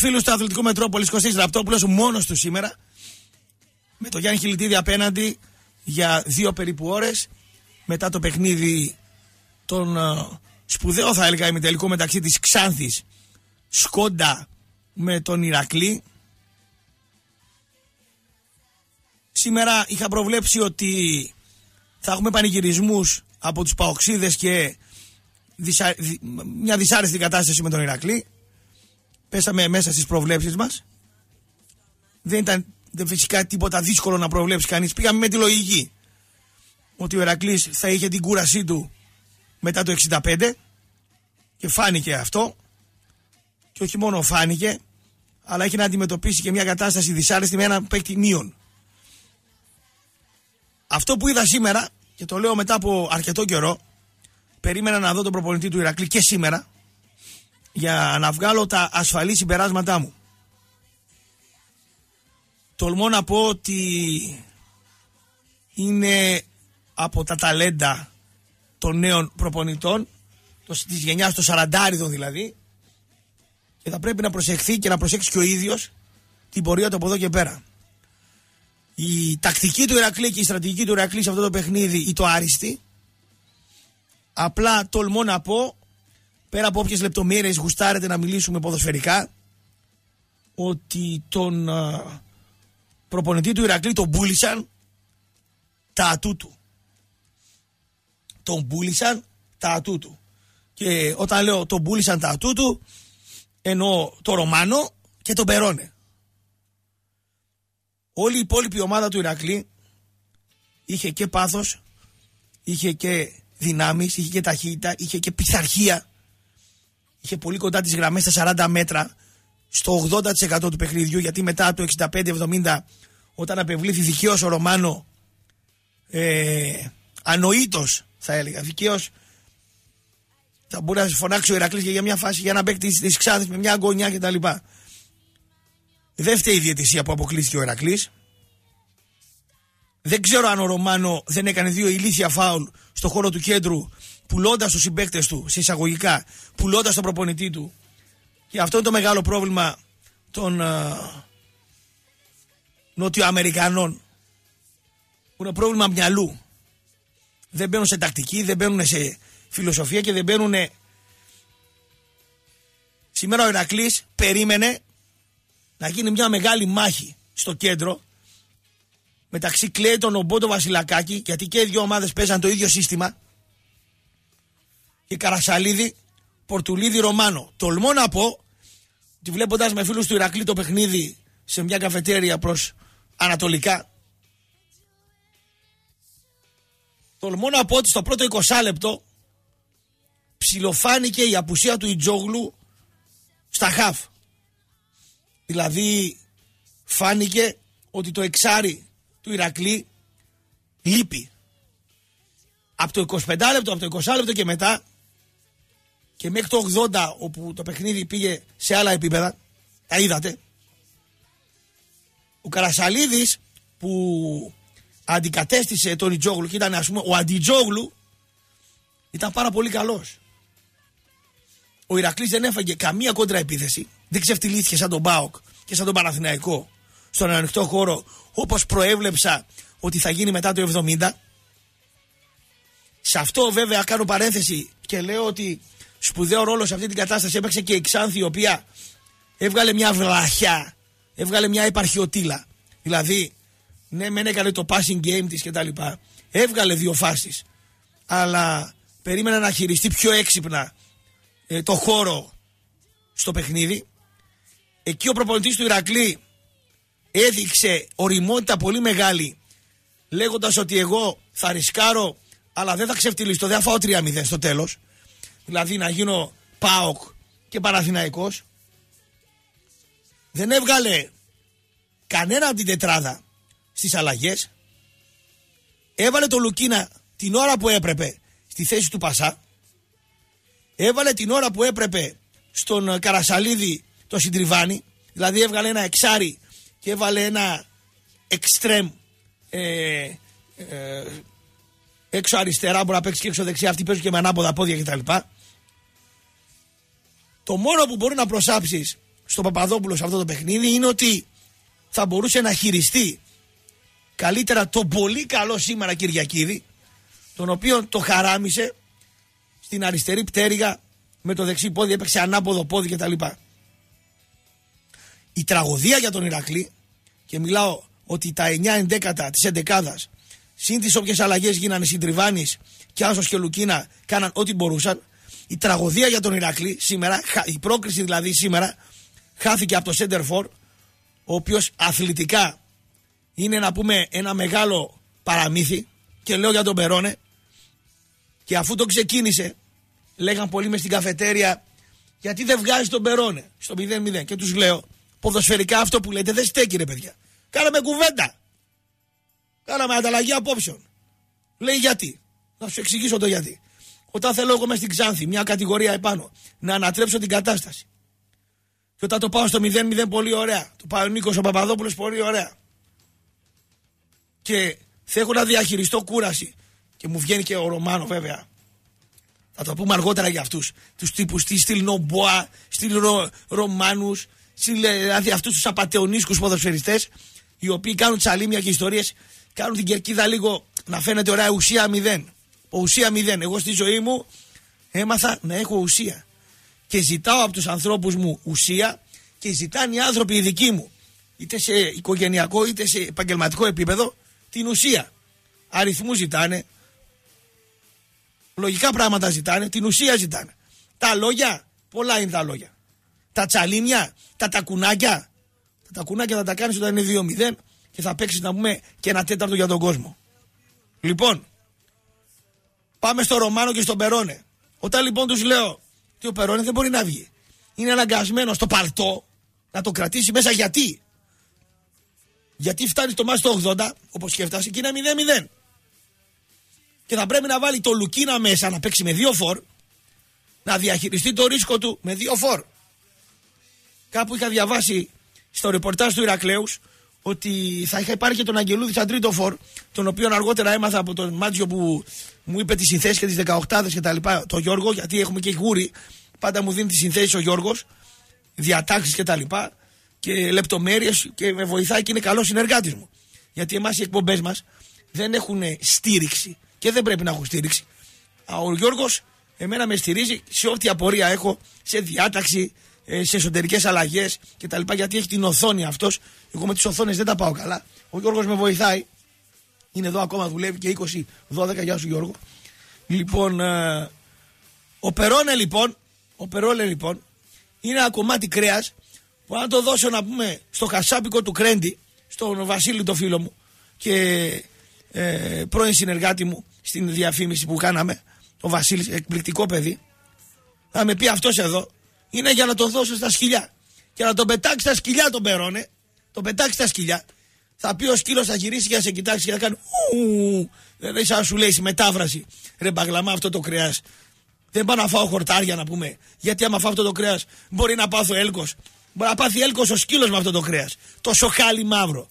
Καλημέρα στου φίλους του Αθλητικού Μετρόπολης Κωστής Ραπτόπουλος, μόνος του σήμερα. Με το Γιάννη Χιλιτίδη απέναντι για δύο περίπου ώρες. Μετά το παιχνίδι των uh, σπουδαίο, θα έλεγα, ημιτελικό μεταξύ της Ξάνθης Σκόντα με τον Ηρακλή. Σήμερα είχα προβλέψει ότι θα έχουμε πανηγυρισμούς από τους Παοξίδες και μια δυσάρεστη κατάσταση με τον Ηρακλή. Πέσαμε μέσα στις προβλέψεις μας. Δεν ήταν δεν φυσικά τίποτα δύσκολο να προβλέψει κανείς. Πήγαμε με τη λογική ότι ο Ηρακλής θα είχε την κούρασή του μετά το 65 και φάνηκε αυτό και όχι μόνο φάνηκε αλλά έχει να αντιμετωπίσει και μια κατάσταση δυσάρεστη με ένα παίκτη μείον. Αυτό που είδα σήμερα και το λέω μετά από αρκετό καιρό περίμενα να δω τον προπονητή του Ηρακλή και σήμερα για να βγάλω τα ασφαλή συμπεράσματά μου. Τολμώ να πω ότι είναι από τα ταλέντα των νέων προπονητών της γενιάς των Σαραντάριδων δηλαδή και θα πρέπει να προσεχθεί και να προσέξει και ο ίδιος την πορεία του από εδώ και πέρα. Η τακτική του Ηρακλή και η στρατηγική του Ηρακλή σε αυτό το παιχνίδι ή το άριστη. Απλά τολμώ να πω, πέρα από όποιες λεπτομέρειες γουστάρετε να μιλήσουμε ποδοσφαιρικά, ότι τον προπονητή του Ηρακλή τον πούλησαν τα ατού Τον πούλησαν τα ατού Και όταν λέω τον πούλησαν τα ατού του, εννοώ το Ρωμάνο και τον Περόνε. Όλη η υπόλοιπη ομάδα του Ηρακλή είχε και πάθος, είχε και δυνάμεις, είχε και ταχύτητα, είχε και πειθαρχία. Είχε πολύ κοντά τις γραμμές στα 40 μέτρα, στο 80% του παιχνιδιού, γιατί μετά το 65-70 όταν απευλήθη δικαίως ο Ρωμάνο ε, ανοήτως θα έλεγα, δικαίως θα μπορεί να φωνάξει ο Ηρακλής για μια φάση για να παίκτη της Ξάνθης με μια αγωνιά κτλ. Δεν φταίει η διαιτησία που αποκλείστηκε ο Ερακλή. Δεν ξέρω αν ο Ρωμάνο δεν έκανε δύο ηλίθια φάουλ στο χώρο του κέντρου, πουλώντας τους συμπαίκτες του σε εισαγωγικά, πουλώντας τον προπονητή του. Και αυτό είναι το μεγάλο πρόβλημα των uh, Νότιο-Αμερικανών. Που είναι πρόβλημα μυαλού. Δεν μπαίνουν σε τακτική, δεν μπαίνουν σε φιλοσοφία και δεν μπαίνουν. Σήμερα ο Ηρακλής περίμενε να γίνει μια μεγάλη μάχη στο κέντρο μεταξύ Κλέιτον, Ομπότο, Βασιλακάκη, γιατί και οι δύο ομάδες παίζαν το ίδιο σύστημα. Και Καρασαλίδη, Πορτουλίδη, Ρωμάνο. Τολμώ να πω ότι βλέποντας με φίλους του Ηρακλή το παιχνίδι σε μια καφετέρια προς Ανατολικά. Τολμώ να πω ότι στο πρώτο 20 λεπτό ψιλοφάνηκε η απουσία του Ιτζόγλου στα χαφ. Δηλαδή φάνηκε ότι το εξάρι του Ηρακλή λείπει. Από το 25 λεπτό, από το 20 λεπτό και μετά και μέχρι το 80 όπου το παιχνίδι πήγε σε άλλα επίπεδα, τα είδατε. Ο Καρασαλίδης που αντικατέστησε τον Ιτζόγλου και ήταν ας πούμε ο Αντιτζόγλου ήταν πάρα πολύ καλός. Ο Ηρακλής δεν έφαγε καμία κόντρα επίθεση δεν ξεφτυλίστηκε σαν τον Μπάοκ και σαν τον Παναθηναϊκό στον ανοιχτό χώρο όπως προέβλεψα ότι θα γίνει μετά το 70. Σε αυτό βέβαια κάνω παρένθεση και λέω ότι σπουδαίο ρόλο σε αυτή την κατάσταση έπαιξε και η Ξάνθη η οποία έβγαλε μια βλαχιά, έβγαλε μια επαρχιωτήλα. Δηλαδή, ναι, μεν έκανε το passing game της κτλ. Έβγαλε δύο φάσεις. Αλλά περίμενα να χειριστεί πιο έξυπνα ε, το χώρο στο παιχνίδι εκεί ο προπονητής του Ηρακλή έδειξε οριμότητα πολύ μεγάλη λέγοντας ότι εγώ θα ρισκάρω αλλά δεν θα ξεφτυλιστώ, δεν θα φάω 3-0 στο τέλος δηλαδή να γίνω ΠΑΟΚ και Παναθηναϊκός δεν έβγαλε κανένα από την τετράδα στις αλλαγές έβαλε το Λουκίνα την ώρα που έπρεπε στη θέση του Πασά έβαλε την ώρα που έπρεπε στον Καρασαλίδη το συντριβάνι. Δηλαδή έβγαλε ένα εξάρι και έβαλε ένα εξτρέμ ε, ε, έξω αριστερά. Μπορεί να παίξει και έξω δεξιά. Αυτοί παίζουν και με ανάποδα πόδια κτλ. Το μόνο που μπορεί να προσάψεις στον Παπαδόπουλο σε αυτό το παιχνίδι είναι ότι θα μπορούσε να χειριστεί καλύτερα το πολύ καλό σήμερα Κυριακίδη, τον οποίο το χαράμισε στην αριστερή πτέρυγα με το δεξί πόδι, έπαιξε ανάποδο πόδι κτλ. Η τραγωδία για τον Ηρακλή, και μιλάω ότι τα 9 εντέκατα της εντεκάδας, συν τις όποιες αλλαγές γίνανε συντριβάνης και Άσος και Λουκίνα, κάναν ό,τι μπορούσαν. Η τραγωδία για τον Ηρακλή σήμερα, η πρόκριση δηλαδή σήμερα, χάθηκε από το Σέντερφορ, ο οποίος αθλητικά είναι να πούμε ένα μεγάλο παραμύθι. Και λέω για τον Περόνε και αφού το ξεκίνησε λέγαν πολλοί μες στην καφετέρια γιατί δεν βγάζει τον Περόνε στο 0-0 και τους λέω ποδοσφαιρικά αυτό που λέτε δεν στέκει ρε παιδιά. Κάναμε κουβέντα. Κάναμε ανταλλαγή απόψεων λέει γιατί; Να σου εξηγήσω το γιατί όταν θέλω εγώ μες στην Ξάνθη μια κατηγορία επάνω να ανατρέψω την κατάσταση και όταν το πάω στο 0-0 πολύ ωραία το πάει ο Νίκος ο Παπαδόπουλος πολύ ωραία και θα έχω να διαχειριστώ κούραση. Και μου βγαίνει και ο Ρωμάνο βέβαια. Θα το πούμε αργότερα για αυτούς. Τους τύπους στη στυλ Νομποά, στυλ Ρο, Ρωμάνους, δηλαδή αυτούς τους απαταιωνίσκου ποδοσφαιριστές, οι οποίοι κάνουν τσαλίμια και ιστορίες, κάνουν την κερκίδα λίγο να φαίνεται ωραία ουσία μηδέν. Ουσία μηδέν. Εγώ στη ζωή μου έμαθα να έχω ουσία. Και ζητάω από τους ανθρώπους μου ουσία και ζητάνε οι άνθρωποι οι δικοί μου, είτε σε οικογενειακό είτε σε επαγγελματικό επίπεδο, την ουσία. Αριθμούς ζητάνε. Λογικά πράγματα ζητάνε. Την ουσία ζητάνε. Τα λόγια, πολλά είναι τα λόγια. Τα τσαλίμια, τα τακουνάκια. Τα τακουνάκια θα τα κάνεις όταν είναι 2-0 και θα παίξεις να πούμε και ένα τέταρτο για τον κόσμο. Λοιπόν, πάμε στο Ρωμάνο και στον Περόνε. Όταν λοιπόν τους λέω ότι ο Περόνε δεν μπορεί να βγει, είναι αναγκασμένος στο παλτό να το κρατήσει μέσα γιατί; Γιατί φτάνει το μάτι το 80, όπως σκέφτασε, και είναι 0-0. Και θα πρέπει να βάλει το Λουκίνα μέσα να παίξει με δύο φορ, να διαχειριστεί το ρίσκο του με δύο φορ. Κάπου είχα διαβάσει στο ρεπορτάζ του Ηρακλέους ότι θα είχα πάρει και τον Αγγελούδη σαν τρίτο φορ, τον οποίο αργότερα έμαθα από τον Μάτζιο που μου είπε τις συνθέσεις και τις 18 και τα λοιπά, το Γιώργο, γιατί έχουμε και γούρι. Πάντα μου δίνει τις συνθέσεις ο Γιώργος, διατάξεις και τα λοιπά και λεπτομέρειες και με βοηθάει και είναι καλός συνεργάτης μου. Γιατί εμάς οι εκπομπές μας δεν έχουν στήριξη και δεν πρέπει να έχουν στήριξη. Ο Γιώργος εμένα με στηρίζει σε ό,τι απορία έχω, σε διάταξη, ε, σε εσωτερικές αλλαγές κτλ. Γιατί έχει την οθόνη αυτός. Εγώ με τις οθόνες δεν τα πάω καλά. Ο Γιώργος με βοηθάει. Είναι εδώ ακόμα, δουλεύει και 20-12. Γεια σου Γιώργο. Λοιπόν, ε, ο Περόνε λοιπόν, ο Περόνε λοιπόν, είναι ένα κομμάτι κρέας που αν το δώσω να πούμε στο χασάπικο του Κρέντι, στον Βασίλη το φίλο μου και ε, πρώην συνεργάτη μου στην διαφήμιση που κάναμε, ο Βασίλης, εκπληκτικό παιδί, θα με πει αυτός εδώ, είναι για να τον δώσω στα σκυλιά. Και να τον πετάξει στα σκυλιά τον Περόνε, τον πετάξει στα σκυλιά, θα πει ο σκύλος, θα γυρίσει και θα σε κοιτάξει και θα κάνει ου, δεν σαν σου λέει μετάφραση. Ρε μπαγλαμά αυτό το κρέας. Δεν πάω να φάω χορτάρια να πούμε. Γιατί άμα φάω αυτό το κρέας μπορεί να πάθω έλκος. Μπορεί να πάθει έλκος ο σκύλος με αυτό το κρέας. Το σοχάλι μαύρο.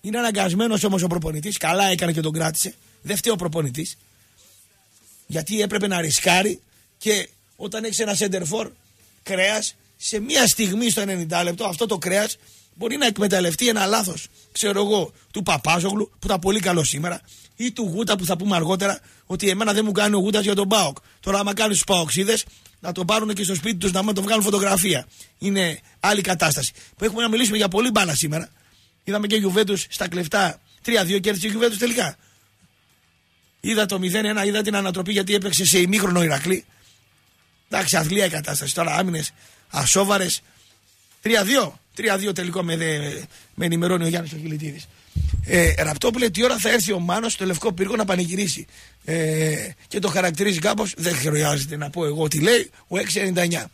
Είναι αναγκασμένος όμως ο προπονητής. Καλά έκανε και τον κράτησε. Δεν φταίει ο προπονητής. Γιατί έπρεπε να ρισκάρει και όταν έχεις ένα σέντερφορ κρέας, σε μία στιγμή στο 90 λεπτό αυτό το κρέας μπορεί να εκμεταλλευτεί ένα λάθος, ξέρω εγώ, του Παπάζογλου που ήταν πολύ καλό σήμερα ή του Γούτα που θα πούμε αργότερα ότι εμένα δεν μου κάνει ο Γούτας για τον Πάοκ. Τώρα, άμα κάνεις τους Παοξίδες, να το πάρουν και στο σπίτι τους να το βγάλουν φωτογραφία. Είναι άλλη κατάσταση. Που έχουμε να μιλήσουμε για πολύ μπάλα σήμερα. Είδαμε και Γιουβέντους στα κλεφτά 3-2 κέρδισε ο Γιουβέντους τελικά. Είδα το 0-1, είδα την ανατροπή γιατί έπαιξε σε ημίχρονο Ηρακλή. Εντάξει, αθλία η κατάσταση. Τώρα άμυνες ασόβαρες. 3-2. 3-2 τελικό με, με ενημερώνει ο Γιάννης ο Χιλιτίδη. Ε, Ραπτόπουλε, τι ώρα θα έρθει ο Μάνος στο Λευκό Πύργο να πανηγυρίσει; Ε, και το χαρακτηρίζει κάπως. Δεν χρειάζεται να πω εγώ τι λέει. Ο 699.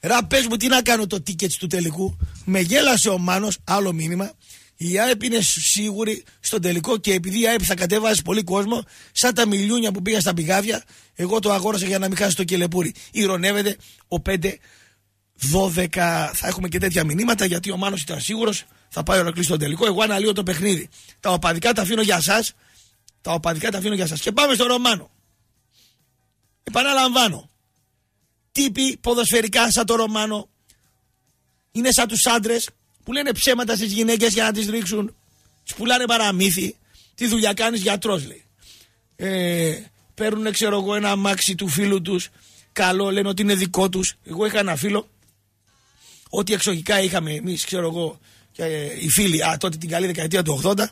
Ρα, πες μου τι να κάνω το ticket του τελικού; Με γέλασε ο Μάνος, άλλο μήνυμα. Η ΑΕΠ είναι σίγουρη στον τελικό και επειδή η ΑΕΠ θα κατέβαζε πολύ κόσμο, σαν τα μιλιούνια που πήγα στα πηγάδια, εγώ το αγόρασα για να μην χάσει το κελεπούρι. Ηρωνεύεται ο 5 12 θα έχουμε και τέτοια μηνύματα γιατί ο Μάνος ήταν σίγουρος θα πάει ολοκλήρω στο τελικό. Εγώ αναλύω το παιχνίδι. Τα οπαδικά τα αφήνω για εσά. Τα οπαδικά τα αφήνω για εσά. Και πάμε στο Ρωμάνο. Επαναλαμβάνω. Τύποι ποδοσφαιρικά σαν το Ρωμάνο είναι σαν τους άντρες που λένε ψέματα στις γυναίκες για να τις ρίξουν. Τις πουλάνε παραμύθι. Τι δουλειά κάνεις, γιατρός λέει. Ε, παίρνουν, ξέρω εγώ, ένα αμάξι του φίλου τους. Καλό, λένε ότι είναι δικό τους. Εγώ είχα ένα φίλο. Ό,τι εξωγικά είχαμε εμείς, ξέρω εγώ, και ε, οι φίλοι, α, τότε την καλή δεκαετία του 80,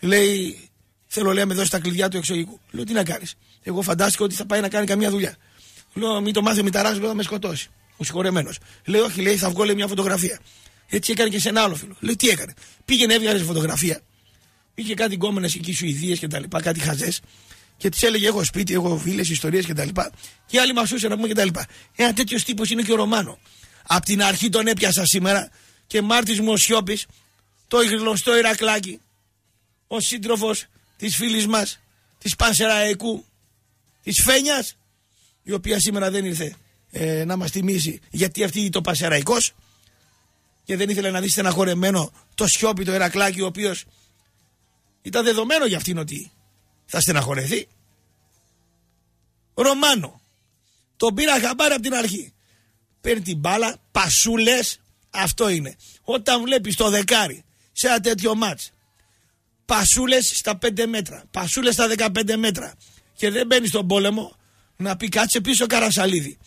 λέει, θέλω λέει, να με δώσει τα κλειδιά του εξωγικού. Λέω, τι να κάνεις. Εγώ φαντάστηκα ότι θα πάει να κάνει καμία δουλειά. Λέω, μην το μάθει ο μηταράς, λέω, θα με σκοτώσει. Ο συγχωρεμένος. Λέει, όχι, λέει, θα βγω λέει, μια φωτογραφία. Έτσι έκανε και σε ένα άλλο φίλο. Λέει, τι έκανε. Πήγαινε, έβγαλε φωτογραφία. Είχε κάτι γκόμενες εκεί, Σουηδίες και τα λοιπά, κάτι χαζές. Και τη έλεγε: Έχω σπίτι, έχω φίλες, ιστορίες και τα λοιπά. Και άλλοι μασούσε να πούμε και τα λοιπά. Ένα τέτοιος τύπος είναι και ο Ρωμάνο. Απ' την αρχή τον έπιασα σήμερα και Μάρτης μου ο Σιώπη, το γνωστό Ηρακλάκι, ο σύντροφος της φίλης μας, της Πανσεραϊκού, της Φένιας, η οποία σήμερα δεν ήρθε ε, να μας τιμήσει γιατί αυτή το Πανσεραϊκός και δεν ήθελε να δει στεναχωρεμένο το Σιώπη, το Ηρακλάκι, ο οποίος ήταν δεδομένο για αυτήν ότι θα στεναχωρεθεί. Ρωμάνο. Τον πήρα χαμπάρι από την αρχή. Παίρνει την μπάλα, πασούλες, αυτό είναι. Όταν βλέπεις το δεκάρι σε ένα τέτοιο μάτς, πασούλες στα 5 μέτρα, πασούλες στα 15 μέτρα και δεν μπαίνει στον πόλεμο, να πει κάτσε πίσω Καρασαλίδη.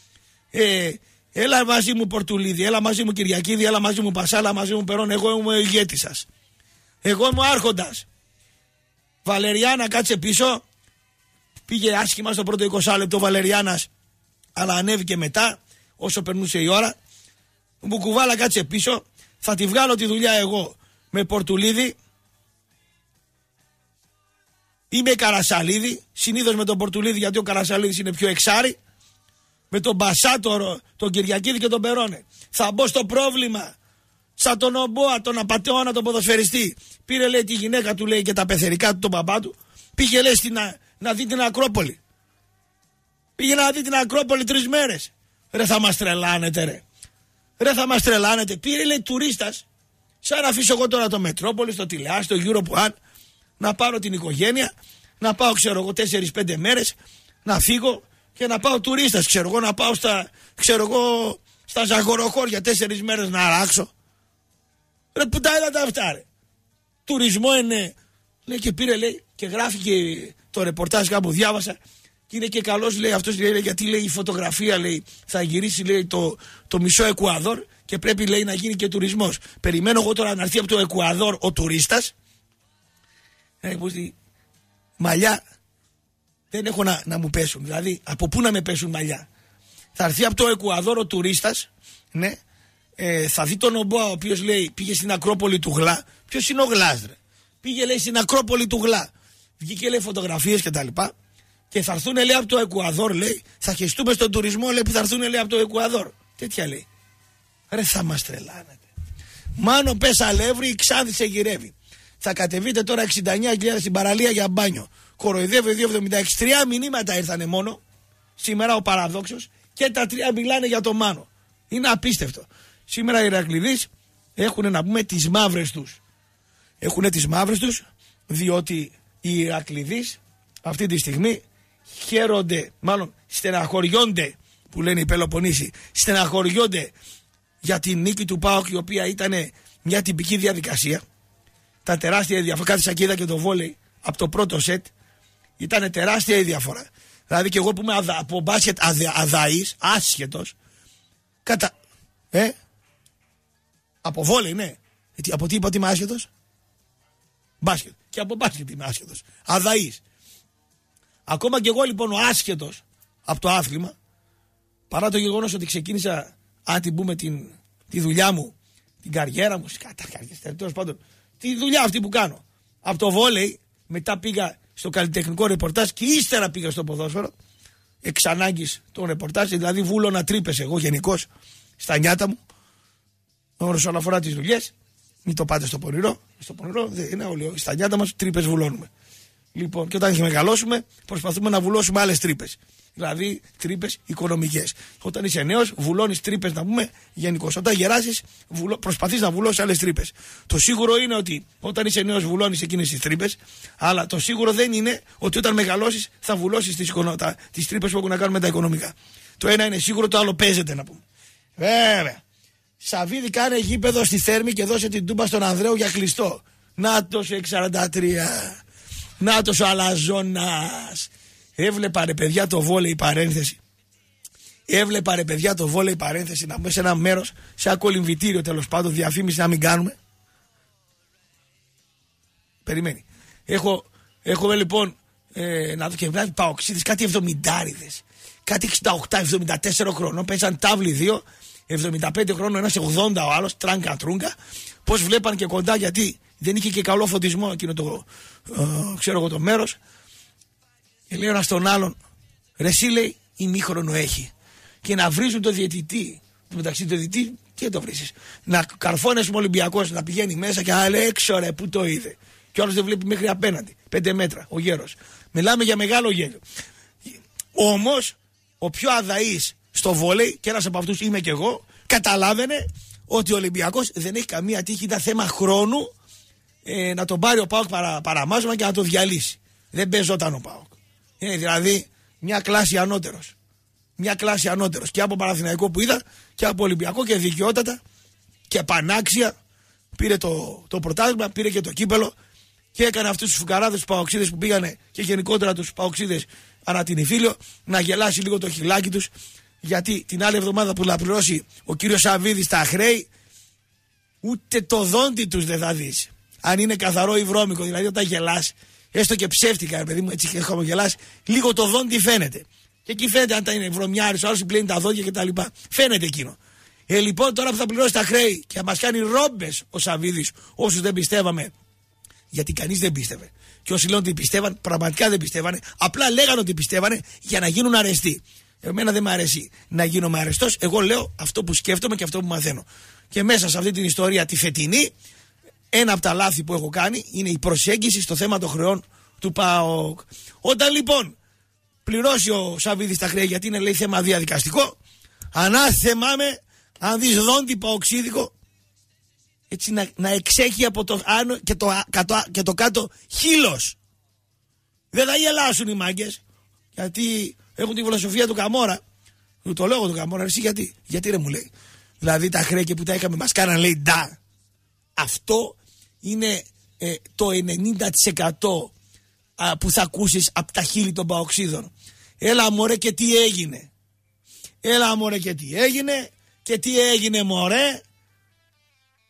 Ε, έλα μαζί μου Πορτουλίδη, έλα μαζί μου Κυριακίδη, έλα μαζί μου Πασάλα, μαζί μου Περών, εγώ είμαι ο ηγέτης σας. Εγώ είμαι ο Άρχοντας. Βαλεριάνα κάτσε πίσω. Πήγε άσχημα στο πρώτο 20 λεπτό Βαλεριάνας, αλλά ανέβηκε μετά όσο περνούσε η ώρα. Μου κουβάλα κάτσε πίσω. Θα τη βγάλω τη δουλειά εγώ με Πορτουλίδη ή με Καρασαλίδη. Συνήθως με τον Πορτουλίδη γιατί ο Καρασαλίδης είναι πιο εξάρι. Με τον Μπασάτορο, τον Κυριακίδη και τον Περόνε. Θα μπω στο πρόβλημα. Σαν τον Ομπόα, τον απαταιώνα, τον ποδοσφαιριστή. Πήρε λέει τη γυναίκα του λέει και τα πεθερικά του, τον μπαμπά του. Πήγε λέει στην, να δει την Ακρόπολη. Πήγε να δει την Ακρόπολη τρεις μέρες. Ρε θα μας τρελάνετε ρε. Ρε θα μας τρελάνετε. Πήρε λέει τουρίστας. Σαν να αφήσω εγώ τώρα το Μετρόπολη, το Τηλεά, το Euro One, να πάρω την οικογένεια, να πάω ξέρω εγώ 4-5 μέρες, να φύγω και να πάω τουρίστας. Ξέρω εγώ να πάω στα, ξέρω εγώ, στα Ζαγοροχώρια 4 μέρες να αράξω. Ρε που τα είδατε αυτά ρε. Τουρισμό είναι. Λέει και πήρε λέει και γράφει και το ρεπορτάζ κάπου διάβασα και είναι και καλός, λέει αυτός, λέει, γιατί λέει η φωτογραφία λέει, θα γυρίσει λέει, το, το μισό Εκουαδόρ και πρέπει λέει να γίνει και τουρισμός. Περιμένω εγώ τώρα να έρθει από το Εκουαδόρ ο τουρίστας. Ε, μαλλιά δεν έχω να, να μου πέσουν. Δηλαδή, από πού να με πέσουν μαλλιά; Θα έρθει από το Εκουαδόρ ο τουρίστας, ναι, ε, θα δει τον Ομπόα ο οποίος λέει πήγε στην Ακρόπολη του Γλά. Ποιος είναι ο Γλάζ, Πήγε λέει στην Ακρόπολη του Γλά. Βγήκε λέει φωτογραφίες κτλ. Και θα έρθουν λέει από το Εκουαδόρ, λέει. Θα χεστούμε στον τουρισμό, λέει, που θα έρθουν λέει από το Εκουαδόρ. Τέτοια λέει. Ρε θα μας τρελάνετε. Μάνο πες αλεύρι, ξάδι σε γυρεύει. Θα κατεβείτε τώρα 69.000 στην παραλία για μπάνιο. Κοροϊδεύει 2,76. Τρία μηνύματα ήρθανε μόνο. Σήμερα ο παραδόξος και τα τρία μιλάνε για το Μάνο. Είναι απίστευτο. Σήμερα οι Ηρακλειδείς έχουν να πούμε τις μαύρες τους. Έχουν τις μαύρες τους διότι οι Ηρακλειδείς αυτή τη στιγμή χαίρονται, μάλλον στεναχωριόνται που λένε οι Πελοποννήσοι, στεναχωριόνται για την νίκη του ΠΑΟΚ η οποία ήταν μια τυπική διαδικασία. Τα τεράστια διαφορά, κάτι σαν και είδα και το βόλεϊ από το πρώτο σετ, ήταν τεράστια η διαφορά. Δηλαδή και εγώ που είμαι αδα, από μπάσκετ αδαής, άσχετος, κατα... Ε, από βόλεϊ, ναι. Γιατί, από τι είπα ότι είμαι άσχετος; Μπάσκετ. Και από μπάσκετ είμαι άσχετος. Αδαής. Ακόμα και εγώ λοιπόν ο άσχετος από το άθλημα, παρά το γεγονός ότι ξεκίνησα, αν την πούμε, την, τη δουλειά μου, την καριέρα μου, τέλος πάντων, τη δουλειά αυτή που κάνω. Από το βόλεϊ, μετά πήγα στο καλλιτεχνικό ρεπορτάζ και ύστερα πήγα στο ποδόσφαιρο. Εξ ανάγκης των ρεπορτάζ, δηλαδή βούλωνα τρύπες εγώ γενικώς στα νιάτα μου. Όσον αφορά τις δουλειές, μην το πάτε στο πονηρό. Στο πονηρό δεν είναι όλοι. Στα νιάτα μας τρύπες βουλώνουμε. Λοιπόν, και όταν έχει μεγαλώσουμε, προσπαθούμε να βουλώσουμε άλλες τρύπες. Δηλαδή τρύπες οικονομικές. Όταν είσαι νέος, βουλώνεις τρύπες, να πούμε γενικώς. Όταν γεράσεις, προσπαθείς να βουλώσεις άλλες τρύπες. Το σίγουρο είναι ότι όταν είσαι νέος, βουλώνεις εκείνες τις τρύπες, αλλά το σίγουρο δεν είναι ότι όταν μεγαλώσεις θα βουλώσεις τις τρύπες που έχουν να κάνουν με τα οικονομικά. Το ένα είναι σίγουρο, το άλλο παίζεται να πούμε. Βέβαια. Σαββίδη κάνε γήπεδο στη Θέρμη και δώσε την τούμπα στον Ανδρέου για κλειστό. Να σε 43. Να ο Αλαζόνα. Έβλεπα ρε παιδιά το βόλεϊ παρένθεση. Έβλεπα ρε παιδιά το βόλεϊ παρένθεση να μπει σε ένα μέρος, σε ένα κολυμβητήριο τέλος πάντων, διαφήμιση να μην κάνουμε. Περιμένει. Έχω, έχω λοιπόν ε, να δω και βλάβει παοξίδε, κάτι εβδομηντάριδες. Κάτι 68-74 χρονών. Παίζαν τάβλοι δύο, 75 χρόνων, ένας 80 ο άλλος, τράγκα τρούγκα. Πώς βλέπαν και κοντά γιατί δεν είχε και καλό φωτισμό εκείνο το, ε, ξέρω εγώ το μέρος. Και λέει ένας στον άλλον, ρε εσύ λέει, ημίχρονο έχει. Και να βρίζουν το διαιτητή. Το μεταξύ του διαιτητή, τι το βρει. Να καρφώνεσαι με Ολυμπιακός, να πηγαίνει μέσα και να λέει έξω ρε, πού το είδε. Και όλο δεν βλέπει μέχρι απέναντι. Πέντε μέτρα, ο γέρος. Μιλάμε για μεγάλο γέλιο. Όμως, ο πιο αδαής στο βόλεϊ, και ένας από αυτούς είμαι κι εγώ, καταλάβαινε ότι ο Ολυμπιακός δεν έχει καμία τύχη. Ήταν θέμα χρόνου ε, να τον πάρει ο Πάοκ παρα, παραμάζωμα και να το διαλύσει. Δεν παίζονταν ο Πάοκ. Είναι δηλαδή μια κλάση ανώτερος. Μια κλάση ανώτερος. Και από Παραθυναϊκό που είδα και από Ολυμπιακό και δικαιότατα και πανάξια πήρε το, το πρωτάθλημα, πήρε και το κύπελο και έκανε αυτούς τους φουκαράδες τους παοξίδες που πήγανε και γενικότερα τους παοξίδες ανά την Ιφίλιο να γελάσει λίγο το χιλάκι τους. Γιατί την άλλη εβδομάδα που θα πληρώσει ο κύριος Σαββίδης τα χρέη, ούτε το δόντι τους δεν θα δεις. Αν είναι καθαρό ή βρώμικο, δηλαδή όταν γελάς, έστω και ψεύτικα, παιδί μου, έτσι και χαμογελάς, λίγο το δόντι φαίνεται. Και εκεί φαίνεται αν τα είναι βρωμιάρι, ο άλλος πλένει τα δόντια κτλ. Φαίνεται εκείνο. Ε, λοιπόν, τώρα που θα πληρώσει τα χρέη και θα μας κάνει ρόμπες ο Σαββίδης, όσους δεν πιστεύαμε γιατί κανείς δεν πίστευε. Και όσοι λένε ότι πιστεύαν, πραγματικά δεν πιστεύανε. Απλά λέγανε ότι πιστεύανε για να γίνουν αρεστοί. Εμένα δεν μου αρέσει να γίνομαι αρεστός. Εγώ λέω αυτό που σκέφτομαι και αυτό που μαθαίνω. Και μέσα σε αυτή την ιστορία τη φετινή, ένα από τα λάθη που έχω κάνει είναι η προσέγγιση στο θέμα των χρεών του ΠΑΟΚ. Όταν λοιπόν πληρώσει ο Σαββίδης τα χρέη, γιατί είναι λέει θέμα διαδικαστικό, ανάθεμά με αν δεις δόντι παοξίδικο έτσι να, να εξέχει από το άνω και το, κατω, και το κάτω χείλος. Δεν θα γελάσουν οι μάγκες γιατί έχουν τη φιλοσοφία του Καμόρα. Του το λόγο του Καμόρα, εσύ γιατί, γιατί ρε μου λέει. Δηλαδή τα χρέη που τα είχαμε μας κάναν λέει ντα. Αυτό είναι ε, το 90% που θα ακούσεις από τα χείλη των παοξίδων. Έλα μωρέ και τι έγινε. Έλα μωρέ και τι έγινε και τι έγινε μωρέ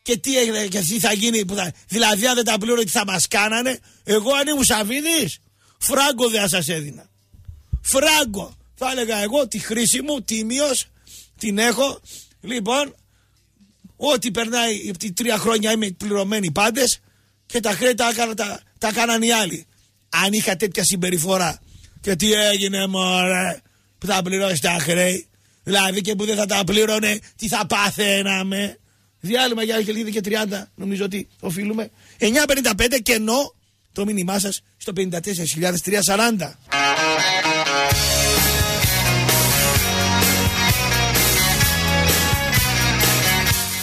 και τι έγινε και τι θα γίνει. Που θα... Δηλαδή, αν δεν τα πλήρω, τι θα μας κάνανε; Εγώ αν ήμουν Σαββίδης, φράγκο δεν σας έδινα. Φράγκο. Θα έλεγα εγώ τη χρήση μου, τίμιος, την έχω. Λοιπόν, ό,τι περνάει από τρία χρόνια είμαι πληρωμένοι πάντες και τα χρέη τα, τα, τα κάναν οι άλλοι. Αν είχα τέτοια συμπεριφορά. Και τι έγινε, μωρέ, που θα πληρώσεις τα χρέη. Δηλαδή και που δεν θα τα πλήρωνε, τι θα πάθαιναμε. Διάλειμμα για Αγγελίδη και 30, νομίζω ότι οφείλουμε. 9.55 και ενώ το μήνυμά σας στο 54.340.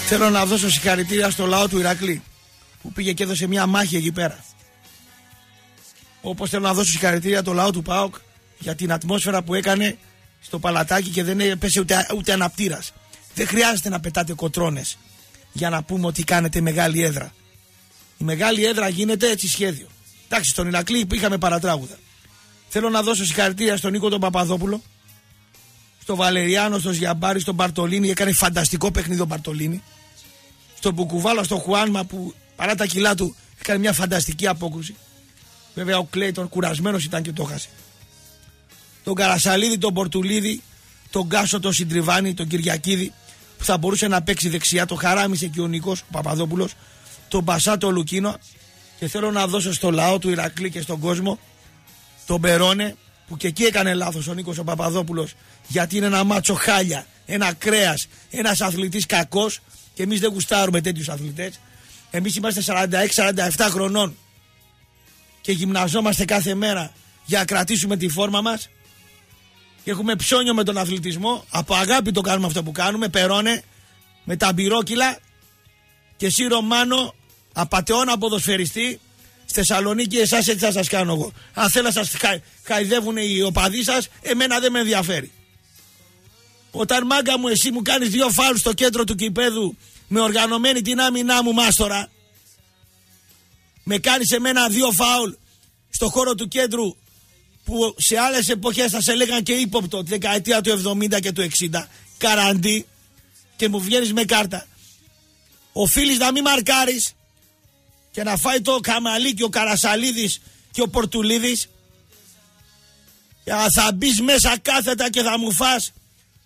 Θέλω να δώσω συγχαρητήρια στο λαό του Ηρακλή που πήγε και έδωσε μια μάχη εκεί πέρα. Όπως θέλω να δώσω συγχαρητήρια το λαό του ΠΑΟΚ για την ατμόσφαιρα που έκανε στο παλατάκι και δεν έπεσε ούτε, ούτε αναπτήρας. Δεν χρειάζεται να πετάτε κοτρώνες για να πούμε ότι κάνετε μεγάλη έδρα. Η μεγάλη έδρα γίνεται έτσι σχέδιο. Εντάξει, στον Ηρακλή είχαμε παρατράγουδα. Θέλω να δώσω συγχαρητήρια στον Νίκο τον Παπαδόπουλο, στον Βαλεριάνο, στον Ζιαμπάρη, στον Μπαρτολίνη. Έκανε φανταστικό παιχνίδι ο Μπαρτολίνη. Στον Μπουκουβάλα, στον Χουάνμα που παρά τα κιλά του έκανε μια φανταστική απόκρουση. Βέβαια ο Κλέιτον κουρασμένος ήταν και το χάσε. Τον Καρασαλίδη, τον Πορτουλίδη, τον Κάσο, τον Συντριβάνη, τον Κυριακίδη που θα μπορούσε να παίξει δεξιά. Το χαράμισε και ο Νικό ο Παπαδόπουλος. Τον Μπασάτο Λουκίνο. Και θέλω να δώσω στο λαό του Ηρακλή και στον κόσμο τον Περόνε που και εκεί έκανε λάθος ο Νίκος ο Παπαδόπουλος γιατί είναι ένα μάτσο χάλια, ένα κρέας, ένας αθλητής κακός και εμείς δεν γουστάρουμε τέτοιους αθλητές. Εμείς είμαστε 46-47 χρονών και γυμναζόμαστε κάθε μέρα για να κρατήσουμε τη φόρμα μας και έχουμε ψώνιο με τον αθλητισμό. Από αγάπη το κάνουμε αυτό που κάνουμε. Περώνε με τα μπυρόκυλα και εσύ Ρωμάνο απαταιώνα ποδοσφαιριστή στη Θεσσαλονίκη εσάς έτσι θα σας κάνω εγώ. Αν θέλω να σα χαϊδεύουν οι οπαδοί σας, εμένα δεν με ενδιαφέρει. Όταν μάγκα μου εσύ μου κάνεις δύο φάουλ στο κέντρο του κηπέδου με οργανωμένη την άμυνά μου μάστορα. Με κάνεις εμένα δύο φάουλ στο χώρο του κέντρου που σε άλλες εποχές θα σε λέγαν και ύποπτο τη δεκαετία του 70 και του 60 καραντί και μου βγαίνεις με κάρτα. Οφείλεις να μην μαρκάρεις και να φάει το Καμαλί και ο Καρασαλίδης και ο Πορτουλίδης θα μπεις μέσα κάθετα και θα μου φας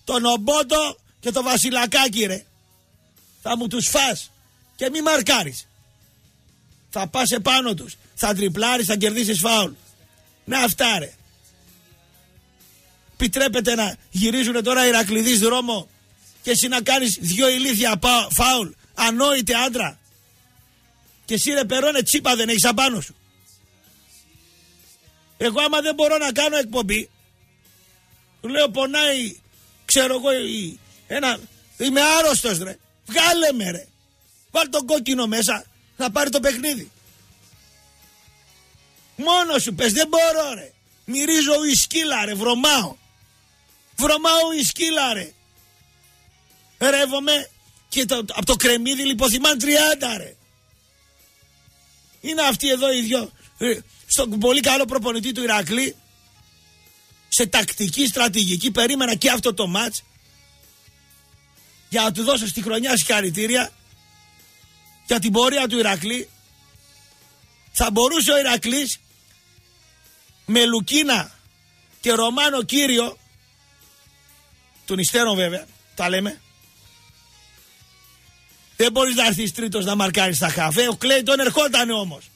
τον Ομπότο και το Βασιλακάκι ρε. Θα μου τους φας και μη μαρκάρεις. Θα πας επάνω τους. Θα τριπλάρεις, θα κερδίσεις φάουλ. Να αυτά ρε. Επιτρέπεται να γυρίζουν τώρα οι Ηρακλειδείς δρόμο και εσύ να κάνεις δυο ηλίθια φάουλ. Ανόητε άντρα. Και εσύ ρε περώνε τσίπα δεν έχεις απάνω σου. Εγώ άμα δεν μπορώ να κάνω εκπομπή, λέω πονάει, ξέρω εγώ, ένα, είμαι άρρωστος ρε. Βγάλε με ρε. Βάλ τον κόκκινο μέσα να πάρει το παιχνίδι. Μόνος σου πες δεν μπορώ ρε. Μυρίζω ουισκίλα ρε βρωμάω. Βρωμάω ουισκίλα ρε. Ρεύομαι και το, από το κρεμμύδι λιποθυμάν 30 ρε. Είναι αυτοί εδώ οι δυο. Ε, στον πολύ καλό προπονητή του Ηρακλή. Σε τακτική στρατηγική περίμενα και αυτό το μάτς. Για να του δώσω στη χρονιά συγχαρητήρια για την πορεία του Ηρακλή. Θα μπορούσε ο Ηρακλής με Λουκίνα και Ρωμάνο Κύριο των υστέρων βέβαια τα λέμε δεν μπορείς να έρθεις τρίτος να μαρκάρεις τα χαφέ ο Κλέιτον ερχόταν όμως.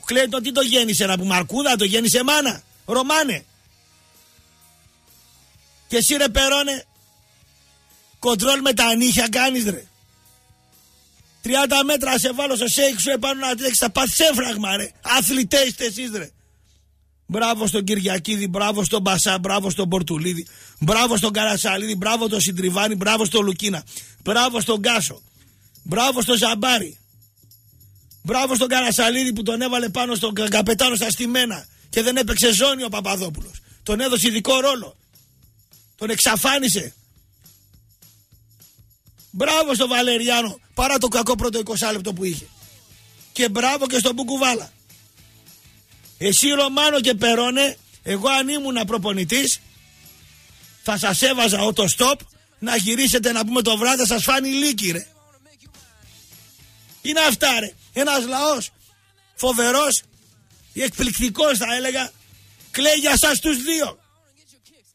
Ο Κλέιτον τι το γέννησε να που μαρκούδα το γέννησε μάνα. Ρωμάνε. Και εσύ ρε Περώνε κοντρόλ με τα νύχια κάνεις ρε. 30 μέτρα σε βάλω στο Σέιχ Σου επάνω να τρέξεις θα πάθεις έμφραγμα ρε. Αθλητές είστε εσείς ρε. Μπράβο στον Κυριακίδη, μπράβο στον Μπασά, μπράβο στον Πουρτουλίδη, μπράβο στον Καρασαλίδη, μπράβο στον Συντριβάνη, μπράβο στον Λουκινά, μπράβο στον Κάσο, μπράβο στον Ζαμπάρι, μπράβο στον Καρασαλίδη που τον έβαλε πάνω στον καπετάνο στα στημένα και δεν έπαιξε ζώνη ο Παπαδόπουλος. Τον έδωσε ειδικό ρόλο. Τον εξαφάνισε. Μπράβο στον Βαλεριάνο παρά το κακό πρώτο 20 λεπτό που είχε. Και μπράβο και στον Μπουκουβάλα. Εσύ Ρωμάνο και Περώνε, εγώ αν ήμουν προπονητής, θα σας έβαζα το stop να γυρίσετε να πούμε το βράδυ, θα σας φάνει λύκη ρε. Είναι αυτά ρε. Ένας λαός φοβερός, εκπληκτικός θα έλεγα, κλαίει για σας τους δύο.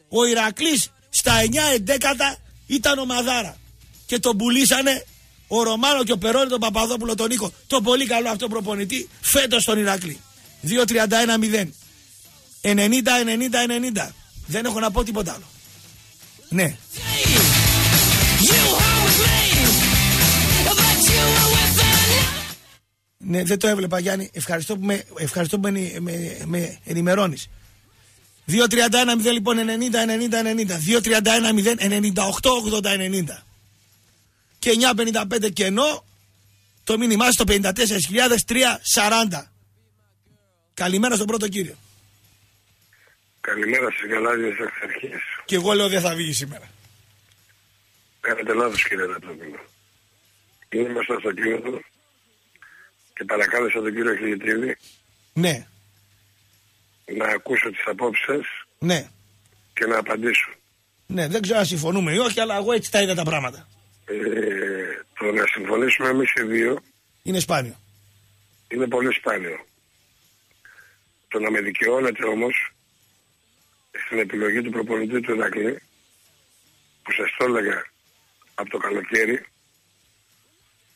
Ο Ηρακλής στα 9 εντέκατα ήταν ο Μαδάρα και τον πουλήσανε ο Ρωμάνο και ο Περώνη τον Παπαδόπουλο τον Νίκο. Το πολύ καλό αυτό προπονητή φέτος στον Ηρακλή. 2-31-0. 90-90-90. Δεν έχω να πω τίποτα άλλο. Ναι. Ναι, δεν το έβλεπα Γιάννη. Ευχαριστώ που με, ευχαριστώ που με, με, με ενημερώνεις. 2-31-0 λοιπόν 90-90-90. 2-31-0 98-80-90. Και 9-55 κενό. Το μήνυμά στο 54.340. Καλημέρα στον πρώτο κύριο. Καλημέρα στις γαλάζιες εξαρχίες. Και εγώ λέω δεν θα βγει σήμερα. Κάνετε λάθος κύριε Ρατόπουλο. Είναι μέσα στο κύριο και παρακάλεσα τον κύριο Χιλιτρίδη Ναι, να ακούσω τις απόψεις ναι. και να απαντήσω. Ναι, δεν ξέρω αν συμφωνούμε ή όχι, αλλά εγώ έτσι τα είδα τα πράγματα. Ε, το να συμφωνήσουμε εμείς οι δύο Είναι σπάνιο. είναι πολύ σπάνιο. Το να με δικαιώνεται όμως στην επιλογή του προπονητή του Ηρακλή που σας το έλεγα από το καλοκαίρι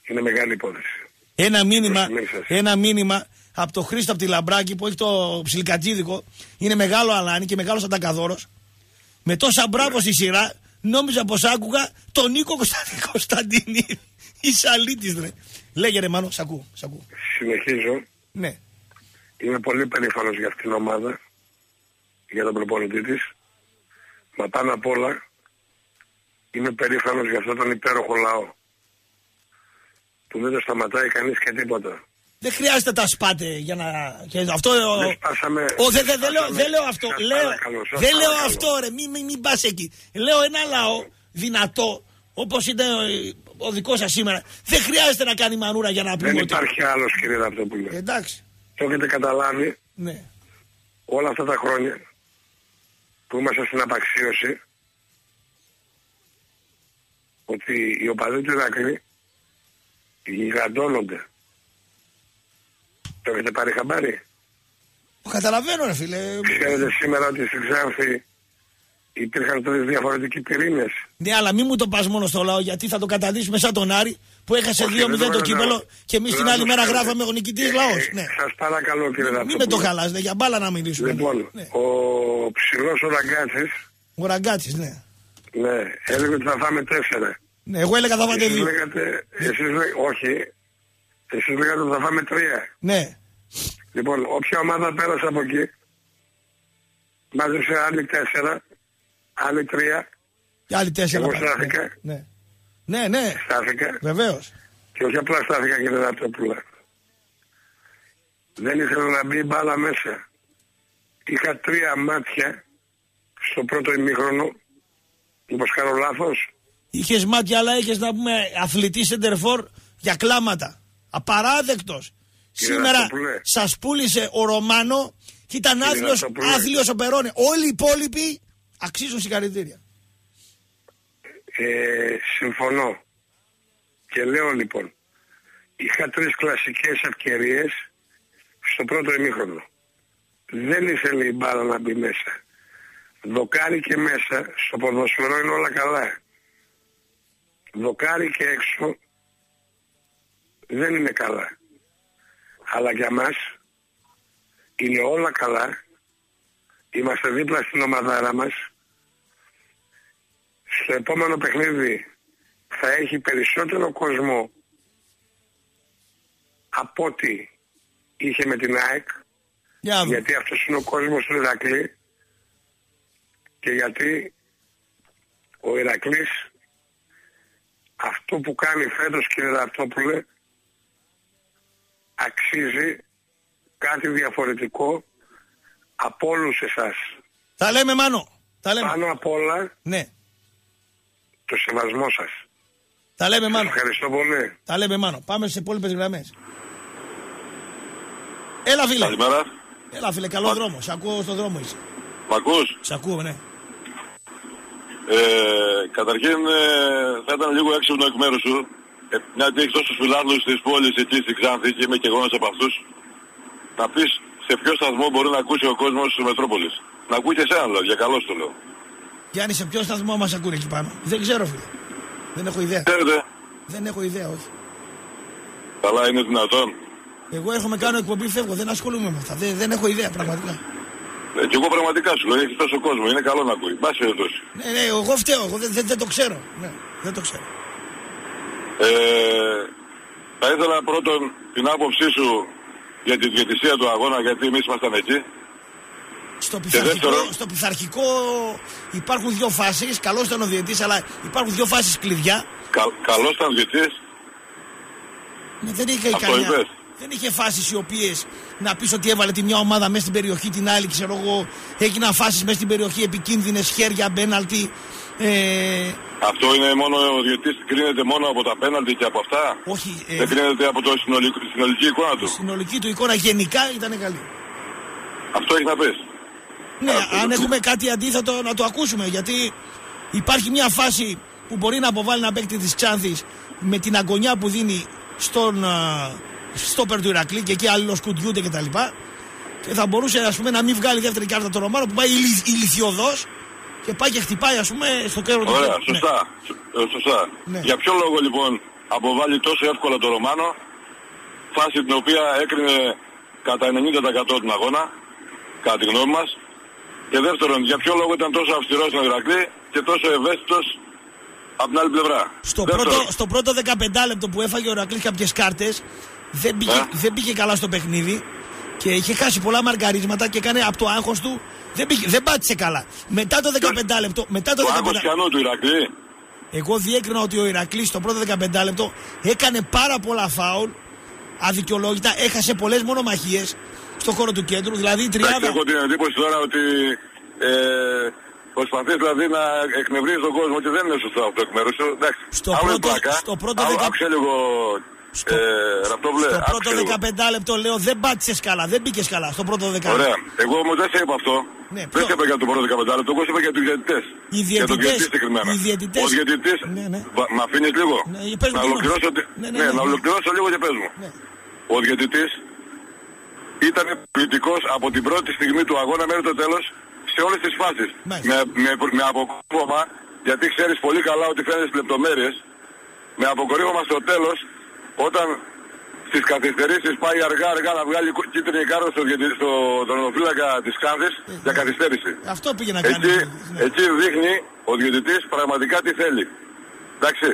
είναι μεγάλη υπόθεση. Ένα μήνυμα, Προσοχή σας. ένα μήνυμα από το Χρήστο από τη Λαμπράκη που έχει το ψιλικατζίδικο. Είναι μεγάλο αλάνι και μεγάλος αντακαδόρος. Με τόσα μπράβο στη σειρά, νόμιζα πως άκουγα τον Νίκο Κωνσταντ- Κωνσταντινίδη. Η σαλίτη, ρε. Λέγε ρε, Μάνο, σ' ακούω, σ' ακούω. Συνεχίζω. Ναι. Είμαι πολύ περήφανος για αυτήν την ομάδα, για τον προπονητή της. Μα πάνω απ' όλα είμαι περήφανος για αυτόν τον υπέροχο λαό. Που δεν το σταματάει κανείς και τίποτα. Δεν χρειάζεται τα σπάτε για να. Και αυτό. Δεν σπάσαμε- Ο, δεν, δεν δεν λέω, σπάσαμε. δεν λέω αυτό. Σας Λέω, παρακαλώ, σας δεν λέω παρακαλώ. αυτό, ρε. Μην μη, μην πας εκεί. Λέω ένα λαό δυνατό όπως ήταν ο, ο δικός σας σήμερα. Δεν χρειάζεται να κάνει μανούρα για να πούμε Δεν ότι. υπάρχει άλλος κύριε Ραπτόπουλε. Εντάξει. Το έχετε καταλάβει Ναι. όλα αυτά τα χρόνια που είμαστε στην απαξίωση ότι οι οπαδοί του Ηρακλή γιγαντώνονται. Το έχετε πάρει χαμπάρι; Το καταλαβαίνω, ρε φίλε. Ξέρετε σήμερα ότι στην Ξάνθη υπήρχαν τρεις διαφορετικοί πυρήνες. Ναι, αλλά μην μου το πας μόνο στο λαό γιατί θα το καταδείξουμε σαν τον Άρη που έχασε Όχι, 2-0 δεν το το καταλαβαίνω. κύπελο και εμείς την Δεν άλλη το μέρα ξέρετε. γράφαμε ο νικητής Ε, λαός. ε, Ναι. Σας παρακαλώ κύριε Μην με το Ραπτόπουλε. χαλάς, ναι, για μπάλα να μιλήσουμε. Λοιπόν, Ναι. ο ψηλός ο Ραγκάτσης Ο Ραγκάτσης, ναι. ναι, έλεγε ότι θα φάμε τέσσερα. Ναι. Εγώ έλεγα θα βάλετε Εσείς δύο. λέγατε, εσείς λέ- όχι, εσείς λέγατε ότι θα φάμε τρία. Ναι. Λοιπόν, όποια ομάδα πέρασε από εκεί, μάζεψε άλλοι τέσσερα, άλλοι τρία, Και άλλοι τέσσερα. Εγώ πάλι. στάθηκα. Ναι. Ναι, ναι. στάθηκα Βεβαίως. και όχι απλά στάθηκα κύριε Ραπτόπουλα. Δεν ήθελα να μπει η μπάλα μέσα. Είχα τρία μάτια στο πρώτο ημίχρονο, μήπως κάνω λάθος, Είχες μάτια, αλλά είχες να πούμε αθλητή σεντερφόρ για κλάματα. Απαράδεκτος. Κύριε Σήμερα Ραπτόπουλε. σας πούλησε ο Ρωμάνο και ήταν Κύριε άθλιος, Ραπτόπουλε. άθλιος ο Περόνε. Όλοι οι υπόλοιποι αξίζουν συγχαρητήρια. Ε, συμφωνώ. Και λέω λοιπόν, είχα τρεις κλασικές ευκαιρίες στο πρώτο ημίχρονο. Δεν ήθελε η μπάλα να μπει μέσα. Δοκάρι και μέσα, στο ποδοσφαιρό είναι όλα καλά. Δοκάρι και έξω δεν είναι καλά. Αλλά για μας είναι όλα καλά. Είμαστε δίπλα στην ομαδάρα μας στο επόμενο παιχνίδι θα έχει περισσότερο κόσμο από ό,τι είχε με την ΑΕΚ Για να δούμε. γιατί αυτός είναι ο κόσμος του Ηρακλή και γιατί ο Ηρακλής αυτό που κάνει φέτος κύριε Ραπτόπουλε αξίζει κάτι διαφορετικό από όλους εσάς. Τα λέμε, Μάνο. Τα λέμε. Πάνω απ' όλα Ναι. το σεβασμό σας. Τα λέμε, Μάνο. Ευχαριστώ πολύ. Τα λέμε, Μάνο. Πάμε στι υπόλοιπες γραμμές. Έλα, φίλε. Καλημέρα. Έλα, φίλε, καλό δρόμο. Σε ακούω στον δρόμο είσαι. Μ' ακούς; Σε ακούω, ναι. Ε, καταρχήν ε, θα ήταν λίγο έξυπνο εκ μέρους σου. Ε, μια και έχεις τόσους φιλάθλους της πόλης εκεί στην Ξάνθη και είμαι και εγώ ένας από αυτούς. Να πεις σε ποιο σταθμό μπορεί να ακούσει ο κόσμος της Μετρόπολης. Να ακούει και εσένα, λέω, για καλό σου λέω. Γιάννη, σε ποιο σταθμό μας ακούνε εκεί πάνω; Δεν ξέρω, φίλε. Δεν έχω ιδέα. Ξέρετε, Δεν έχω ιδέα, όχι. καλά είναι δυνατόν. Εγώ έρχομαι κάνω εκπομπή, φεύγω. Δεν ασχολούμαι με αυτά. Δεν, δεν έχω ιδέα, πραγματικά. Ε, και εγώ πραγματικά σου λέω, έχει τόσο κόσμο, είναι καλό να ακούει. Μπας περιπτώσει. Ναι, ναι, εγώ φταίω. Εγώ δεν, δεν, δεν το ξέρω. Ναι, δεν το ξέρω. Ε, θα ήθελα πρώτον την άποψή σου για τη διαιτησία του αγώνα, γιατί εμείς ήμασταν εκεί. Στο πειθαρχικό, δεύτερον- στο πειθαρχικό υπάρχουν δύο φάσεις. Καλός ήταν ο διαιτή, αλλά υπάρχουν δύο φάσεις κλειδιά. Κα, καλός ήταν διαιτής. Ναι, δεν είχε Αυτό καμιά. είπες. Δεν είχε φάσεις οι οποίες να πεις ότι έβαλε τη μια ομάδα μέσα στην περιοχή, την άλλη, ξέρω εγώ. Έγιναν φάσεις μέσα στην περιοχή επικίνδυνες, χέρια, μπέναλτι. Ε, Αυτό είναι μόνο ο διαιτής κρίνεται μόνο από τα πέναλτι και από αυτά. όχι, ε, Δεν κρίνεται από το συνολικό, τη συνολική εικόνα του. η συνολική του εικόνα γενικά ήταν καλή. Αυτό έχει να πεις. Ναι, Αυτό αν το- έχουμε κάτι αντίθετο να το ακούσουμε. Γιατί υπάρχει μια φάση που μπορεί να αποβάλει ένα παίκτη της Ξάνθη με την αγωνιά που δίνει στον α, στόπερ του Ηρακλή και εκεί άλλοι σκουντιούνται κτλ. Και, τα λοιπά. και θα μπορούσε ας πούμε, να μην βγάλει δεύτερη κάρτα το Ρωμάνο που πάει ηλι, ηλικιωδώς και πάει και χτυπάει ας πούμε, στο κέρο του. Ωραία, Ναι. σωστά. Ε, σωστά. Ναι. Για ποιο λόγο λοιπόν αποβάλλει τόσο εύκολα το Ρωμάνο, φάση την οποία έκρινε κατά 90% την αγώνα, κατά τη γνώμη μας. Και δεύτερον, για ποιο λόγο ήταν τόσο αυστηρός στον Ηρακλή και τόσο ευαίσθητος από την άλλη πλευρά. Στο Δεύτερον, πρώτο, στο πρώτο 15 λεπτό που έφαγε ο Ρακλής κάποιες κάρτες δεν πήγε, Ε. δεν πήγε καλά στο παιχνίδι και είχε χάσει πολλά μαρκαρίσματα και έκανε από το άγχος του δεν, πήγε, δεν πάτησε καλά. Μετά το 15 λεπτό, μετά το το 15 άγχος πιανού του Ηρακλή. εγώ διέκρινα ότι ο Ηρακλής στο πρώτο 15 λεπτό έκανε πάρα πολλά φάουλ αδικαιολόγητα, έχασε πολλές μονομαχίες στο χώρο του κέντρου, δηλαδή η Εντάξει, τριάδα. έχω την εντύπωση τώρα ότι ε, Προσπαθείς δηλαδή να εκνευρίζεις τον κόσμο και δεν είναι σωστό αυτό εκ μέρους σου. Εντάξει. Στο Άλλο πρώτο- πλάκα. στο πρώτο Άλλο- δεκα- Άκουσε λίγο... Στο- ε, Ραπτόβλε, Στο πρώτο άκουσε λίγο. 15 λεπτό λέω δεν πάτησες καλά, δεν μπήκες καλά. Στο πρώτο 15 Ωραία. Εγώ όμως δεν σε είπα αυτό. Ναι, δεν ποιο; σε είπα για το πρώτο 15 λεπτό. Εγώ σε είπα για τους διαιτητές. Οι Για τον διαιτητές- διαιτητή συγκεκριμένα. οι διαιτητές- Ο διαιτητής... Ναι, ναι. Βα- Μ' αφήνεις λίγο; Ναι, πες μου, να τι ολοκληρώσω, είναι. τη- Ναι, ναι, ναι, ναι, να ναι. ολοκληρώσω λίγο και πες μου. Ναι. Ο διαιτητής ήταν πολιτικός από την πρώτη στιγμή του αγώνα μέχρι το τέλος σε όλες τις φάσεις. Μάλιστα. Με, με, με αποκορύφωμα, γιατί ξέρεις πολύ καλά ότι φαίνεται στις λεπτομέρειες, με αποκορύφωμα στο τέλος, όταν στις καθυστερήσεις πάει αργά αργά να βγάλει κο- κίτρινη κάρτα στο, διαιτητή- στο δρονοφύλακα της Κάνθης για καθυστέρηση. Αυτό πήγε να κάνει. Εκεί, Ναι. εκεί δείχνει ο διαιτητής πραγματικά τι θέλει. Εντάξει.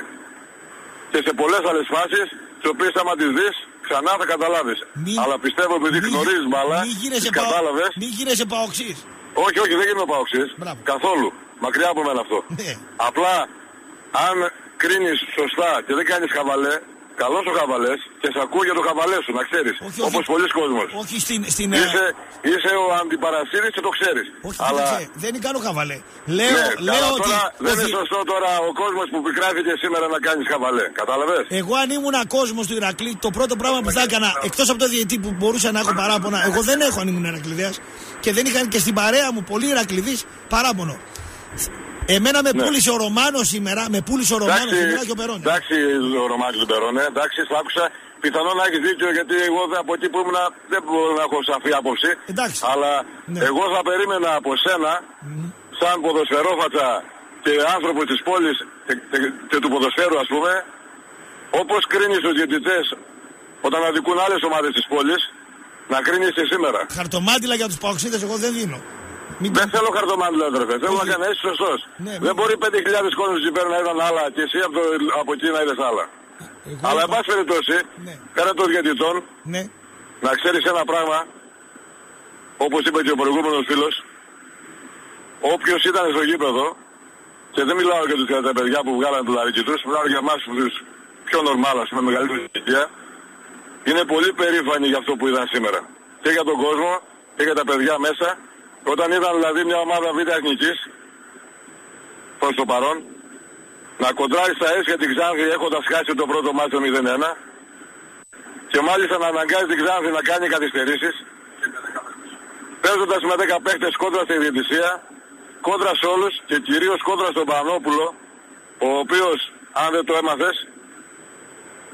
Και σε πολλές άλλες φάσεις, τις οποίες άμα τις δεις, ξανά θα καταλάβεις. Μη- Αλλά πιστεύω επειδή μη- γνωρίζεις μπάλα, μη γίνεσαι τις παο- κατάλαβες. Μη γίνεσαι παοξής. Όχι, όχι, δεν γίνομαι παοξής. Μπράβο. Καθόλου. Μακριά από μένα αυτό. Ναι. Απλά, αν κρίνεις σωστά και δεν κάνεις χαβαλέ, καλός ο χαβαλές και σε ακούω για το χαβαλές σου, να ξέρεις. Όχι, όχι. Όπως πολλοί κόσμος. Όχι στην. στην Είσαι, είσαι ο αντιπαρασύρης και το ξέρεις. όχι, Αλλά κοίταξε, δεν κάνω χαβαλέ. Λέω, ναι, λέω αλλά ότι. τώρα δεν ότι- είναι σωστό τώρα ο κόσμος που πικράθηκε σήμερα να κάνεις χαβαλέ. Κατάλαβες; Εγώ αν ήμουν κόσμος του Ηρακλή, το πρώτο πράγμα που θα έκανα, εκτός από το διαιτή που μπορούσα να έχω παράπονα, εγώ δεν έχω αν ήμουν Ηρακλειδέα και δεν είχαν και στην παρέα μου πολλοί Ηρακλειδεί παράπονο. Εμένα με Ναι. πούλησε ο Ρωμάνος σήμερα, με πούλησε ο Ρωμάνος Εντάξει, σήμερα και ο Περόνι. εντάξει ο Ρωμάνης του Περόνε, εντάξει, σ' άκουσα. Πιθανόν να έχεις δίκιο γιατί εγώ δεν- από εκεί που ήμουν δεν μπορώ να έχω σαφή άποψη. Εντάξει. Αλλά Ναι. εγώ θα περίμενα από σένα, σαν ποδοσφαιρόφατσα και άνθρωπος της πόλης και, και- και του ποδοσφαίρου ας πούμε, όπως κρίνεις τους διαιτητές όταν αδικούν άλλες ομάδες της πόλης, να κρίνεις και σήμερα. Χαρτομάτιλα για τους παοξίδες, εγώ δεν δίνω. Μην Δεν θέλω χαρτομάτιλα, αδερφέ. Θέλω Όχι. να κάνει είσαι σωστός. Ναι, δεν μη- μπορεί 5.000 κόσμος εκεί πέρα να είδαν άλλα και εσύ από, το, από εκεί να είδες άλλα. Εγώ Αλλά, εν είπα- πάση περιπτώσει, Ναι. πέρα των διαιτητών, Ναι, να ξέρεις ένα πράγμα, όπως είπε και ο προηγούμενος φίλος, όποιος ήταν στο γήπεδο, και δεν μιλάω για, τους, για τα παιδιά που βγάλανε το λαρίκι τους, μιλάω για εμάς τους πιο νορμάλ, ας πούμε, μεγαλύτερη ηλικία, είναι πολύ περήφανοι για αυτό που είδαν σήμερα. Και για τον κόσμο, και για τα παιδιά μέσα, όταν είδαν δηλαδή μια ομάδα β' εθνικής, προς το παρόν, να κοντράρει στα έσια την Ξάνθη έχοντας χάσει το πρώτο μάτσο 0-1 και μάλιστα να αναγκάζει την Ξάνθη να κάνει καθυστερήσεις παίζοντας με 10 παίχτες κόντρα στη διαιτησία κόντρα σε όλους και κυρίως κόντρα στον Πανόπουλο ο οποίος αν δεν το έμαθες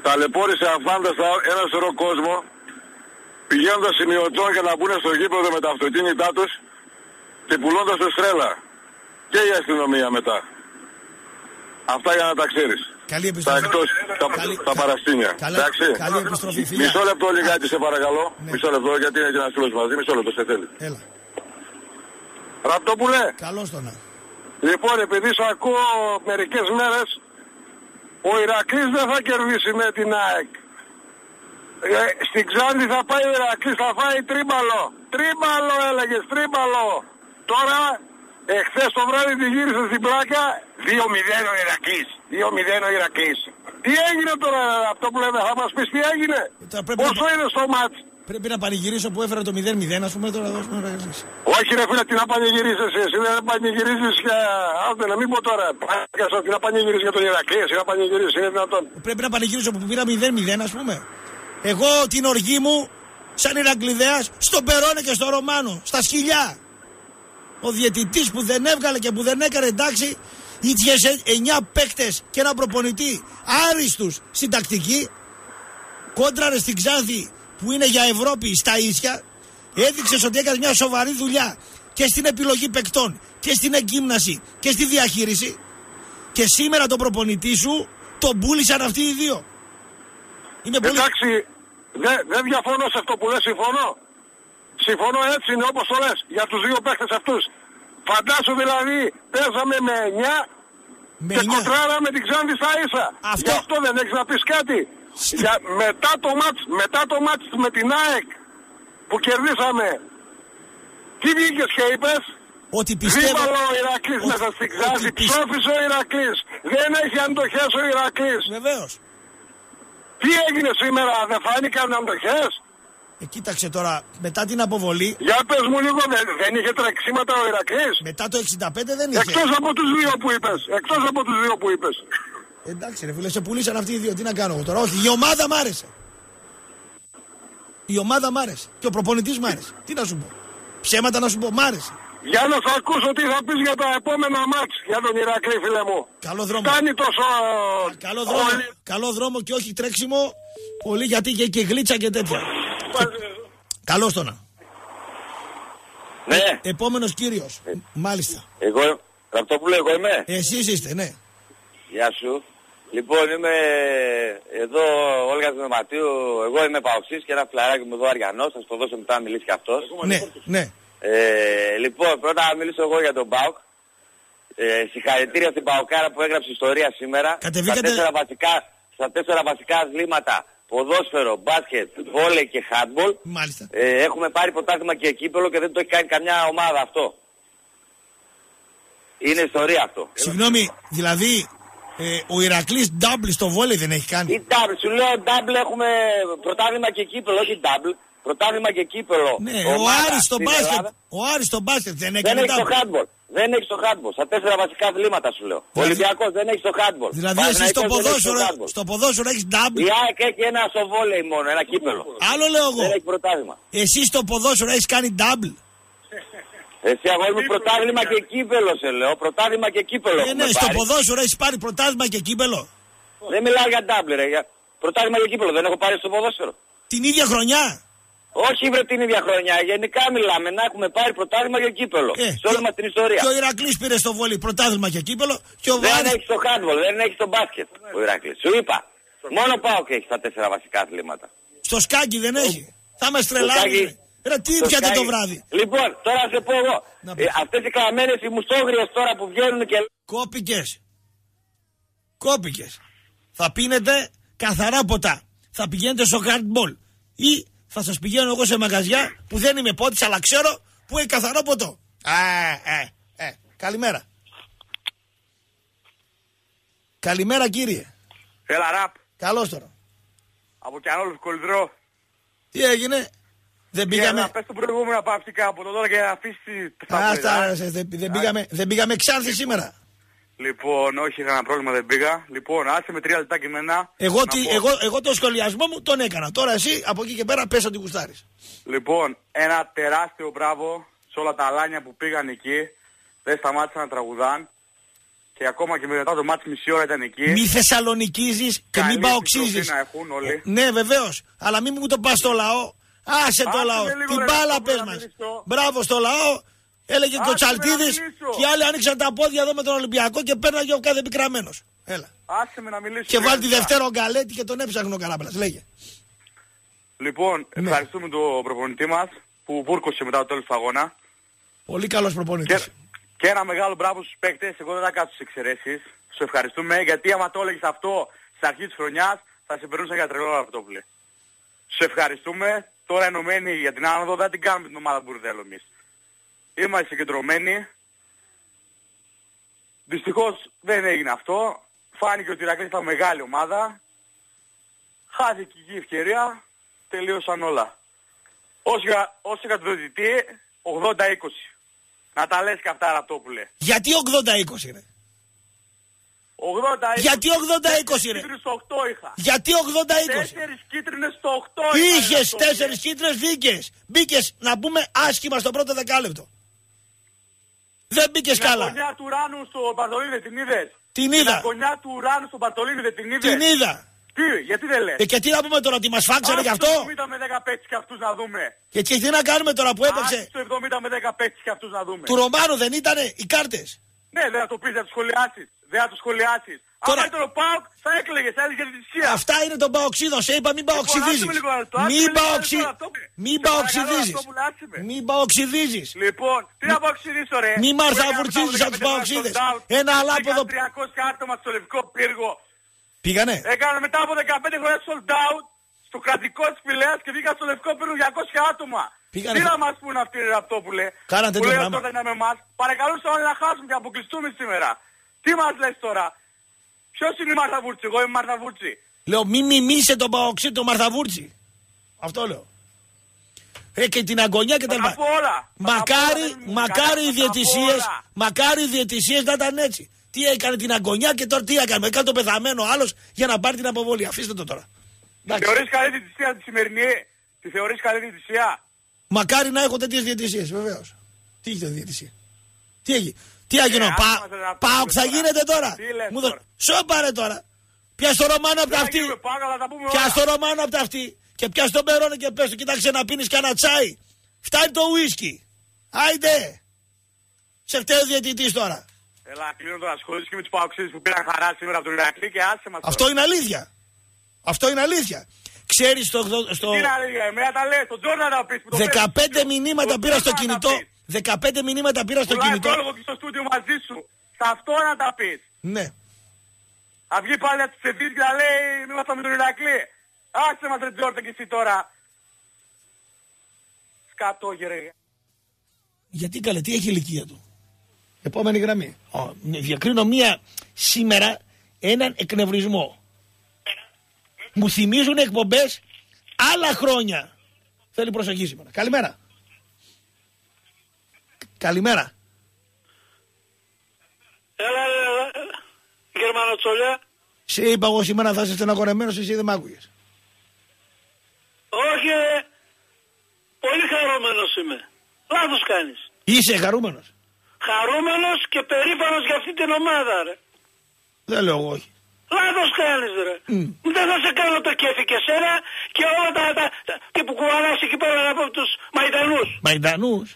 ταλαιπώρησε αφάνταστα ένα σωρό κόσμο πηγαίνοντας σημειωτών για να μπουν στο γήπεδο με τα αυτοκίνητά τους και πουλώντας το στρέλα και η αστυνομία μετά. Αυτά για να τα ξέρεις. καλή Τα επιστροφή. εκτός, τα, Καλή- τα κα- παραστήνια. καλή- Εντάξει. καλή επιστροφή, φιλιά. Μισό λεπτό λιγάκι σε παρακαλώ. Ναι. Μισό λεπτό γιατί είναι και ένας φίλος μαζί. Μισό λεπτό σε θέλει. Έλα, Ραπτόπουλε. καλώς το να. Λοιπόν, επειδή σε ακούω μερικές μέρες, ο Ηρακλής δεν θα κερδίσει με την ΑΕΚ. Ε, στην Ξάνθη θα πάει ο Ηρακλής, θα φάει τρίμπαλο. Τρίμπαλο έλεγες, τρίμπαλο. Τώρα, εχθές το βράδυ τη γύρισε στην πλάκα, 2-0 ο Ηρακλής. 2-0 ο Ηρακλής. Τι έγινε τώρα αυτό που λέμε, θα μας πεις τι έγινε; Τώρα πρέπει Πόσο να- είναι στο μάτς; Πρέπει να πανηγυρίσω που έφερα το 0-0, ας πούμε τώρα δώσουμε να ρωτήσει. Όχι ρε φίλε, τι να πανηγυρίσεις εσύ, εσύ δεν πανηγυρίζεις για... Άντε να μην πω τώρα, πάγασα, τι να πανηγυρίσεις για τον Ηρακλή, εσύ να πανηγυρίσεις, είναι δυνατόν. Πρέπει να πανηγυρίσω που πήρα 0-0, ας πούμε. Εγώ την οργή μου, σαν Ηρακλειδέας, στον Περόνε και στο Ρωμάνο, στα σκυλιά. Ο διαιτητής που δεν έβγαλε και που δεν έκανε εντάξει, είχε 9 παίκτες και ένα προπονητή άριστους στην τακτική. Κόντραρε στην Ξάνθη που είναι για Ευρώπη στα ίσια. Έδειξες ότι έκανες μια σοβαρή δουλειά και στην επιλογή παικτών και στην εγκύμναση και στη διαχείριση. Και σήμερα τον προπονητή σου τον πούλησαν αυτοί οι δύο. Είμαι πολύ... Εντάξει, δεν δεν διαφωνώ σε αυτό που λες, συμφωνώ. Συμφωνώ έτσι είναι όπως το λες, για τους δύο παίχτες αυτούς. Φαντάσου δηλαδή, παίζαμε με 9 Με και εννιά. κοντράραμε την Ξάνθη στα ίσα. Αυτό- Γι' αυτό δεν έχεις να πεις κάτι. Συ- Για, μετά το μάτς, μετά το μάτς με την ΑΕΚ που κερδίσαμε, τι βγήκες και είπες, Ότι πιστεύω... Δίπαλο ο Ηρακλής ότι- μέσα στην ότι Ξάνθη, πισ- ψόφισε ο Ηρακλής, δεν έχει αντοχές ο Ηρακλής. Βεβαίως. Τι έγινε σήμερα, δεν φάνηκαν αντοχές; Ε, κοίταξε τώρα, μετά την αποβολή, Για πες μου λίγο, δεν, δεν είχε τρεξίματα ο Ηρακλής; μετά το 65 δεν είχε. Εκτός από τους δύο που είπες. Εκτός από τους δύο που είπες. Εντάξει, ρε φίλε, σε πουλήσαν αυτοί οι δύο. Τι να κάνω εγώ τώρα; Όχι, η ομάδα μ' άρεσε. Η ομάδα μ' άρεσε. Και ο προπονητής μ' άρεσε. Τι να σου πω; Ψέματα να σου πω, μ' άρεσε. Για να θα ακούσω τι θα πεις για τα επόμενα μάτς για τον Ηρακλή φίλε μου. Καλό δρόμο. Φτάνει τόσο... Καλό δρόμο, όλοι- καλό δρόμο και όχι τρέξιμο. Πολύ γιατί είχε και γλίτσα και τέτοια. Καλώς το να. Ναι, Επόμενος κύριος. Μάλιστα. εγώ, Ραπτόπουλο, εγώ είμαι; Εσείς είστε, ναι. Γεια σου. Λοιπόν, είμαι εδώ Όλγας με Ματίου, εγώ είμαι Παοξής και ένα φιλαράκι μου εδώ Αριανός, θα σου το δώσω μετά να μιλήσει και αυτός. Ναι, ναι. Ε, λοιπόν, πρώτα να μιλήσω εγώ για τον ΠΑΟΚ. Ε, συγχαρητήρια στην ΠΑΟΚάρα που έγραψε ιστορία σήμερα. Κατεβήκατε- Στα τέσσερα βασικά, στα τέσσερα βασικά αθλήματα, ποδόσφαιρο, μπάσκετ, βόλεϊ και χάντμπολ, Μάλιστα. ε, έχουμε πάρει πρωτάθλημα και κύπελο και δεν το έχει κάνει καμιά ομάδα αυτό. Είναι ιστορία αυτό. Συγγνώμη, δηλαδή ε, ο Ηρακλής double στο βόλεϊ δεν έχει κάνει; Τι double, σου λέω double έχουμε πρωτάθλημα και κύπελο, όχι double. Πρωτάθλημα και κύπελο. Ναι, ο ομάδα Άρης στο στην μπάσκετ. Ελλάδα. Ο Άρης στο μπάσκετ δεν Δεν έκανε έχει το double. Handball. Δεν έχεις το handball. Στα τέσσερα βασικά αθλήματα σου λέω. Ο Δηλαδή- Ολυμπιακός δεν έχεις το handball. Δηλαδή εσύ στο Παναθηναϊκός δεν έχεις ποδόσφαιρο, το handball. στο ποδόσφαιρο έχεις double. Η ΑΕΚ έχει ένα στο βόλεϊ μόνο, ένα κύπελο. Άλλο λέω Δεν εγώ. έχει πρωτάθλημα. Εσύ στο ποδόσφαιρο έχεις κάνει double. Εσύ αγόρι μου πρωτάθλημα και κύπελο σε λέω. Πρωτάθλημα και κύπελο. Ε, έχουμε ναι, στο πάρει. ποδόσφαιρο έχεις πάρει πρωτάθλημα και κύπελο; Δεν μιλάω για double, ρε. Για... Πρωτάθλημα και κύπελο δεν έχω πάρει στο ποδόσφαιρο. Την ίδια χρονιά; Όχι βρε την ίδια χρονιά. Γενικά μιλάμε να έχουμε πάρει πρωτάθλημα και κύπελο. Ε, σε όλη και- μας την ιστορία. Και ο Ηρακλής πήρε στο βόλεϊ πρωτάθλημα και κύπελο. Και ο Δεν Βάρης έχει το handball, δεν έχει το μπάσκετ. Ο Ηράκλης. Σου είπα. Μόνο πάω και έχει τα τέσσερα βασικά αθλήματα. στο σκάκι δεν έχει; Θα με σκάκι- στρελάρει. Ρε τι Στο πιάτε το Sky- βράδυ. Λοιπόν, τώρα σε πω εγώ. Να Ε, πεις. αυτές οι καμένες οι μουστόγριες τώρα που βγαίνουν και Κόπηκες. Κόπηκες. Θα πίνετε καθαρά ποτά. Θα πηγαίνετε στο hardball. Ή θα σας πηγαίνω εγώ σε μαγαζιά που δεν είμαι πότης, αλλά ξέρω που έχει καθαρό ποτό. Ε, ε, ε. Καλημέρα. Καλημέρα κύριε. Έλα ραπ, Καλώς τώρα. από Κιανόλου Κολυδρό. Τι έγινε; Δεν Πήγαμε. πήγαμε. Πες τον προηγούμενο παύτικα από το τώρα και αφήσεις τα Άστα, παιδιά. ρε, δεν, δεν πήγαμε, δεν πήγαμε Ξάνθη σήμερα. Λοιπόν, όχι, είχα ένα πρόβλημα, δεν πήγα. Λοιπόν, άσε με τρία λεπτά και εμένα. Εγώ, να τι, πω. εγώ, εγώ το σχολιασμό μου τον έκανα. Τώρα εσύ από εκεί και πέρα πες ότι γουστάρεις. Λοιπόν, ένα τεράστιο μπράβο σε όλα τα αλάνια που πήγαν εκεί. Δεν σταμάτησαν να τραγουδάν. Και ακόμα και μετά το μάτς μισή ώρα ήταν εκεί. Μη θεσσαλονικίζεις και Καλή μην παοξίζεις. επιστροφή να έχουν όλοι. Ναι, βεβαίως. Αλλά μην μου το πας στο λαό. Άσε το Άσε λαό. με λίγο, Την ρε, μπάλα να πες να μας. μιλήσω. Μπράβο στο λαό. Έλεγε και ο Άσε με να Τσαλτίδης μιλήσω. και οι άλλοι άνοιξαν τα πόδια εδώ με τον Ολυμπιακό και πέρναγε ο κάθε πικραμένος. Έλα. Άσε με να μιλήσω. Και τρία βάλει τη λεπτά. Δευτέρα ο Γκαλέτη και τον έψαχνε ο Καράμπλας. Λέγε. Λοιπόν, Ναι. ευχαριστούμε τον προπονητή μας που βούρκωσε μετά το τέλος του αγώνα. Πολύ καλός Και, προπονητής. και ένα μεγάλο μπράβο στους παίκτες, εγώ δεν θα κάτσω στις εξαιρέσεις. Σου ευχαριστούμε γιατί άμα το έλεγες αυτό στην αρχή της χρονιάς θα σε περνούσαν για τρελό Ραπτόπουλε. Σε ευχαριστούμε. Τώρα ενωμένοι για την άνοδο δεν την κάνουμε την ομάδα μπουρδέλο εμείς. Είμαστε συγκεντρωμένοι. Δυστυχώς δεν έγινε αυτό. Φάνηκε ότι η Ηρακλής ήταν μεγάλη ομάδα. Χάθηκε η ευκαιρία. Τελείωσαν όλα. Ως για, ως για τον διαιτητή 80-20. Να τα λες και αυτά Ραπτόπουλε. Γιατί 80-20 ρε; 80-20. Γιατί 80-20 ρε; Κίτρινες στο 8 είχα. Γιατί 80-20. Τέσσερις κίτρινες στο 8 είχα. Είχες Ραπτόπουλε. τέσσερις κίτρινες δίκε. Μπήκες να πούμε άσχημα στο πρώτο δεκάλεπτο. Δεν μπήκε Την καλά. αγωνιά του Ράνου στο Παρτολίνη δεν την είδες; Την Την είδα. αγωνιά του Ράνου στο Παρτολίνη δεν την είδες; Την είδα. Τι, γιατί δεν λες; Ε, και τι να πούμε τώρα, ότι μας φάξανε γι' αυτό; Άσου το 70 με 10 παίκτες και αυτούς να δούμε. Και τι τι να κάνουμε τώρα που Άσου έπαιξε. το 70 με 10 παίκτες και αυτούς να δούμε. Του Ρωμάνου δεν ήτανε οι κάρτες; Ναι, δεν θα το πεις, δεν θα το σχολιάσεις. Δεν θα το σχολιάσεις. Τώρα- Άμα ήταν ο Πάοκ θα έκλαιγες, θα έλεγες για τη θυσία. Αυτά είναι των παοξίδων. Σε είπα μην παοξιδίζει. άσε με λίγο, το άσε με Μην λίγο, παοξι... τώρα, το- Μην Σε παρακαλώ, παοξιδίζει. αυτό που άσε με. Μην παοξιδίζει. Λοιπόν, τι να παοξιδήσω ρε. Μη μ' Που αρθαβουρτσίζεις έκανα από τους μετά παοξίδες. στο down, Ένα αλάποδο- πήγαν 300 άτομα στο λευκό πύργο. Πήγανε. Έκανα μετά από 15 χρόνια sold out στο κρατικό της Πηλαίας και βγήκα στο λευκό πύργο 200 άτομα. Πήγανε. Τι να μας πούν αυτοί ρε Ραπτόπουλε; Κάνατε που το λέει πράγμα. ότι τότε είναι με εμάς. Παρακαλούσα όλοι να χάσουμε και αποκλειστούμε σήμερα. Τι μας λες τώρα; Ποιος είναι η Μαρθαβούρτση, εγώ είμαι η Μαρθαβούρτση. Λέω μη μιμήσε τον παοξί τον Μαρθαβούρτσι. Αυτό λέω. Ε, και την αγωνιά και τα Θα λοιπά. τα πω όλα. Θα τα πω όλα, Μακάρι, δεν είναι μακάρι οι μουσικά, θα τα πω διαιτησίε, όλα. μακάρι οι διαιτησίες να ήταν έτσι. Τι έκανε την αγωνιά και τώρα τι έκανε. Έκανε το πεθαμένο άλλος για να πάρει την αποβολή. Αφήστε το τώρα. Εντάξει. Θεωρείς καλή διαιτησία τη σημερινή; Τη θεωρείς καλή διαιτησία; Μακάρι να έχω τέτοιες διαιτησίες, βεβαίως. Τι έχετε διαιτησία; Τι έχει; Τι έγινε, Ε, πα, άσε μας να πάω, πούμε θα τώρα. γίνεται τώρα. Τι λες Μου τώρα. Σώπαρε τώρα. Πια το Ρωμάνο από τα Θα αυτή. γίνουμε πάγα, θα τα πούμε Πια όλα. το Ρωμάνο από τα αυτή. Και πια τον Περόνο και πες του, κοίταξε να πίνεις κανένα τσάι. Φτάνει το ουίσκι. Άιντε. Σε φταίει ο διαιτητής τώρα. Έλα, κλείνω τώρα σχόλιο και με τους παοξίδες που πήραν χαρά σήμερα από τον Ηρακλή και άσε μας. Αυτό είναι αλήθεια. Αυτό είναι αλήθεια. Ξέρεις στο, στο, Τι να λέει, εμένα τα λέει, τον Τζόρνταν να πεις που το 15 παίρνεις. μηνύματα Τον πήρα στο Τζόρνταν να κινητό. Πεις. 15 μηνύματα πήρα στο Πουλάει κινητό. πρόλογο και στο στούντιο μαζί σου. Σε αυτό να τα πεις. Ναι. Θα βγει πάλι από τις ευείς και θα λέει, είμαστε με τον Ηρακλή. Άσε μας ρε Τζόρνταν και εσύ τώρα. Σκατό γερέ. Γιατί καλέ, τι έχει η ηλικία του; Επόμενη γραμμή. Ω, ναι, διακρίνω μία σήμερα έναν εκνευρισμό. Μου θυμίζουν εκπομπές άλλα χρόνια. Θέλει προσοχή σήμερα. Καλημέρα. Καλημέρα. Έλα, έλα, έλα. Γερμανοτσολιά. Σε είπα εγώ σήμερα θα είσαι στεναχωρεμένος, εσύ δεν μ' άκουγες. Όχι, ε, πολύ χαρούμενος είμαι. Λάθος κάνεις. Είσαι χαρούμενος. Χαρούμενος και περήφανος για αυτή την ομάδα, ρε. Δεν λέω εγώ όχι. Λάθος κάνεις, ρε. Μμ. Δεν θα σε κάνω το κέφι και σένα και όλα τα, τα, τα- τι που κουβαλάς εκεί πέρα από τους Μαϊντανούς. Μαϊντανούς.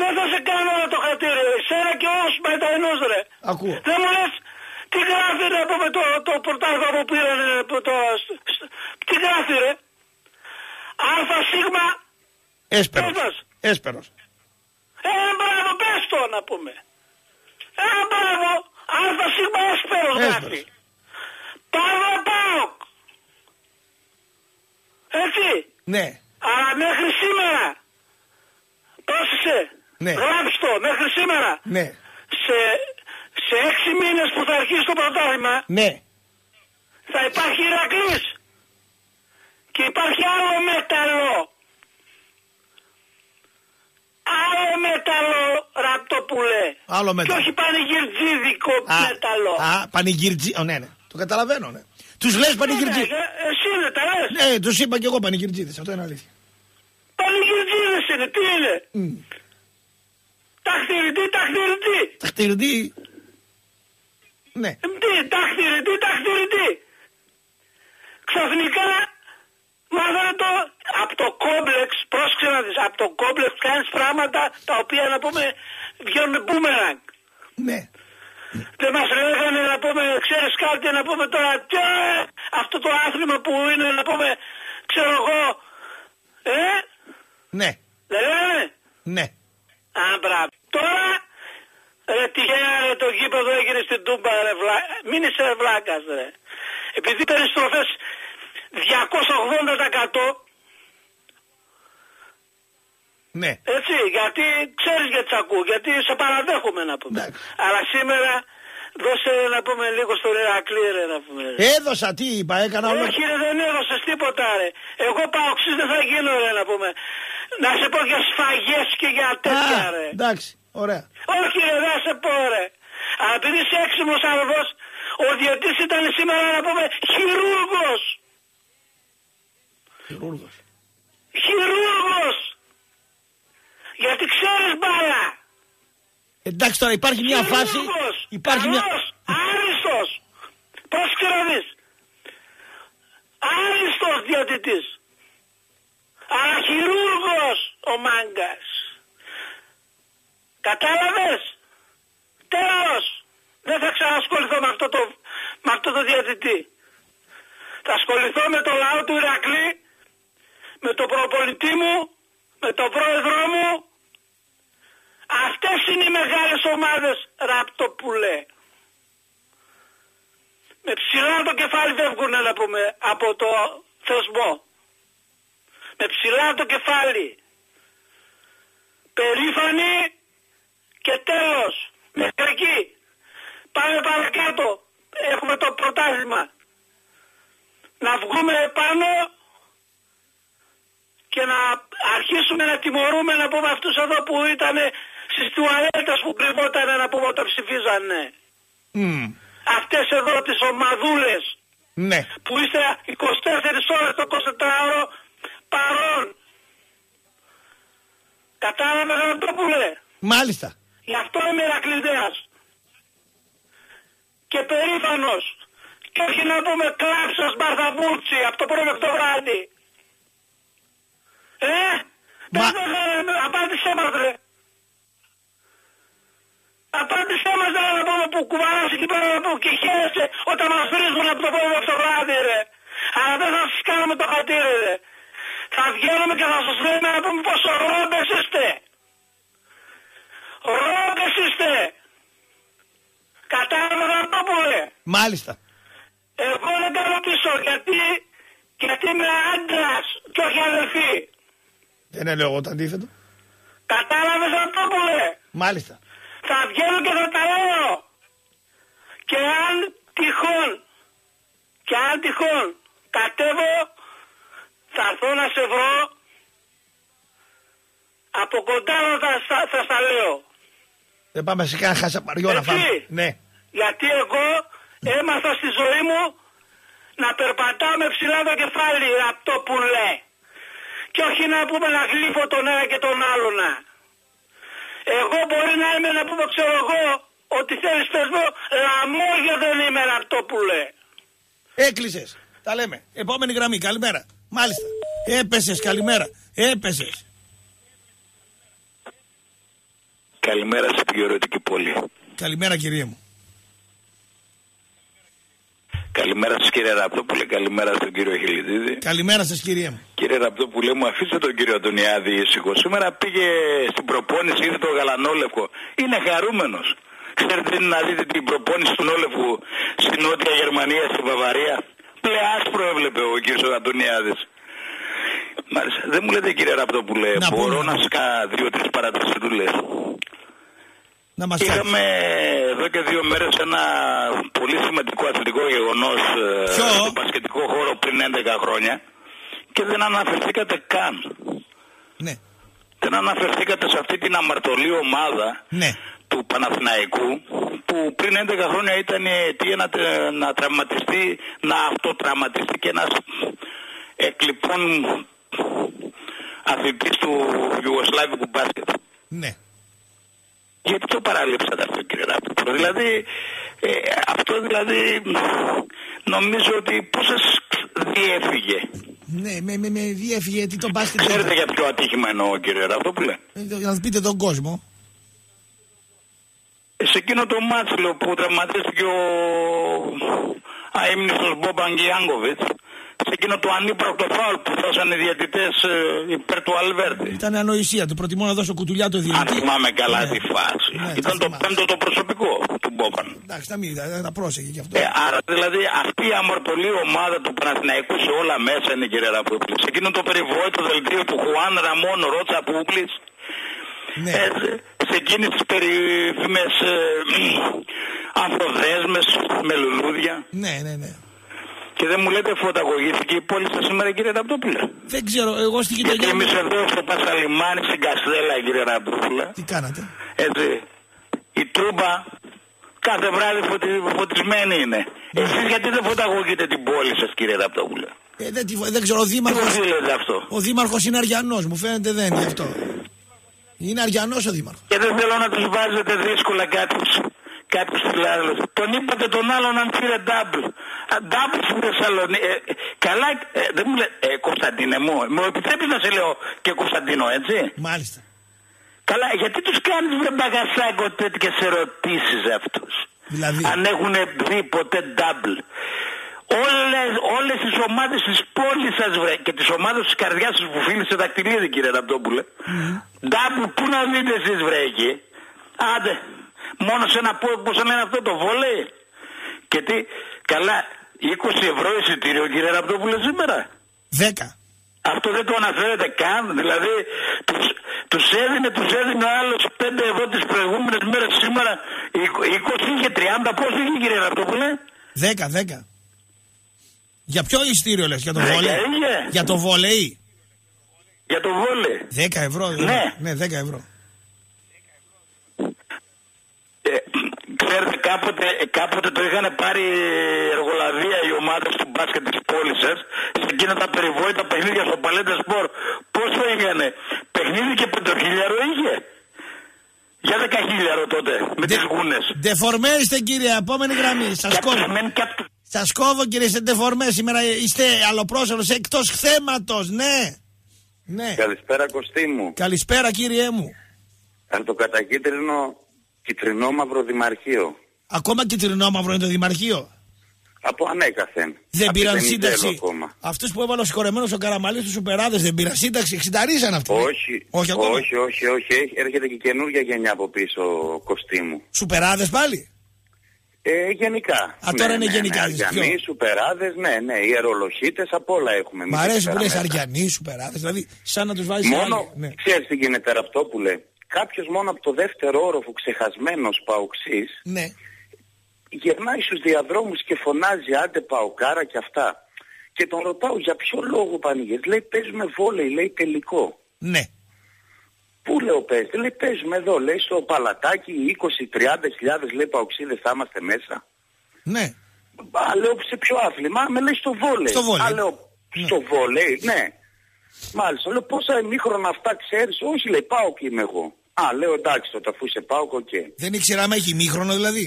Δεν θα σε κάνω όλο το χατήρι, ρε. Σένα και όλους τους Μαϊντανούς, ρε. Ακούω. Δεν μου λες τι γράφει ρε πούμε το, το πορτάγο που πήραν ρε, που το, σ- σ- τι γράφει ρε. Αλφα σίγμα Έσπερος. Πες μας. Έσπερος. Ε, μπράβο, πες το να πούμε. Ε, μπράβο, αλφα σίγμα έσπερος Έσπερος. γράφει. Παύλα ΠΑΟΚ. Έτσι. Ναι. Αλλά μέχρι σήμερα. Πρόσεξε. Ναι. Γράψτε το, μέχρι σήμερα. Ναι. Σε, σε έξι μήνες που θα αρχίσει το πρωτάθλημα Ναι. θα υπάρχει Ηρακλής. Και υπάρχει άλλο μέταλλο. Άλλο μέταλλο ραπτοπουλέ. Άλλο Και μέταλλο. όχι πανηγυρτζίδικο μέταλλο. α, πανηγυρτζή. Ω, ναι, ναι. Το καταλαβαίνω, ναι. Τους λες πανηγυρτζή. Ε, ε, Εσύ είναι τα λες. Ναι, τους είπα και εγώ πανηγυρτζίδες. Αυτό είναι αλήθεια. Πανηγυρτζίδες είναι. Τι είναι; Μμ. Ταχτηριτή, ταχτηριτή. Ταχτηρντή. Ναι. Ε, Τι, ταχτηριτή, ταχτηριτή. Ξαφνικά μάθανε το από το κόμπλεξ, πρόσεξε να δεις, από το κόμπλεξ κάνεις πράγματα τα οποία να πούμε βγαίνουν μπούμεραγκ. Ναι. Δεν μας λέγανε να πούμε, ξέρεις κάτι να πούμε τώρα, «Τιε, αυτό το άθλημα που είναι να πούμε, ξέρω εγώ, ε, Ναι. δεν λένε. Ναι. Α, μπράβο. Τώρα, ρε τυχαία ρε, το γήπεδο έγινε στην Τούμπα, ρε βλά... Μην είσαι βλάκας, ρε. Επειδή περιστροφές 280% Ναι. έτσι, γιατί ξέρεις γιατί σ' ακούω, γιατί σε παραδέχομαι να πούμε. Εντάξει. Αλλά σήμερα δώσε να πούμε λίγο στον Ηρακλή ρε να πούμε. ρε. Έδωσα τι είπα, έκανα όλο. Όχι ρε δεν έδωσες τίποτα ρε. Εγώ παοξής δεν θα γίνω ρε να πούμε. Να σε πω για σφαγές και για τέτοια Α, ρε. εντάξει, ωραία. Όχι ρε, δεν σε πω ρε. Αλλά επειδή είσαι έξιμος άνθρωπος, ο διαιτής ήταν σήμερα να πούμε χειρούργος. Χειρούργος. Χειρούργος. Γιατί ξέρεις μπάλα. Εντάξει τώρα υπάρχει μια φάση. Χειρούργος. Υπάρχει μια. Καλός. Άριστος. Πρόσεξε να δεις. Άριστος διαιτητής. Αλλά χειρούργος ο μάγκας. Κατάλαβες; Τέλος. Δεν θα ξανασχοληθώ με αυτό το, με αυτό το διαιτητή. Θα ασχοληθώ με το λαό του Ηρακλή, με το προπολιτή μου, με το πρόεδρό μου. Αυτές είναι οι μεγάλες ομάδες ραπτοπουλέ. Με ψηλά το κεφάλι φεύγουν να πούμε από το θεσμό. Με ψηλά το κεφάλι. Περήφανοι και τέλος. Μέχρι εκεί. Πάμε παρακάτω. Έχουμε το πρωτάθλημα. Να βγούμε πάνω και να αρχίσουμε να τιμωρούμε να πούμε αυτούς εδώ που ήταν στις τουαλέτες που κρυβόταν να πούμε όταν ψηφίζανε. Μμ. Αυτές εδώ τις ομαδούλες Ναι. που είστε 24 ώρες το 24ωρο παρόν. Κατάλαβες αυτό που λέει. Μάλιστα. Γι' αυτό είμαι Ηρακλειδέας. Και περήφανος. Και όχι να πούμε κλάψας Μπαρθαβούτσι από το πρωί μέχρι το βράδυ. Ε, Μα- πες μας, ρε, απάντησέ μας ρε. Απάντησέ μας ρε να πούμε που κουβαλάς εκεί πέρα να πούμε και χαίρεσαι όταν μας βρίσκουν από το πρωί μέχρι το βράδυ ρε. Αλλά δεν θα σας κάνουμε το χατήρι ρε. Θα βγαίνουμε και θα σας λέμε να πούμε πόσο ρόμπες είστε. Ρόμπες είστε. Κατάλαβα αυτό που λέει. Μάλιστα. Εγώ δεν τα ρωτήσω γιατί, γιατί είμαι άντρας και όχι αδελφή. Δεν έλεγα εγώ το αντίθετο. Κατάλαβες αυτό που λέει. Μάλιστα. Θα βγαίνω και θα τα λέω. Και αν τυχόν, και αν τυχόν κατέβω, θα έρθω να σε βρω. Από κοντά θα, θα, θα στα λέω. Δεν πάμε σε κανένα χασαπαριό να Έτσι. φάμε. Ναι. Γιατί εγώ έμαθα στη ζωή μου να περπατάω με ψηλά το κεφάλι αυτό που λέει. Και όχι να πούμε να γλύφω τον ένα και τον άλλον. Εγώ μπορεί να είμαι να πούμε ξέρω εγώ ότι θέλεις πες μου λαμόγιο δεν είμαι αυτό που λέει. Έκλεισες. Τα λέμε. Επόμενη γραμμή. Καλημέρα. Μάλιστα. Έπεσες. Καλημέρα. Έπεσες. Καλημέρα στην πιο ερωτική πόλη. Καλημέρα κύριε μου. Καλημέρα σας κύριε Ραπτόπουλε, καλημέρα στον κύριο Χιλιδίδη. Καλημέρα σας κύριε μου. Κύριε Ραπτόπουλε, μου αφήστε τον κύριο Αντωνιάδη ήσυχο. Σήμερα πήγε στην προπόνηση, είδε το γαλανόλευκο. Είναι χαρούμενος. Ξέρετε τι είναι να δείτε την προπόνηση του Νόλευκου στην Νότια Γερμανία, στη Βαβαρία; Πλε άσπρο έβλεπε ο κύριος Αντωνιάδης. Μάλιστα. Δεν μου λέτε κύριε Ραπτόπουλε, Να μπορώ πούμε. να σκά δύο-τρεις παρατηρήσεις Να μας Είχαμε εδώ και δύο μέρες ένα πολύ σημαντικό αθλητικό γεγονός ε, Ποιο; στον πασχετικό χώρο πριν 11 χρόνια και δεν αναφερθήκατε καν. Ναι. Δεν αναφερθήκατε σε αυτή την αμαρτωλή ομάδα Ναι. του Παναθηναϊκού που πριν 11 χρόνια ήταν η αιτία να, τε- να τραυματιστεί, να αυτοτραυματιστεί και ένας εκλειπών αθλητής του Ιουγκοσλάβικου μπάσκετ. Ναι. Γιατί το παραλείψατε αυτό κύριε Ράπτο. Δηλαδή ε, αυτό δηλαδή νομίζω ότι πώς σας διέφυγε; Ναι, με, με, με διέφυγε τι το μπάσκετ. Ξέρετε για ποιο ατύχημα εννοώ κύριε Ραπτόπουλε. Ε, Για να πείτε τον κόσμο. Σε εκείνο το μάτσιλο που τραυματίστηκε ο αείμνηστος Μπόμπαν Γιάνγκοβιτς σε εκείνο το ανύπαρκτο φάουλ που δώσαν οι διαιτητές ε, υπέρ του Αλβέρτη. Ήταν ανοησία του. Προτιμώ να δώσω κουτουλιά το Αν διαιτητή. θυμάμαι καλά Ναι. τη φάση. Ναι, τα Ήταν το θυμάμαι. πέμπτο το προσωπικό του Μπόμπαν. Εντάξει, τα μην, τα, τα πρόσεχε γι' αυτό. Ε, άρα δηλαδή αυτή η αμορφωλή ομάδα του Παναθηναϊκού σε όλα μέσα είναι κύριε Ραπτόπουλε. Σε εκείνο το περιβόητο δελτίο του Χουάν Ραμόν Ρότσα Πούμπλης ναι. ε, σε εκείνες τις περίφημες ε, ανθοδέσμες με λουλούδια ναι, ναι, ναι. και δεν μου λέτε φωταγωγήθηκε η πόλη σας σήμερα κύριε Ραπτόπουλε; Δεν ξέρω, εγώ στην Γιατί γειτονιά μου. εμείς εδώ στο Πασαλιμάνι στην Καστέλα κύριε Ραπτόπουλε Τι κάνατε; έτσι η τρούμπα κάθε βράδυ φωτι, φωτισμένη είναι. Εσείς γιατί δεν φωταγωγείτε την πόλη σας κύριε Ραπτόπουλε; Ε, δεν, τη- δεν ξέρω, ο Τι Δήμαρχος, οφείλεται αυτό; ο Δήμαρχος είναι Αριανός, μου φαίνεται δεν είναι αυτό. Είναι Αριανός ο Δήμαρχος. Και δεν θέλω να τους βάζετε δύσκολα κάποιους, κάποιους φιλάδελφους. Τον είπατε τον άλλον αν πήρε double. Α, Double στη Θεσσαλονίκη. Ε, ε, καλά, ε, δεν μου λέει, ε, Κωνσταντίνε μου, μου επιτρέπεις να σε λέω και Κωνσταντίνο, έτσι; Μάλιστα. Καλά, γιατί τους κάνεις βρε μπαγασάκο τέτοιες ερωτήσεις αυτούς; Δηλαδή; Αν έχουν δει ποτέ double. Όλες, όλες τις ομάδες της πόλης σας βρε και τις ομάδες της καρδιάς σας που φίλησε δακτυλίδι κύριε Ραπτόπουλε. Double, πού να δείτε εσείς βρε εκεί. Άντε, μόνο σε ένα πω, πώς λένε αυτό το βόλεϊ. Και τι, καλά, 20 ευρώ εισιτήριο κύριε Ραπτόπουλε σήμερα. Δέκα. Αυτό δεν το αναφέρεται καν, δηλαδή τους, τους έδινε, τους έδινε ο άλλος 5 ευρώ τις προηγούμενες μέρες σήμερα, 20 είχε 30, πώς είχε κύριε Ραπτόπουλε; Δέκα, δέκα. Για ποιο ειστήριο λες, για το Δέκα βόλεϊ; είχε. Για το βόλεϊ. Για το βόλε. 10 ευρώ. δηλαδή. Ναι. Ναι, 10 ευρώ. Ε, ξέρετε, κάποτε, κάποτε το είχαν πάρει εργολαβία οι ομάδες του μπάσκετ της πόλης σας σε εκείνα τα περιβόητα παιχνίδια στο Παλέντε Σπορ. Πόσο είχανε, παιχνίδι και πεντοχίλιαρο είχε. Για δεκαχίλιαρο τότε, με τις γούνες. Δεφορμέ είστε κύριε, επόμενη γραμμή. Σας Και κόβω. απ' και απ' Σα κόβω κύριε, είστε δεφορμέ σήμερα. Είστε αλλοπρόσωπος εκτός θέματος, ναι. Ναι. Καλησπέρα Κωστή μου. Καλησπέρα κύριε μου. Από το κατακίτρινο κυτρινόμαυρο δημαρχείο. Ακόμα κυτρινόμαυρο είναι το Δημαρχείο. Από ανέκαθεν. Δεν Απ' πήραν τη Βενιζέλο σύνταξη. Ακόμα. Αυτούς που έβαλε ο συγχωρεμένο ο Καραμαλής τους Σουπεράδε δεν πήραν σύνταξη. Εξηταρίσαν αυτοί. Όχι, Όχι ακόμα. όχι, όχι, όχι. Έχει- Έρχεται και καινούργια γενιά από πίσω Κωστή μου. Σουπεράδε πάλι. Ε, γενικά. Α, τώρα είναι γενικά, Ναι, ποιο; Αργιανοί, σουπεράδες, ναι, ναι. Ιερολοχίτες, απ' όλα έχουμε. Μ' εμείς αρέσει εκεί που πέρα λες μέσα. Αργιανοί, Σουπεράδες. Δηλαδή, σαν να τους βάζεις. Μόνο, Ναι. ξέρεις τι γίνεται αυτό που λέει. Κάποιος μόνο από το δεύτερο όροφο ξεχασμένος παουξής ναι. γυρνάει στους διαδρόμους και φωνάζει άντε παοκάρα και αυτά. Και τον ρωτάω για ποιο λόγο πανηγες. Λέει παίζουμε βόλεϊ, λέει τελικό. Ναι. Πού λέω παίζετε, λέει παίζουμε εδώ, λέει στο παλατάκι 20-30 χιλιάδες λέει παοξίδες θα είμαστε μέσα. Ναι. Α, λέω σε ποιο άθλημα, με λέει στο βόλεϊ. Στο βόλεϊ. Α, λέω στο βόλεϊ, ναι. Μάλιστα, λέω πόσα ημίχρονα αυτά ξέρεις, όχι λέει πάω και είμαι εγώ. Α, λέω εντάξει τότε αφού είσαι πάω και Δεν ήξερα αν έχει μήχρονο δηλαδή.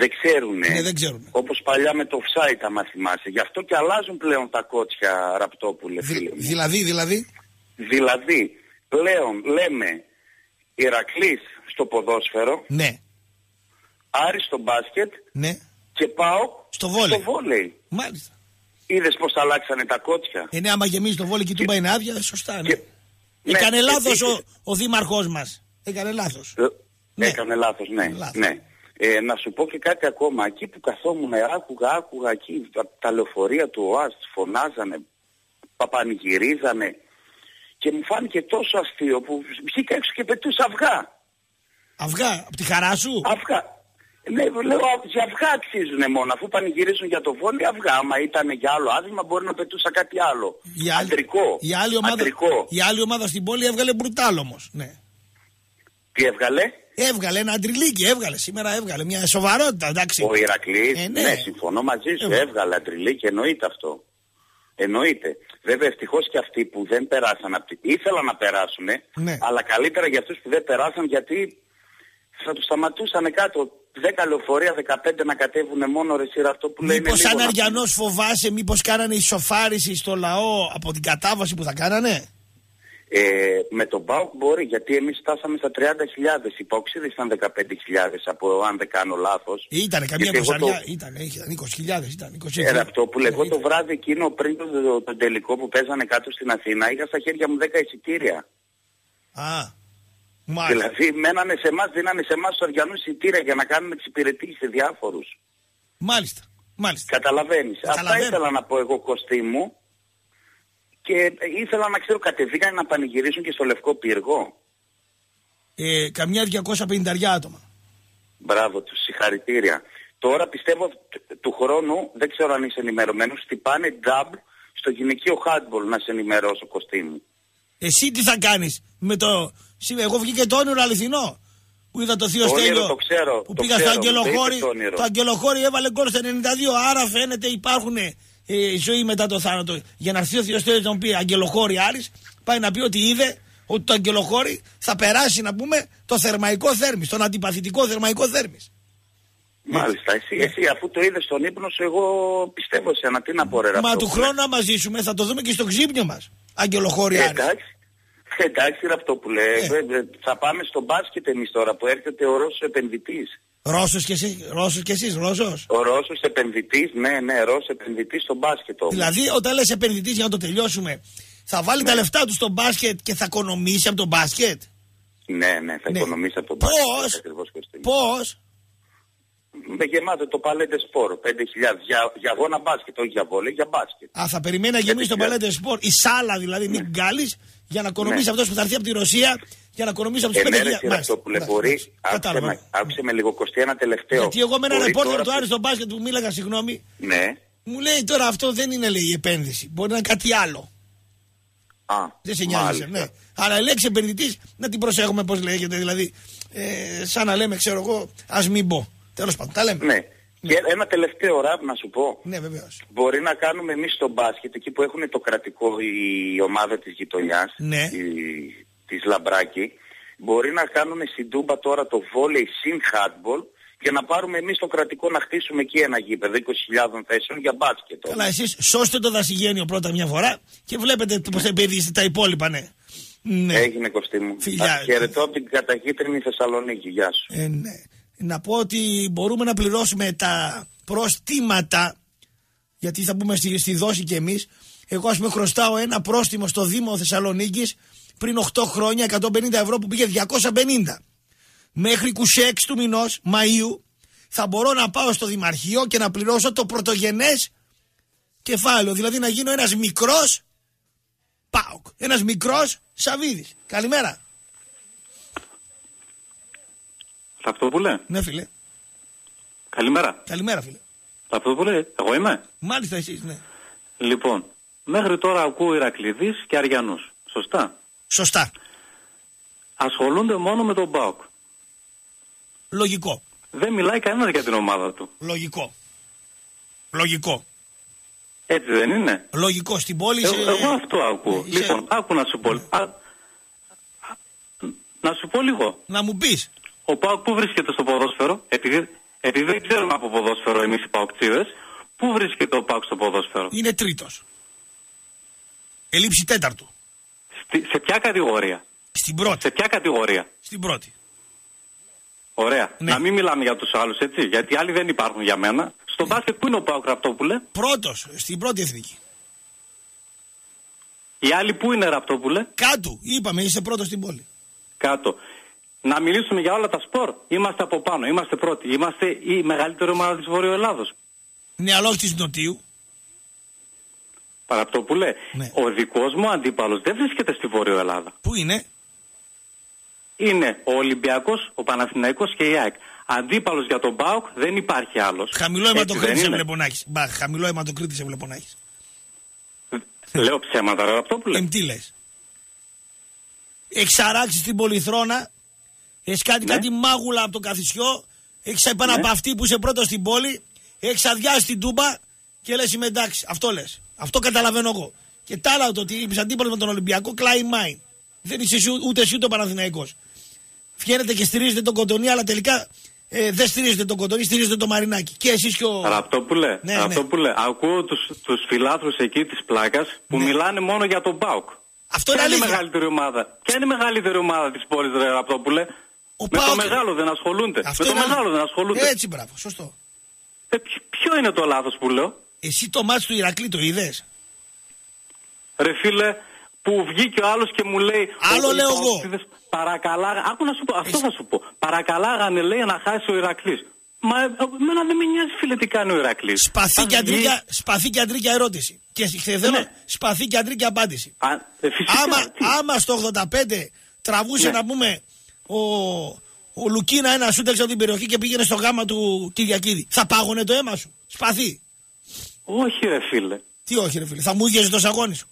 δεν ξέρουνε. Ναι, δεν ξέρουνε. Όπως παλιά με το offside άμα θυμάσαι. Γι' αυτό και αλλάζουν πλέον τα κότσια ραπτόπουλε φίλε Δη- μου. δηλαδή, δηλαδή. Δηλαδή, πλέον λέμε Ηρακλής στο ποδόσφαιρο, Ναι. Άρης στο μπάσκετ Ναι. και πάω Στο βόλεϊ. στο βόλεϊ. Μάλιστα. Είδες πως αλλάξανε τα κότσια; Ε, ναι, άμα γεμίζει το βόλιο και η τούμπα είναι άδεια, σωστά. Ναι. Και- ναι, Έκανε και λάθος επίσης- ο, ο δήμαρχός μας. Έκανε λάθος. Ε, Ναι. Έκανε λάθος, ναι. Λάθος. ναι. Ε, να σου πω και κάτι ακόμα. Εκεί που καθόμουν, άκουγα, άκουγα εκεί τα, τα λεωφορεία του ΟΑΣ φωνάζανε, παπανηγυρίζανε και μου φάνηκε τόσο αστείο που βγήκα έξω και πετούσα αυγά. Αυγά, από τη χαρά σου; Αυγά. Ναι, λέω «Α, για αυγά αξίζουν μόνο. Αφού πανηγυρίζουν για το βόλιο, αυγά. Άμα ήταν για άλλο άθλημα, μπορεί να πετούσα κάτι άλλο. Η άλλη, Αντρικό. η, άλλη ομάδα, Αντρικό. η άλλη ομάδα στην πόλη έβγαλε μπρουτάλ όμως. Ναι. Τι έβγαλε; Έβγαλε ένα αντριλίκι, έβγαλε. Σήμερα έβγαλε μια σοβαρότητα, εντάξει. Ο Ηρακλής, Ε, ναι. ναι. συμφωνώ μαζί σου, Ε, έβγαλε τριλίκι, εννοείται αυτό. Εννοείται. Βέβαια ευτυχώς και αυτοί που δεν περάσαν, απ' τη- ήθελαν να περάσουν, Ναι. αλλά καλύτερα για αυτούς που δεν περάσαν γιατί θα τους σταματούσαν κάτω 10 λεωφορεία, 15 να κατέβουν μόνο ρε σειρά αυτό που λένε. Μήπως σαν Αριανός φοβάσαι, μήπως κάνανε ισοφάριση στο λαό από την κατάβαση που θα κάνανε; Ε, με τον ΠΑΟΚ μπορεί, γιατί εμείς φτάσαμε στα 30.000. Οι ΠΑΟΚΣίδες ήταν 15.000 από αν δεν κάνω λάθος. Ήτανε καμία Γιατί εγώ κοσαριά. το- Ήταν, ήταν 20.000, ήταν 20.000. Era αυτό που λέγω Ναι, το βράδυ εκείνο πριν το, το, το τελικό που παίζανε κάτω στην Αθήνα είχα στα χέρια μου 10 εισιτήρια. Α, μάλιστα. Δηλαδή μένανε σε εμάς, δίνανε σε εμάς τους Αριανούς εισιτήρια για να κάνουμε τις υπηρετήσεις σε διάφορους. Μάλιστα. Μάλιστα. Καταλαβαίνεις. Αυτά Καταλαβαίνω. ήθελα να πω εγώ Κωστή μου και ήθελα να ξέρω κατεβήκαν να πανηγυρίσουν και στο Λευκό Πύργο. Ε, καμιά 250 άτομα. Μπράβο τους, συγχαρητήρια. Τώρα πιστεύω τ- του χρόνου, δεν ξέρω αν είσαι ενημερωμένος, χτυπάνε double στο γυναικείο handball να σε ενημερώσω Κωστή μου. Εσύ τι θα κάνεις με το. Σι- Εγώ βγήκε το όνειρο αληθινό. Που είδα το θείο Το όνειρο Στέλιο. το ξέρω, Που το πήγα ξέρω, στο μου το Αγγελοχώρι. είπες το όνειρο. Το Αγγελοχώρι έβαλε γκολ στο 92. Άρα φαίνεται υπάρχουν ε, ζωή μετά το θάνατο. Για να έρθει ο θείο Στέλιο να τον πει Αγγελοχώρι Άρης, πάει να πει ότι είδε ότι το Αγγελοχώρι θα περάσει να πούμε το θερμαϊκό θέρμης, τον αντιπαθητικό θερμαϊκό θέρμης. Μάλιστα, εσύ, εσύ αφού το είδες στον ύπνο σου, εγώ πιστεύω σε ένα τι να πω ρε Μα Ραπτόπουλε. του χρόνου να μαζί ζήσουμε θα το δούμε και στο ξύπνιο μας. Αγγελοχώρι Ε, Άρης. εντάξει, εντάξει Ραπτόπουλε, Ε. Ε, ε, θα πάμε στο μπάσκετ εμείς τώρα που έρχεται ο Ρώσος επενδυτής. Ρώσος και, εσύ, Ρώσος και εσείς, Ρώσος; Ο Ρώσος επενδυτής, ναι, ναι, Ρώσος επενδυτής στο μπάσκετ όμως. Δηλαδή, όταν λες επενδυτής για να το τελειώσουμε, θα βάλει Ναι. τα λεφτά του στο μπάσκετ και θα οικονομήσει από το μπάσκετ; Ναι, ναι, θα Ναι. οικονομήσει από το Πώς; μπάσκετ. Ακριβώς, Κωστή. Πώς; Με γεμάτο το παλέντε σπορ, 5.000 για, για αγώνα μπάσκετ, όχι για βόλε, για μπάσκετ. Α, θα περιμένει να γεμίσει το 5.000. παλέτε σπορ. Η σάλα δηλαδή, μην γκάλει, για να οικονομήσει Ναι. αυτός που θα έρθει από τη Ρωσία, για να οικονομήσει από τους Ε, ναι, 5.000. ρε, εσύ, Ραπτόπουλε, Μάλιστα, μπορεί, εντάξει, άκουσε κατάλαβα. με, άκουσε με λίγο Κωστή ένα τελευταίο. Γιατί εγώ με ένα Μπορεί ρεπόρτερ τώρα του που- Άρη στο μπάσκετ που μίλαγα, συγγνώμη, Ναι. μου λέει τώρα αυτό δεν είναι λέει η επένδυση. Μπορεί να είναι κάτι άλλο. Α, Α, Δεν σε νοιάζει, μάλιστα. ναι. Αλλά η λέξη επενδυτή να την προσέχουμε πώς λέγεται. Δηλαδή, ε, σαν να λέμε, ξέρω εγώ, ας μην πω. Τέλος πάντων, τα λέμε. Ναι. Και ένα τελευταίο ραπ να σου πω. Ναι, βεβαίως. Μπορεί να κάνουμε εμείς στο μπάσκετ, εκεί που έχουν το κρατικό η ομάδα της γειτονιάς, Ναι. η, της Λαμπράκη, μπορεί να κάνουμε στην Τούμπα τώρα το βόλεϊ συν handball και να πάρουμε εμείς το κρατικό να χτίσουμε εκεί ένα γήπεδο 20.000 θέσεων για μπάσκετ. Καλά, εσείς σώστε το δασιγένειο πρώτα μια φορά και βλέπετε πώς θα επενδύσετε τα υπόλοιπα, ναι. Ναι. Έγινε Κωστή μου. Φιλιά. Σας χαιρετώ από την καταχύτρινη Θεσσαλονίκη. Γεια σου. Ε, ναι. Να πω ότι μπορούμε να πληρώσουμε τα προστήματα, γιατί θα μπούμε στη, στη δόση κι εμείς. Εγώ ας πούμε χρωστάω ένα πρόστιμο στο Δήμο Θεσσαλονίκης πριν 8 χρόνια 150 ευρώ που πήγε 250. Μέχρι 26 του μηνός Μαΐου θα μπορώ να πάω στο Δημαρχείο και να πληρώσω το πρωτογενές κεφάλαιο. Δηλαδή να γίνω ένας μικρός ΠΑΟΚ. Ένας μικρός Σαβίδης. Καλημέρα. Ταυτόπουλε, Ναι φίλε. καλημέρα. Καλημέρα φίλε. Ταυτόπουλε, εγώ είμαι. Μάλιστα εσείς ναι. Λοιπόν, μέχρι τώρα ακούω Ηρακλειδής και Αριανούς. Σωστά; Σωστά. Ασχολούνται μόνο με τον ΠΑΟΚ. Λογικό. Δεν μιλάει κανένας για την ομάδα του. Λογικό. Λογικό. Έτσι δεν είναι; Λογικό στην πόλη. Ε, σε- εγώ αυτό ακούω. είσαι- Λοιπόν, άκου να σου πω. Α, α, να σου πω λίγο. Να μου πεις. Ο ΠΑΟΚ που βρίσκεται στο ποδόσφαιρο, επειδή, επειδή δεν ξέρουμε από ποδόσφαιρο εμείς οι ΠΑΟΚτσίδες, πού βρίσκεται ο ΠΑΟΚ στο ποδόσφαιρο; Είναι τρίτος. Ελήψη τέταρτου. Στη- σε ποια κατηγορία; Στην πρώτη. Σε ποια κατηγορία; Στην πρώτη. Ωραία. Ναι. Να μην μιλάμε για τους άλλους, έτσι. Γιατί άλλοι δεν υπάρχουν για μένα. Στο μπάσκετ πού είναι ο ΠΑΟΚ Ραπτόπουλε; Πρώτος. Στην πρώτη εθνική. Οι άλλοι πού είναι Ραπτόπουλε; Κάτω. Είπαμε είσαι πρώτος στην πόλη. Κάτω. Να μιλήσουμε για όλα τα σπορ. Είμαστε από πάνω. Είμαστε πρώτοι. Είμαστε η μεγαλύτερη ομάδα της Βορειοελλάδος. Ναι, αλλά όχι της Νοτίου. Παραπτόπουλε, Ναι. ο δικός μου αντίπαλος δεν βρίσκεται στη Βόρειο Ελλάδα. Πού είναι; Είναι ο Ολυμπιακός, ο Παναθηναϊκός και η ΑΕΚ. Αντίπαλος για τον ΠΑΟΚ δεν υπάρχει άλλος. Χαμηλό Έτσι αιματοκρίτη δεν σε είναι; βλέπω να έχεις. Μπα, χαμηλό αιματοκρίτης σε βλέπω να έχεις. Λέω ψέματα ρε Ραπτόπουλε. Εμ, τι λες; Έχεις αράξει στην Πολυθρόνα. Έχεις κάτι, Ναι. κάτι μάγουλα από το καθισιό. Έχεις επάνω Ναι. από αυτή που είσαι πρώτος στην πόλη. Έχεις αδειάσει την τούμπα και λες είμαι εντάξει. Αυτό λες. Αυτό καταλαβαίνω εγώ. Και τ' άλλα το ότι είπες αντίπαλος με τον Ολυμπιακό, κλάει μάιν. Δεν είσαι εσύ, ούτε εσύ ούτε ο Παναθηναϊκός. Βγαίνετε και στηρίζετε τον Κοντονί, αλλά τελικά ε, δεν στηρίζετε τον Κοντονί, στηρίζετε τον Μαρινάκη. Και εσείς και ο... Ραπτόπουλε, Ναι, Ραπτόπουλε, ακούω τους, τους φιλάθλους εκεί της πλάκας που Ναι. μιλάνε μόνο για τον ΠΑΟΚ. Αυτό είναι Ποια είναι η αλήθεια. μεγαλύτερη ομάδα. Ποια είναι η μεγαλύτερη ομάδα της πόλης ρε Ραπτόπουλε. Ο με το ΠΑΟΚ. μεγάλο δεν ασχολούνται. Αυτό με το είναι μεγάλο αλήθεια. δεν ασχολούνται. Έτσι, μπράβο, σωστό. Ε, ποιο- ποιο είναι το λάθος που λέω; Εσύ το μάτι του Ηρακλή το είδες; Ρε φίλε, που βγήκε ο άλλος και μου λέει... Άλλο «Ο- οι λέω εγώ». Παοξίδες Παρακαλά, άκου να σου πω, αυτό Εσύ- θα σου πω. Παρακαλάγανε λέει να χάσει ο Ηρακλής. Μα ε, εμένα δεν με νοιάζει φίλε τι κάνει ο Ηρακλής. Σπαθή Ας και, βγει- αντρίκια, σπαθή και αντρίκια ερώτηση. Και σε θέλω Ναι. σπαθή και αντρίκια απάντηση. Α, ε, φυσικά, άμα, τι; άμα στο 85 τραβούσε Ναι. να πούμε ο, ο Λουκίνα ένα σούτ έξω από την περιοχή και πήγαινε στο γάμα του Κυριακίδη. Θα πάγωνε το αίμα σου. Σπαθή. Όχι ρε φίλε. Τι όχι ρε φίλε. Θα μου είχε το σαγόνι σου.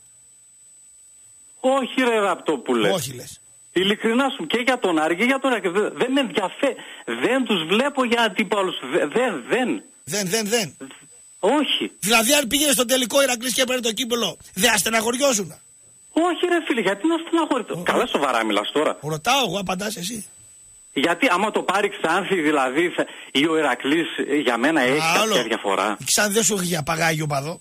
Όχι ρε Ραπτόπουλε. Όχι λες. Ειλικρινά σου και για τον Άρη και για τον Άρη. Δεν, δεν με ενδιαφέρει. Δεν τους βλέπω για αντίπαλους. Δε- Δεν, δεν. Δεν, δεν, δεν. Όχι. Δηλαδή αν πήγαινε στο τελικό Ηρακλής και έπαιρνε το κύπελο, δεν αστεναχωριώσουν. Όχι ρε φίλε, γιατί να στεναχωρηθώ. Καλά σοβαρά μιλάς τώρα. Ρωτάω εγώ, απαντάς εσύ. Γιατί άμα το πάρει Ξάνθη δηλαδή θα- ή ο Ηρακλής ε, για μένα έχει Άλλο. κάποια διαφορά. Η Ξάνθη δεν σου έχει για παγάγιο παδό.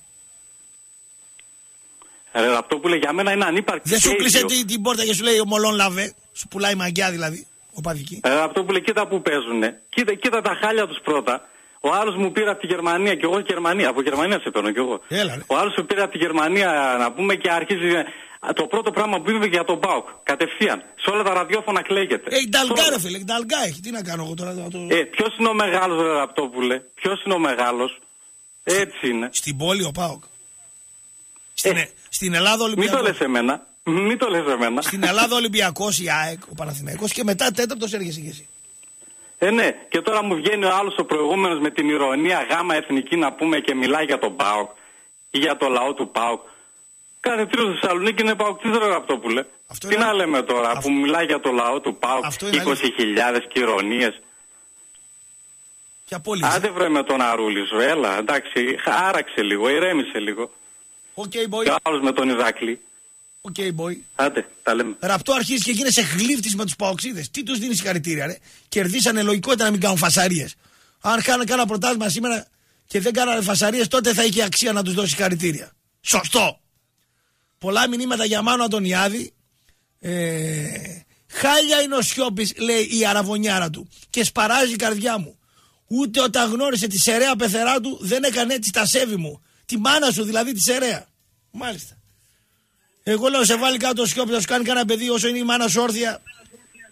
Ρε Ραπτόπουλε για μένα είναι ανύπαρκτη. Δεν σου και οι κλείσε δύο. την, την πόρτα και σου λέει ο Μολόν Λαβέ. Σου πουλάει μαγκιά δηλαδή. Ο παδική. Ρε Ραπτόπουλε κοίτα που παίζουνε. Κοίτα, κοίτα τα χάλια τους πρώτα. Ο άλλος μου πήρε από τη Γερμανία και εγώ Γερμανία. Από Γερμανία σε παίρνω κι εγώ. Έλα, ρε. Ο άλλος μου πήρε από τη Γερμανία να πούμε και αρχίζει ε, το πρώτο πράγμα που είπε για τον Μπάουκ. Κατευθείαν. Σε όλα τα ραδιόφωνα κλαίγεται. Ε, η Νταλγκά Σε όλα. ρε φίλε, η Νταλγκά έχει. Τι να κάνω εγώ τώρα. να το... Ε, ποιος είναι ο μεγάλος ρε Ραπτόπουλε. Ποιος είναι ο μεγάλος. Έτσι είναι. Στην πόλη ο Πάοκ. Στην, Ε, ε, στην Ελλάδα Μην το Ολυμπιακός. λες εμένα. Μην το λες εμένα. Στην Ελλάδα Ολυμπιακός, η ΑΕΚ, ο Παναθηναϊκός και μετά τέταρτος έρχεσαι κι εσύ. Ε, ναι, και τώρα μου βγαίνει ο άλλος ο προηγούμενος με την ηρωνία γάμα εθνική να πούμε και μιλάει για τον ΠΑΟΚ ή για το λαό του ΠΑΟΚ. Κάθε τρίτο στη Θεσσαλονίκη είναι Παοκτσής ρε Ραπτόπουλε. Αυτό Τι είναι- να λέμε τώρα που μιλάει για το λαό του ΠΑΟΚ, Αυτό είναι 20.000 κυρωνίες. Ποια πόλη είσαι; Άντε βρε με τον Αρούλη σου, έλα, εντάξει, άραξε λίγο, ηρέμησε λίγο. Οκ, Και bye. ο άλλος με τον Ηράκλη. OK, bye. Άντε, τα λέμε. Ραπτό αρχίζει και γίνεσαι γλύφτης με τους Παοκτσήδες. Τι τους δίνεις συγχαρητήρια, ρε; Κερδίσανε λογικό ήταν να μην κάνουν φασαρίες. Αν κάνανε κάνα πρωτάθλημα σήμερα και δεν κάνανε φασαρίες, τότε θα είχε αξία να τους δώσει συγχαρητήρια. Σωστό. Πολλά μηνύματα για Μάνο Αντωνιάδη. Ε, χάλια είναι ο Σιώπης, λέει η αραβωνιάρα του. Και σπαράζει η καρδιά μου. Ούτε όταν γνώρισε τη σερέα πεθερά του δεν έκανε έτσι τα σέβη μου. Τη μάνα σου δηλαδή τη σερέα. Μάλιστα. Εγώ λέω σε βάλει κάτω σιώπης, θα σου κάνει κανένα παιδί όσο είναι η μάνα σου όρθια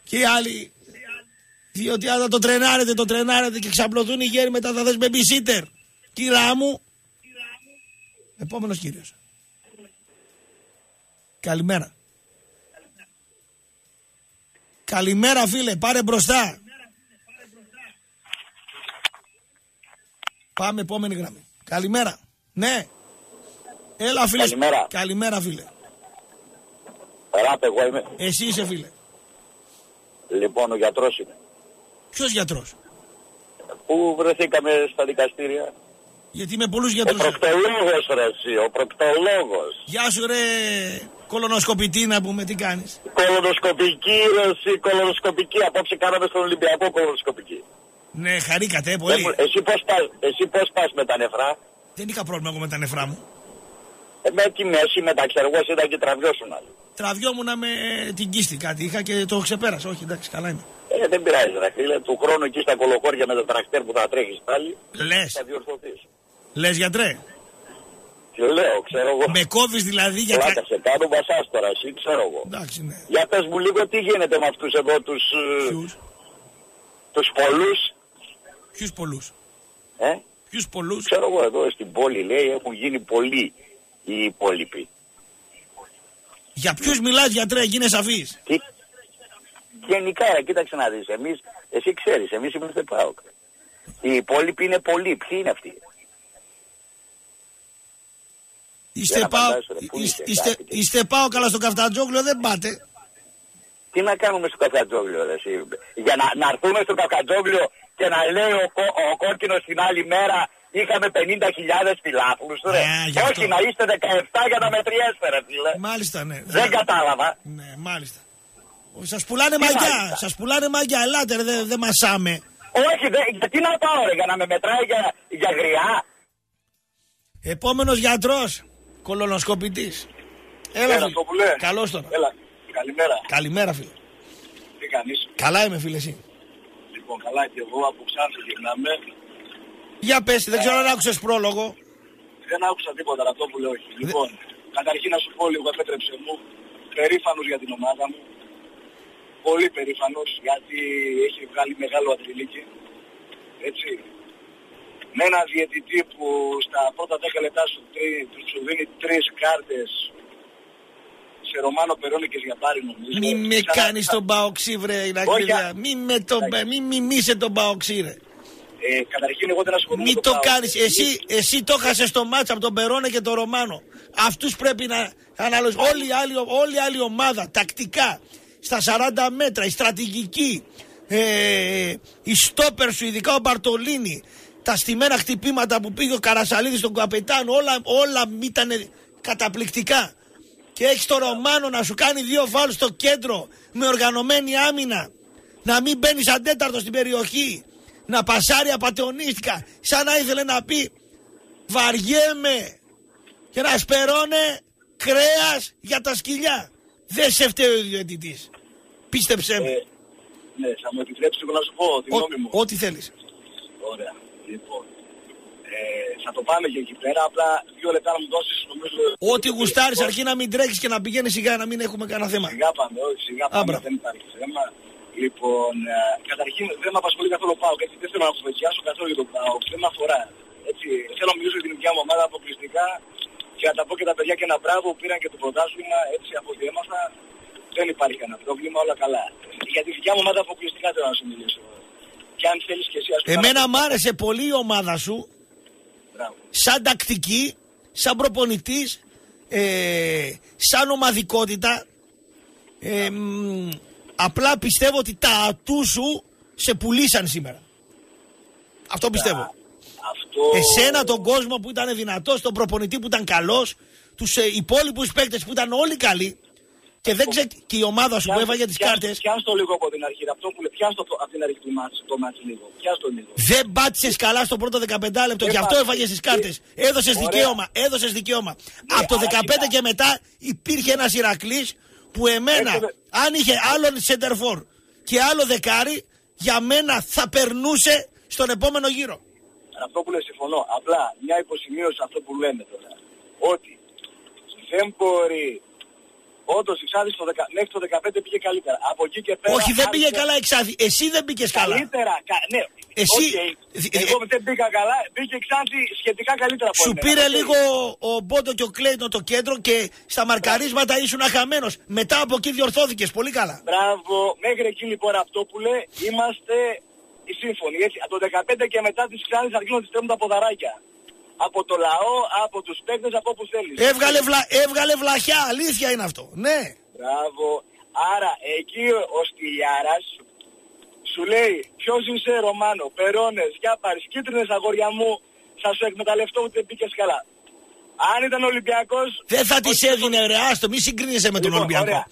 και οι άλλοι. Διότι αν θα το τρενάρετε, το τρενάρετε και ξαπλωθούν οι γέροι μετά θα θες babysitter. Κυρά μου. Επόμενος κύριος. Καλημέρα. Καλημέρα φίλε, πάρε μπροστά. Πάμε επόμενη γραμμή. Καλημέρα. Ναι. Έλα φίλε. Καλημέρα. Καλημέρα φίλε. Ράπ, εγώ είμαι. Εσύ είσαι φίλε. Λοιπόν, ο γιατρός είμαι. Ποιος γιατρός; Πού βρεθήκαμε στα δικαστήρια; Γιατί με πολλούς Ο γιατρούς. προκτολόγος ρε εσύ, ο προκτολόγος. Γεια σου ρε κολονοσκοπητή να πούμε τι κάνεις. Κολονοσκοπική ρε εσύ, κολονοσκοπική. Απόψε κάναμε στον Ολυμπιακό κολονοσκοπική. Ναι χαρήκατε ε, Δεν πολύ. μου- Εσύ πώς πας, εσύ πώς πας με τα νεφρά; Δεν είχα πρόβλημα εγώ με τα νεφρά μου. Ε, με τη μέση, με τα ξέρω εγώ, ήταν και τραβιώσουν άλλοι. Τραβιόμουνα με την κίστη κάτι είχα και το ξεπέρασα. Όχι εντάξει καλά είμαι. Ε, δεν πειράζει ρε φίλε, του χρόνου εκεί στα κολοκόρια με το τρακτέρ που θα τρέχεις πάλι, Λες, θα διορθωθείς. Λες γιατρέ; Και λέω, ξέρω εγώ. Με κόβεις δηλαδή για Πλάκα κα... σε κάνω μπασάς τώρα, εσύ ξέρω εγώ. Εντάξει ναι. Για πες μου λίγο τι γίνεται με αυτούς εδώ τους, ε, Ποιους, τους πολλούς; ποιους πολλούς; Ε; Ποιους πολλούς; Ξέρω εγώ εδώ στην πόλη λέει έχουν γίνει πολλοί οι υπόλοιποι. Για ποιους μιλάς γιατρέ γίνε σαφής. Τι; Γενικά, ρε, κοίταξε να δεις, εμείς, εσύ ξέρεις, εμείς είμαστε ΠΑΟΚ. Οι υπόλοιποι είναι πολλοί, ποιοι είναι αυτοί; Είστε να πάω, φαντάσου, ρε, πού είστε, είσαι, είστε, κάτι. είστε πάω καλά στο καφτατζόγλιο δεν πάτε. Τι να κάνουμε στο Καφκατζόγλιο, ρε, εσύ; Για να, να έρθουμε στο Καφκατζόγλιο και να λέει ο, κο, ο κόκκινος την άλλη μέρα είχαμε 50.000 φιλάθλους, ρε. Ε, γι' Όχι, αυτό. να είστε 17 για να μετριέστε, ρε, φίλε. Μάλιστα ναι. Δεν κατάλαβα. Ναι μάλιστα. Σας πουλάνε Τι μαγιά, μάλιστα; σας πουλάνε μαγιά, ελάτε ρε, δεν δεν μασάμε. Όχι, δε, γιατί να πάω, ρε, για να με μετράει για, για γριά. Επόμενος γιατρός, κολονοσκοπητής. Έλα, Έλα, φίλε. Στοπουλέ. Καλώς τώρα. Έλα, καλημέρα. Καλημέρα φίλε. Τι κάνεις; Καλά είμαι φίλε εσύ. Λοιπόν, καλά και εγώ από Ξάνθη γυρνάμε. Για πες, δεν ξέρω αν άκουσες πρόλογο. Δεν άκουσα τίποτα από αυτό που λέω. όχι. Λοιπόν, καταρχήν να σου πω λίγο, επέτρεψε μου, περήφανος για την ομάδα μου. Πολύ περήφανος γιατί έχει βγάλει μεγάλο αντριλίκι. Έτσι. Με ένα διαιτητή που στα πρώτα 10 λεπτά σου, τρι- του σου δίνει τρεις κάρτες σε Ρωμάνο Περόνικες για πάρει νομίζω. Μη με Ξανά- κάνεις τον Παοξή βρε Ηρακλήδα. Όχι, Μη με τον μη μιμήσε τον Παοξή ρε. Ε, καταρχήν εγώ δεν ασχολούμαι Μη με το ΠΑΟΚ. κάνεις. Εσύ, εσύ το χάσες το μάτσα από τον Περόνα και τον Ρωμάνο. Αυτούς πρέπει να αναλογιστεί. Όλη, η άλλη, όλη η άλλη ομάδα, τακτικά, στα 40 μέτρα, η στρατηγική, ε, η στόπερ σου, ειδικά ο Μπαρτολίνη, τα στημένα χτυπήματα που πήγε ο Καρασαλίδης στον καπετάνο, όλα, όλα ήταν καταπληκτικά. Και έχεις το Ρωμάνο να σου κάνει δύο φάουλ στο κέντρο με οργανωμένη άμυνα. Να μην μπαίνεις σαν τέταρτο στην περιοχή. Να πασάρει απαταιωνίστικα. Σαν να ήθελε να πει βαριέμαι και να σπερώνε κρέας για τα σκυλιά. Δεν σε φταίει ο διαιτητής. Πίστεψέ με. Ε, ναι, θα μου επιτρέψεις λίγο να σου πω τη Ό- γνώμη μου. Ό,τι θέλεις. Ωραία. Λοιπόν, ε, θα το πάμε και εκεί πέρα. Απλά δύο λεπτά να μου δώσεις νομίζω... Ό,τι γουστάρεις αρκεί να μην τρέχεις και να πηγαίνεις σιγά να μην έχουμε κανένα θέμα. Σιγά πάμε, όχι, σιγά Α, πάμε, μπράβο. δεν υπάρχει θέμα. Λοιπόν, ε, καταρχήν δεν με απασχολεί καθόλου ο ΠΑΟΚ, έτσι δεν θέλω να κουβεντιάσω καθόλου για τον ΠΑΟΚ, δεν με αφορά. Έτσι, θέλω να μιλήσω για την δικιά μου ομάδα αποκλειστικά και να τα πω και τα παιδιά και ένα μπράβο που πήραν και το πρωτάθλημα, έτσι από ό,τι έμαθα, δεν υπάρχει κανένα πρόβλημα, όλα καλά. Για τη δικιά μου ομάδα αποκλειστικά θέλω να σου μιλήσω. Και αν θέλεις και εσύ, ας πούμε, Εμένα να- μ' άρεσε πολύ η ομάδα σου Μπράβο. σαν τακτική, σαν προπονητής, ε, σαν ομαδικότητα ε, μ, απλά πιστεύω ότι τα ατού σου σε πουλήσαν σήμερα. Αυτό πιστεύω. Αυτό... Εσένα τον κόσμο που ήταν δυνατός, τον προπονητή που ήταν καλός, τους ε, υπόλοιπους παίκτες που ήταν όλοι καλοί και, δεν ξε... και η ομάδα σου που έβαγε τις κάρτε. Πιάσ' το λίγο από την αρχή. Αυτό που λέει, πιάσ' το από την αρχή του μάτς, το μάτς λίγο. Πιάσ' το λίγο. Δεν πάτησες καλά στο πρώτο 15 λεπτό, γι' αυτό έφαγες τις κάρτες. Έδωσες δικαίωμα, έδωσες δικαίωμα. Από το 15 και μετά υπήρχε ένας Ηρακλής που εμένα, Έχετε- αν είχε άλλον σεντερφόρ και άλλο δεκάρι, για μένα θα περνούσε στον επόμενο γύρο. Αυτό που λέει συμφωνώ. Απλά μια υποσημείωση σε αυτό που λένε τώρα. Ότι δεν μπορεί Όντως η Ξάνθη στο 10 μέχρι το 15 πήγε καλύτερα. Από εκεί και πέρα... Όχι, δεν πήγε άρχισε- καλά η Ξάνθη. Εσύ δεν πήγες καλά. Καλύτερα, κα- ναι. Εσύ- Οκ. Εγώ δεν πήγα καλά, πήγε η Ξάνθη σχετικά καλύτερα από Σου εμένα. πήρε Οκ. λίγο ο Μπότο και ο Κλέιτον το κέντρο και στα μαρκαρίσματα ήσουν χαμένος. Μετά από εκεί διορθώθηκες. Πολύ καλά. Μπράβο. Μέχρι εκεί λοιπόν αυτό που λέει είμαστε οι σύμφωνοι. Έτσι. Από το 15 και μετά της Ξάνθης αρχίζουν να τις τρέμουν τα ποδαράκια. Από το λαό, από τους παίκτες, από όπου θέλεις. Έβγαλε, βλα... Έβγαλε βλαχιά. Αλήθεια είναι αυτό. Ναι. Μπράβο. Άρα εκεί ο Στυλιάρας σου λέει ποιος είσαι Ρωμάνο, Περώνες, για πάρεις κίτρινες αγόρια μου, θα σου εκμεταλλευτώ ούτε πήγες καλά. Αν ήταν Ολυμπιακός... Δεν θα τη έδινε ρε, άστο, μη συγκρίνεσαι με τον Λοιπόν, Ολυμπιακό. ωραία.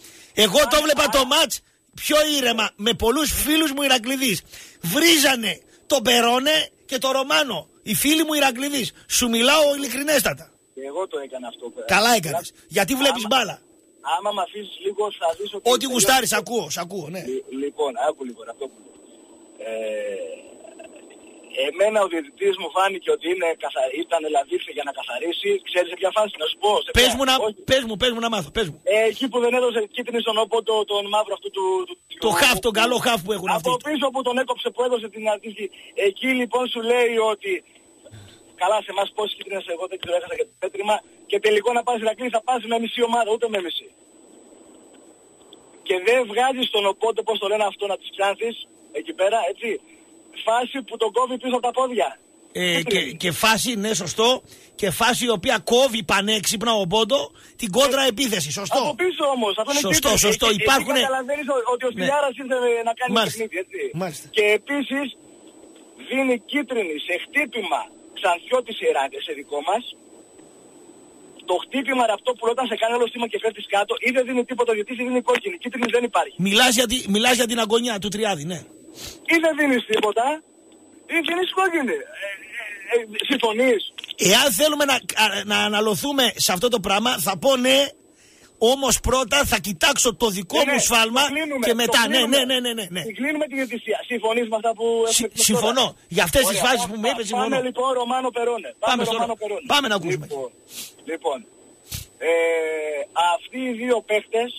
Εγώ το Αν- βλέπα αν- το μάτς πιο ήρεμα με πολλούς φίλους μου Ηρακλειδεί. Βρίζανε τον Περόνε και τον Ρωμάνο. Οι φίλοι μου Ηρακλειδεί. Σου μιλάω ειλικρινέστατα. Και εγώ το έκανα αυτό. Καλά έκανες. Γιατί βλέπεις Άμα- μπάλα; Άμα με αφήσεις λίγο θα δεις ότι... Ό,τι γουστάρεις, ακούω, σ' ακούω, ναι. Λι- Λοιπόν, άκου λίγο αυτό που λέω. Ε, εμένα ο διαιτητής μου φάνηκε ότι είναι καθα... ήταν λαδίφθη για να καθαρίσει. Ξέρεις σε ποια φάση, να σου πω. σε Πες ποια. μου, να, Όχι. πες μου, πες μου να μάθω, πες μου. Ε, εκεί που δεν έδωσε κίτρινη στον όπο το, τον μαύρο αυτού του... του Το του- χαφ, τον καλό χαφ που έχουν αυτοί. Από πίσω που τον έκοψε που έδωσε την αντίθεση. Εκεί λοιπόν σου λέει ότι καλά σε εμάς πόσοι κίτρινες εγώ δεν ξέρω έχασα και το πέτριμα και τελικό να πας Ηρακλή θα πας με μισή ομάδα ούτε με μισή. Και δεν βγάζεις τον οπότε πώς το λένε αυτό να τις πιάνθεις εκεί πέρα έτσι φάση που τον κόβει πίσω από τα πόδια. Ε, και, και φάση, ναι, σωστό. Και φάση η οποία κόβει πανέξυπνα ο Μπόντο την κόντρα επίθεση. Σωστό. Από πίσω όμως, αυτό είναι Σωστό, κίτρινη. σωστό. Εκεί- εκεί Υπάρχουνε- καταλαβαίνεις ο- ότι ο Ναι. Στυλιάρας ήρθε να κάνει Μάλιστα. παιχνίδι, έτσι. Μάλιστα. Και επίσης δίνει κίτρινη σε χτύπημα ξανθιώτη σε Ιράκη, σε δικό μας. Το χτύπημα είναι αυτό που όταν σε κάνει όλο στήμα και φέρνεις κάτω ή δεν δίνει τίποτα γιατί σε δίνει κόκκινη. Κίτρινη δεν υπάρχει. Μιλάς για, τη, μιλάς για την αγωνιά του Τριάδη, ναι. Ή δεν δίνεις τίποτα ή δίνεις κόκκινη. Ε, ε, ε, συμφωνείς. Εάν θέλουμε να, α, να αναλωθούμε σε αυτό το πράγμα, θα πω ναι. Όμως πρώτα θα κοιτάξω το δικό Ναι, μου ναι, σφάλμα το κλείνουμε, και το μετά. Ναι, κλείνουμε. ναι, ναι, ναι, ναι, ναι. Την κλείνουμε τη διαιτησία. Συμφωνείς με αυτά που έχουμε Συ- πει τώρα; συμφωνώ. Για αυτές τις Ωραία, φάσεις πά- που μου είπες, πά- συμφωνώ. Πάμε λοιπόν Ρωμάνο Περόνε. Πάμε στο Ρωμάνο Ρο- Περόνε. πάμε να ακούσουμε. Λοιπόν, λοιπόν ε, αυτοί οι δύο παίχτες,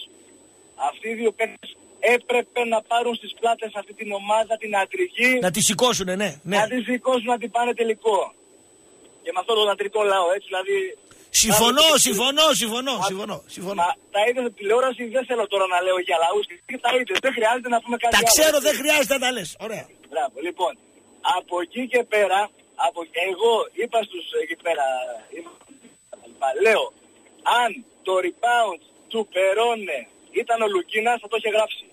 αυτοί οι δύο παίχτες έπρεπε να πάρουν στις πλάτες αυτή την ομάδα, την αντρική, Να τη σηκώσουνε, ναι. ναι. να τη σηκώσουν να την πάνε τελικό. Και με αυτό το αντρικό λαό, έτσι δηλαδή... Συμφωνώ, Άρα, συμφωνώ, συμφωνώ, συμφωνώ. συμφωνώ. Μα, τα είδες στην τηλεόραση, δεν θέλω τώρα να λέω για λαούς. και Τα είδες, δεν χρειάζεται να πούμε κάτι Τα άλλο, ξέρω, έτσι. δεν χρειάζεται να τα λες. Ωραία. Μπράβο. Λοιπόν, από εκεί και πέρα, από, εγώ είπα στους εκεί πέρα, είπα, λέω, αν το rebound του Περόνε ήταν ο Λουκίνας θα το είχε γράψει.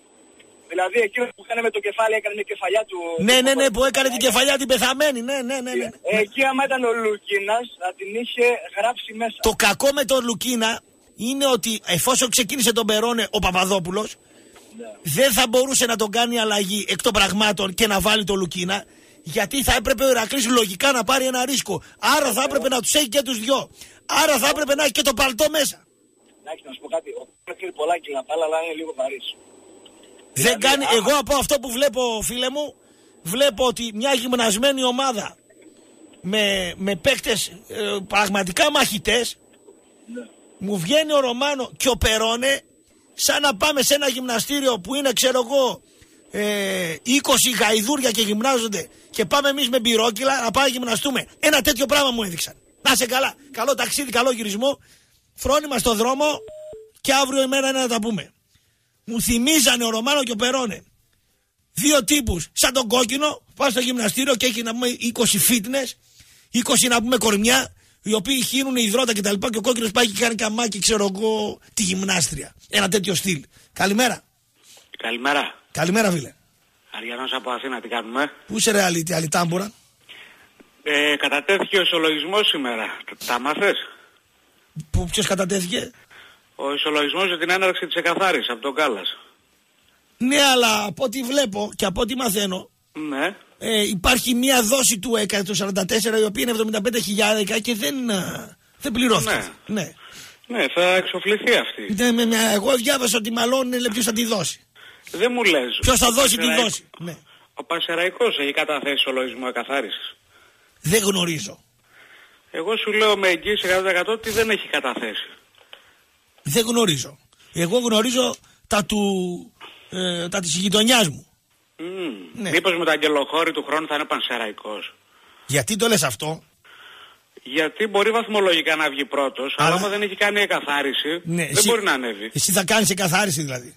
Δηλαδή εκείνος που έκανε με το κεφάλι, έκανε μια κεφαλιά του... Ναι, ναι, ναι, που έκανε την κεφαλιά την πεθαμένη. Ναι, ναι, ναι. ναι. Ε, Εκεί άμα ήταν ο Λουκίνας θα την είχε γράψει μέσα. Το κακό με τον Λουκίνα είναι ότι εφόσον ξεκίνησε τον Περόνε ο Παπαδόπουλος, δεν θα μπορούσε να τον κάνει αλλαγή εκ των πραγμάτων και να βάλει τον Λουκίνα. Γιατί θα έπρεπε ο Ηρακλής λογικά να πάρει ένα ρίσκο. Άρα θα έπρεπε να τους έχει και τους δυο. Άρα θα έπρεπε να έχει και το παλτό μέσα. Εντάξει, να σου πω κάτι. Ο Πέτρος πολλά κιλά πάλα, αλλά είναι λίγο βαρύς. Δεν κάνει, άμα- εγώ από αυτό που βλέπω, φίλε μου, βλέπω ότι μια γυμνασμένη ομάδα με, με παίκτες ε, πραγματικά μαχητές μου βγαίνει ο Ρωμάνο και ο Περόνε σαν να πάμε σε ένα γυμναστήριο που είναι ξέρω εγώ ε, 20 γαϊδούρια και γυμνάζονται και πάμε εμείς με μπυρόκυλα να πάμε να γυμναστούμε. Ένα τέτοιο πράγμα μου έδειξαν. Να είσαι καλά. Καλό ταξίδι, καλό γυρισμό. Φρόνημα στο δρόμο και αύριο ημέρα είναι να τα πούμε. Μου θυμίζανε ο Ρωμάνο και ο Περόνε. Δύο τύπους, σαν τον κόκκινο, πας στο γυμναστήριο και έχει να πούμε 20 fitness, 20 να πούμε κορμιά, οι οποίοι χύνουν υδρότα κτλ. Και, και ο κόκκινος πάει και κάνει καμάκι, ξέρω εγώ, τη γυμνάστρια. Ένα τέτοιο στυλ. Καλημέρα. Καλημέρα. Καλημέρα, φίλε. Αριανός από Αθήνα, τι κάνουμε; Πού είσαι ρε αλήτη, αλητάμπορα. Ε, κατατέθηκε ο ισολογισμός σήμερα. Τα- Τα μάθες. Ποιος κατατέθηκε; Ο ισολογισμός για την έναρξη της εκαθάρισης από τον Κάλλας. Ναι, αλλά από ό,τι βλέπω και από ό,τι μαθαίνω, Ναι. ε, υπάρχει μία δόση του ΕΚΑ το 44 η οποία είναι 75.000 και δεν, α, δεν πληρώθηκε. Ναι. Ναι, θα εξοφληθεί αυτή. Ναι, με- με- εγώ διάβασα ότι μάλλον είναι ποιο θα τη δώσει. Δεν μου λες. Ποιος θα Ο δώσει τη Πασεραϊκ- δόση; Ναι. Ο Πασεραϊκός έχει καταθέσει ισολογισμό εκαθάρισης. Δεν γνωρίζω. Εγώ σου λέω με εγγύηση 100% ότι δεν έχει καταθέσει. Δεν γνωρίζω. Εγώ γνωρίζω τα του. Ε, τα της γειτονιάς μου. Mm. Ναι. Μήπως με τα αγγελοχώρη του χρόνου θα είναι πανσεραϊκός. Γιατί το λες αυτό; Γιατί μπορεί βαθμολογικά να βγει πρώτος, αλλά, Αλλά- άμα δεν έχει κάνει εκαθάριση, Ναι, δεν εσύ- μπορεί να ανέβει. Εσύ θα κάνεις εκαθάριση δηλαδή.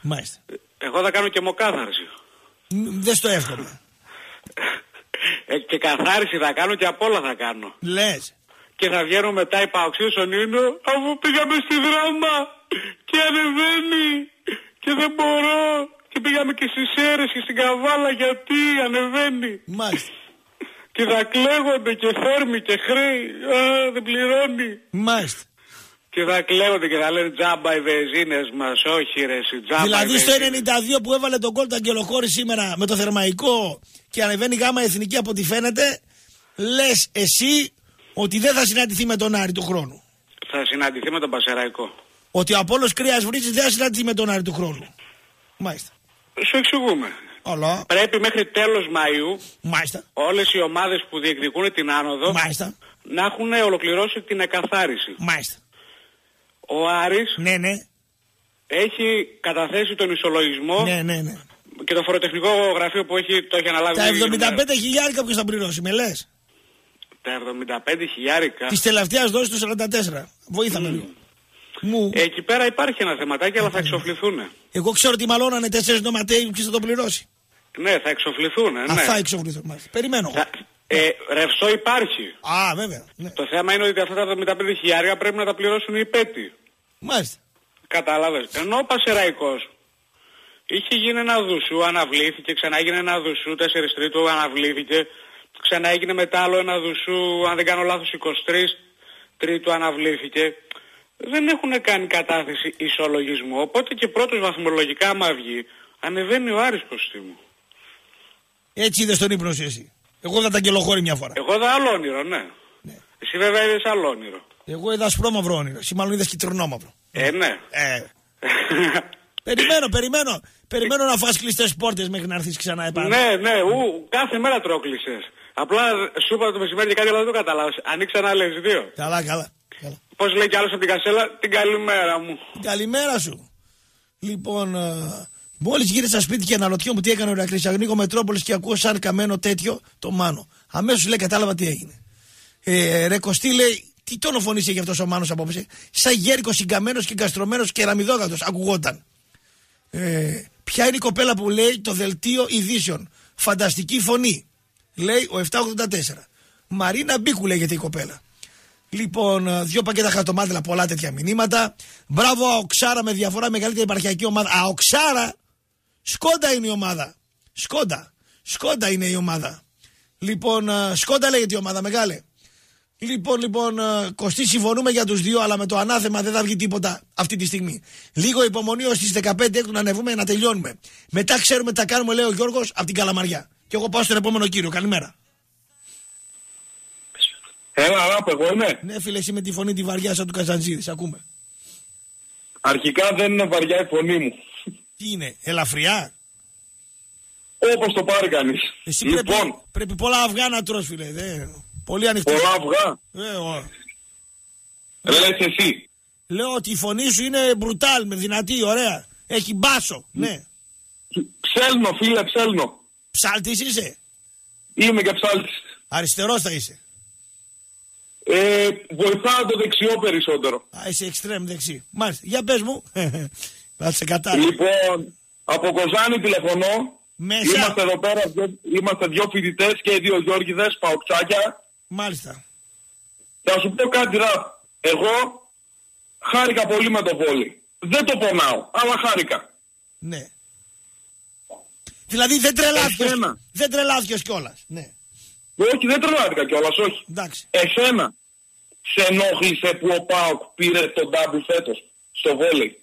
Μάλιστα. Εγώ θα κάνω και μοκάθαρση. Μ, Δεν στο εύχομαι. Ε, και καθάριση θα κάνω και απ' όλα θα κάνω. Λες. Και θα βγαίνω μετά οι παοξίες στον Ίνο, αφού πήγαμε στη δράμα και ανεβαίνει και δεν μπορώ. Και πήγαμε και στις αίρες και στην καβάλα γιατί ανεβαίνει. Μάλιστα. Και θα κλαίγονται και θέρμοι και χρέη. Α, δεν πληρώνει. Μάλιστα. Και θα κλαίγονται και θα λένε τζάμπα οι βεζίνες μας. Όχι ρε εσύ, τζάμπα Δηλαδή οι στο βενζίνες. 92 που έβαλε τον κόλ του Αγγελοχώρη σήμερα με το θερμαϊκό και ανεβαίνει γάμα εθνική από ό,τι φαίνεται, λες εσύ ότι δεν θα συναντηθεί με τον Άρη του χρόνου. Θα συναντηθεί με τον Πασεραϊκό. Ότι ο Απόλλος Κρέας Βρύσης δεν θα συναντηθεί με τον Άρη του χρόνου. Μάλιστα. Σου εξηγούμε. Αλλά. Πρέπει μέχρι τέλος Μαΐου Μάλιστα. όλες οι ομάδες που διεκδικούν την άνοδο Μάλιστα. να έχουν ολοκληρώσει την εκαθάριση. Μάλιστα. Ο Άρης Ναι, ναι. έχει καταθέσει τον ισολογισμό Ναι, ναι, ναι. και το φοροτεχνικό γραφείο που έχει, το έχει αναλάβει. Τα λίγες 75 μέρες. χιλιάρικα ποιος θα πληρώσει, με λες. Τα 75 χιλιάρικα. Της τελευταίας δόσης του 44. Βοήθαμε λίγο. Μου. Εκεί πέρα υπάρχει ένα θεματάκι αλλά θα εξοφληθούν. Εγώ ξέρω ότι μαλώνανε τέσσερις νοματέοι, ποιος θα το πληρώσει. Ναι, θα εξοφληθούν. Ναι. Αυτά εξοφληθούν. μάλιστα. Περιμένω. Θα- Ε, ρευστό υπάρχει. Α, βέβαια. Ναι. Το θέμα είναι ότι αυτά τα 75 χιλιάρικα πρέπει να τα πληρώσουν οι πέτοι. Μάλιστα. Κατάλαβες. Ενώ ο Πασεραϊκός είχε γίνει ένα δουσού, αναβλήθηκε, ξανά έγινε ένα δουσού, 4 τρίτου αναβλήθηκε, ξανά έγινε μετά άλλο ένα δουσού, αν δεν κάνω λάθος 23 τρίτου αναβλήθηκε. Δεν έχουν κάνει κατάθεση ισολογισμού, οπότε και πρώτος βαθμολογικά άμα βγει, ανεβαίνει ο Άρης κοστί μου. Έτσι είδες τον ύπνο σου εσύ. Εγώ είδα τα αγγελοχώρη μια φορά. Εγώ είδα άλλο όνειρο, ναι. Εσύ βέβαια είδες άλλο όνειρο. Εγώ είδα ασπρόμαυρο όνειρο. Εσύ μάλλον είδες κυτρινόμαυρο. Ε, ναι. Ε. περιμένω, περιμένω. Περιμένω να φας κλειστές πόρτες μέχρι να έρθεις ξανά επάνω. Ναι, ναι, ου, κάθε μέρα τρώκλησες. Απλά σου είπα το μεσημέρι και κάτι αλλά δεν το κατάλαβες. Ανοίξα να λες δύο. Καλά, καλά. Πώς λέει κι άλλος από την κασέλα, την καλημέρα μου. Καλημέρα σου. Λοιπόν, μόλις γύρισα σπίτι και αναρωτιόμουν τι έκανε ο Ηρακλή. Ανοίγω Μετρόπολης και ακούω σαν καμένο τέτοιο το μάνο. Αμέσως λέει κατάλαβα τι έγινε. Ε, ρε Κωστή λέει, τι τόνο φωνής έχει αυτός ο μάνος απόψε; Σαν γέρικος συγκαμμένος και καστρωμένο και ραμιδόγατος ακουγόταν. Ε, ποια είναι η κοπέλα που λέει το δελτίο ειδήσεων; Φανταστική φωνή. Λέει ο 784. Μαρίνα Μπίκου λέγεται η κοπέλα. Λοιπόν, ε, δύο πακέτα χαρτομάτιλα, πολλά τέτοια μηνύματα. Μπράβο, Αοξάρα με διαφορά μεγαλύτερη επαρχιακή ομάδα. Αοξάρα! Σκόντα είναι η ομάδα. Σκόντα. Σκόντα είναι η ομάδα. Λοιπόν, ε, Σκόντα λέγεται η ομάδα, μεγάλε. Λοιπόν, λοιπόν, ε, Κωστή, συμφωνούμε για τους δύο, αλλά με το ανάθεμα δεν θα βγει τίποτα αυτή τη στιγμή. Λίγο υπομονή ως τις 15 έκτου να ανεβούμε να τελειώνουμε. Μετά ξέρουμε τι θα κάνουμε, λέει ο Γιώργος, από την Καλαμαριά. Και εγώ πάω στον επόμενο κύριο. Καλημέρα. Έλα, αγάπη, εγώ είμαι. Ναι, φίλε, εσύ με τη φωνή τη βαριά σαν του Καζαντζίδης, ακούμε. Αρχικά δεν είναι βαριά η φωνή μου. Τι είναι, ελαφριά; Όπως το πάρει κανείς. Εσύ λοιπόν, πρέπει, πρέπει πολλά αυγά να τρως, φίλε. Δε, πολύ ανοιχτό. πολλά αυγά. Ε, ο, Λες εσύ. λέω ότι η φωνή σου είναι μπρουτάλ, με δυνατή, ωραία. Έχει μπάσο, ναι. Ψέλνω, φίλε, ψέλνω. Ψάλτης είσαι; Είμαι και ψάλτης. Αριστερός θα είσαι. Ε, βοηθάω το δεξιό περισσότερο. Α, είσαι εξτρέμ δεξί. Μάλιστα, για πες μου. Θα σε κατάλαβα. Λοιπόν, από Κοζάνη τηλεφωνώ. Μέσα. Είμαστε εδώ πέρα, δυο- είμαστε δυο φοιτητές και δύο Γιώργιδες, παοξάκια. Μάλιστα. Θα σου πω κάτι ραπ. Εγώ χάρηκα πολύ με το βόλι. Δεν το πονάω, αλλά χάρηκα. Ναι. Δηλαδή δεν τρελάθηκε. Εσένα. Δεν τρελάθηκε κιόλα. Ναι. Όχι, δεν τρελάθηκα κιόλας, όχι. Εντάξει. Εσένα σε ενόχλησε που ο Πάοκ πήρε τον double φέτος στο βόλι.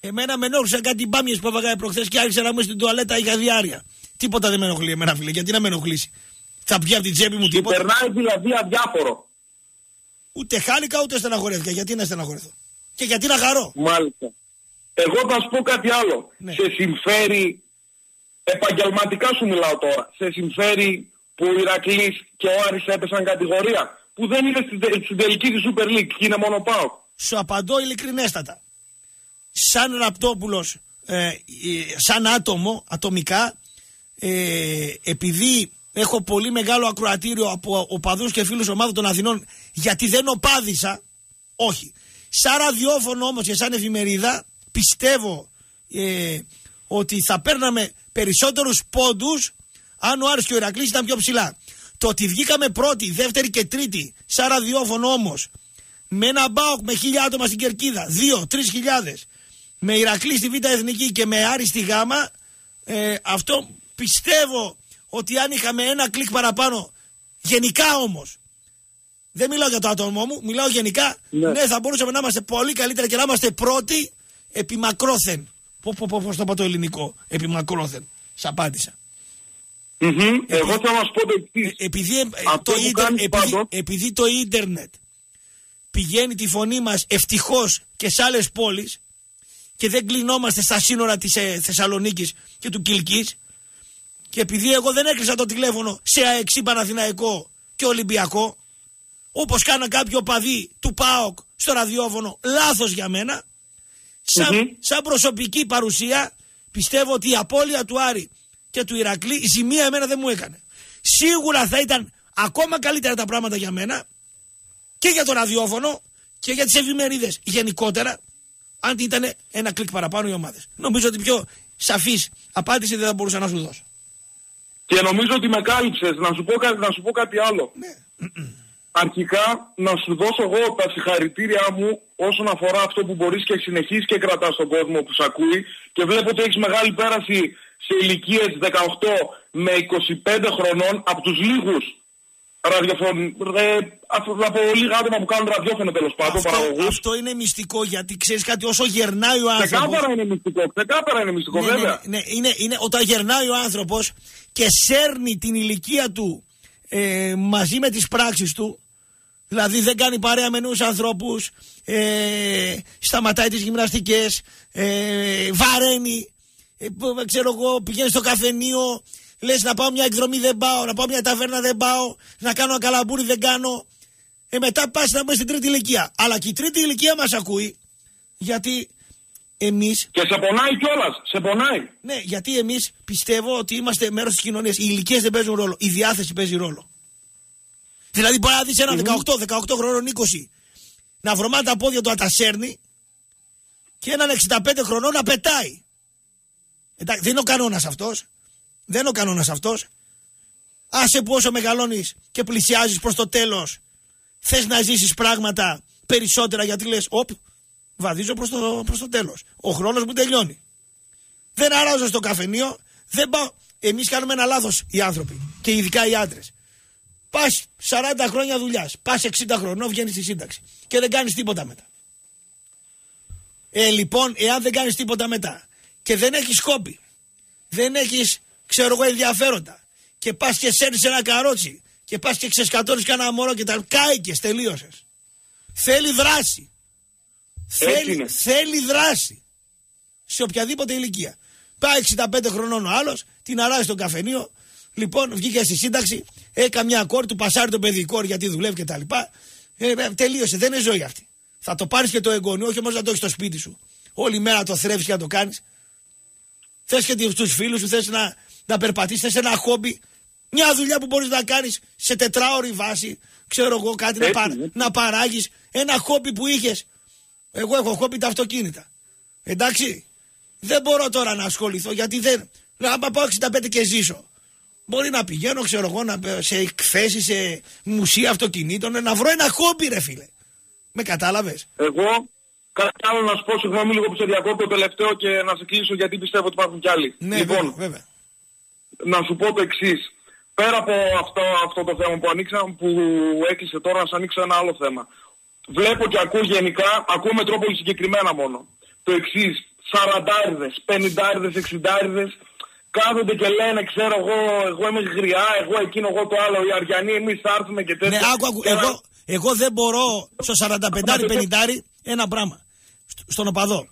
Εμένα με ενόχλησαν κάτι μπάμιες που έβαγα προχθές και άρχισα να μου στην τουαλέτα είχα διάρκεια. Τίποτα δεν με ενοχλεί εμένα, φίλε. Γιατί να με ενοχλήσει; Θα βγει από την τσέπη μου Σου τίποτα. περνάει δηλαδή αδιάφορο. Ούτε χάρηκα ούτε στεναχωρέθηκα. Γιατί να στεναχωρεθώ; Και γιατί να χαρώ; Μάλιστα. Εγώ θα σου πω κάτι άλλο. Ναι. Σε συμφέρει, επαγγελματικά σου μιλάω τώρα, σε συμφέρει που ο Ηρακλής και ο Άρης έπεσαν κατηγορία. Που δεν είναι στην, τε- στην τελική της Super League και είναι μόνο Πάοκ. Σου απαντώ ειλικρινέστατα. Σαν Ραπτόπουλος, ε, ε, σαν άτομο, ατομικά, ε, επειδή έχω πολύ μεγάλο ακροατήριο από οπαδούς και φίλους ομάδων των Αθηνών, γιατί δεν οπάδισα, όχι. Σαν ραδιόφωνο όμως και σαν εφημερίδα, πιστεύω ε, ότι θα παίρναμε περισσότερους πόντους αν ο Άρης και ο Ηρακλής ήταν πιο ψηλά. Το ότι βγήκαμε πρώτη, δεύτερη και τρίτη, σαν ραδιόφωνο όμως, με ένα μπάουκ με χίλια άτομα στην κερκίδα, δύο, τρεις χιλιάδες, με Ηρακλή στη Β' Εθνική και με Άρη στη Γάμα, ε, αυτό πιστεύω ότι αν είχαμε ένα κλικ παραπάνω, γενικά όμως, δεν μιλάω για το άτομό μου, μιλάω γενικά, ναι, θα μπορούσαμε να είμαστε πολύ καλύτερα και να είμαστε πρώτοι επί μακρόθεν. Πώς το είπα το ελληνικό, επί μακρόθεν. Σ' απάντησα. Μμμ. Εγώ θα μας πω το εξής. Επειδή, ε, Αυτό το που ίντερ- κάνεις επειδή, πάντως- επειδή το ίντερνετ πηγαίνει τη φωνή μας ευτυχώς και σε άλλες πόλεις και δεν κλεινόμαστε στα σύνορα της ε, Θεσσαλονίκης και του Κιλκής και επειδή εγώ δεν έκλεισα το τηλέφωνο σε αεξή Παναθηναϊκό και Ολυμπιακό όπως κάνα κάποιο παδί του ΠΑΟΚ στο ραδιόφωνο λάθος για μένα σαν, σαν προσωπική παρουσία πιστεύω ότι η απώλεια του Άρη και του Ηρακλή η ζημία εμένα δεν μου έκανε. Σίγουρα θα ήταν ακόμα καλύτερα τα πράγματα για μένα και για το ραδιόφωνο και για τις εφημερίδες γενικότερα αν ήταν ένα κλικ παραπάνω οι ομάδες. Νομίζω ότι πιο σαφής απάντηση δεν θα μπορούσα να σου δώσω. Και νομίζω ότι με κάλυψες. Να σου πω, κα- να σου πω κάτι άλλο. Αρχικά να σου δώσω εγώ τα συγχαρητήριά μου όσον αφορά αυτό που μπορείς και συνεχίσεις και κρατάς τον κόσμο που σε ακούει και βλέπω ότι έχεις μεγάλη πέραση σε ηλικίες 18 με 25 χρονών από τους λίγους ραδιοφων... ε, από από λίγα άτομα που κάνουν ραδιόφωνο τέλος πάντων Αυτό, παραγωγούς. αυτό είναι μυστικό γιατί ξέρεις κάτι όσο γερνάει ο άνθρωπος Ξεκάθαρα είναι μυστικό, ξεκάθαρα είναι μυστικό Ναι, ναι, βέβαια. ναι, είναι, είναι όταν γερνάει ο άνθρωπος και σέρνει την ηλικία του ε, μαζί με τις πράξεις του. Δηλαδή δεν κάνει παρέα με νέους ανθρώπους ε, σταματάει τις γυμναστικές ε, βαραίνει ε, που- ξέρω εγώ πηγαίνει στο καφενείο λες να πάω μια εκδρομή δεν πάω να πάω μια ταβέρνα δεν πάω να κάνω ένα καλαμπούρι δεν κάνω. Ε, μετά πας να μπεις στην τρίτη ηλικία. Αλλά και η τρίτη ηλικία μας ακούει γιατί εμείς Και σε πονάει κιόλας, σε πονάει. ναι, γιατί εμείς πιστεύω ότι είμαστε μέρος της κοινωνίας. Οι ηλικίες δεν παίζουν ρόλο. Η διάθεση παίζει ρόλο. Δηλαδή, μπορεί να δεις έναν 18, 18 χρονών 20 να βρωμά τα πόδια του να τα σέρνει και έναν 65 χρονών να πετάει. Εντάξει, δεν είναι ο κανόνας αυτός. Δεν είναι ο κανόνας αυτός. Άσε που όσο μεγαλώνεις και πλησιάζεις προς το τέλος, θες να ζήσεις πράγματα περισσότερα γιατί λες, Οπ, βαδίζω προς το, προς το τέλος. Ο χρόνος μου τελειώνει. Δεν αράζω στο καφενείο, δεν πάω. Εμείς κάνουμε ένα λάθος οι άνθρωποι και ειδικά οι άντρες. Πας 40 χρόνια δουλειάς, πας 60 χρονών, βγαίνεις στη σύνταξη και δεν κάνεις τίποτα μετά. Ε, λοιπόν, εάν δεν κάνεις τίποτα μετά και δεν έχεις χόμπι, δεν έχεις, ξέρω εγώ, ενδιαφέροντα και πας και σέρνεις ένα καρότσι και πας και ξεσκατώνεις κανένα μωρό και τα κάηκες, τελείωσες. Θέλει δράση. Θέλει, είναι. θέλει δράση. Σε οποιαδήποτε ηλικία. Πάει 65 χρονών ο άλλος, την αράζει στο καφενείο. Λοιπόν, βγήκε στη σύνταξη, έκανε μια κόρη, του πασάρει το παιδικό γιατί δουλεύει και τα λοιπά. Ε, ε, τελείωσε, δεν είναι ζωή αυτή. Θα το πάρεις και το εγγονιό, όχι όμως να το έχεις στο σπίτι σου. Όλη μέρα το θρέψεις και να το κάνεις. Θες και τους φίλους σου, θες να, να περπατήσεις, θες ένα χόμπι. Μια δουλειά που μπορείς να κάνεις σε τετράωρη βάση. Ξέρω εγώ κάτι να, Έτσι, πα, έτσι. να παράγεις. Ένα χόμπι που είχες. Εγώ έχω χόμπι τα αυτοκίνητα. Εντάξει. Δεν μπορώ τώρα να ασχοληθώ γιατί δεν. Άμα πάω 65 και ζήσω. Μπορεί να πηγαίνω, ξέρω εγώ, να, σε εκθέσεις, σε μουσεία αυτοκινήτων, να βρω ένα χόμπι, ρε φίλε. Με κατάλαβες; Εγώ κάτι άλλο να σου πω, συγγνώμη λίγο που σε διακόπτω τελευταίο και να σε κλείσω γιατί πιστεύω ότι υπάρχουν κι άλλοι. Ναι, λοιπόν, βέβαια, βέβαια. να σου πω το εξής. Πέρα από αυτό, αυτό το θέμα που ανοίξα, που έκλεισε τώρα, να σου ανοίξω ένα άλλο θέμα. Βλέπω και ακούω γενικά, ακούω με τρόπο συγκεκριμένα μόνο. Το εξής, σαραντάριδες, πενηντάριδες, εξιντάριδες, κάθονται και λένε, ξέρω εγώ, εγώ είμαι γριά, εγώ εκείνο, εγώ το άλλο, οι Αριανοί, εμείς θα έρθουμε και τέτοια. Ναι, άκου, άκου. Και να- Εγώ, εγώ δεν μπορώ στο 45-50 ένα πράγμα. Στ- Στον οπαδό.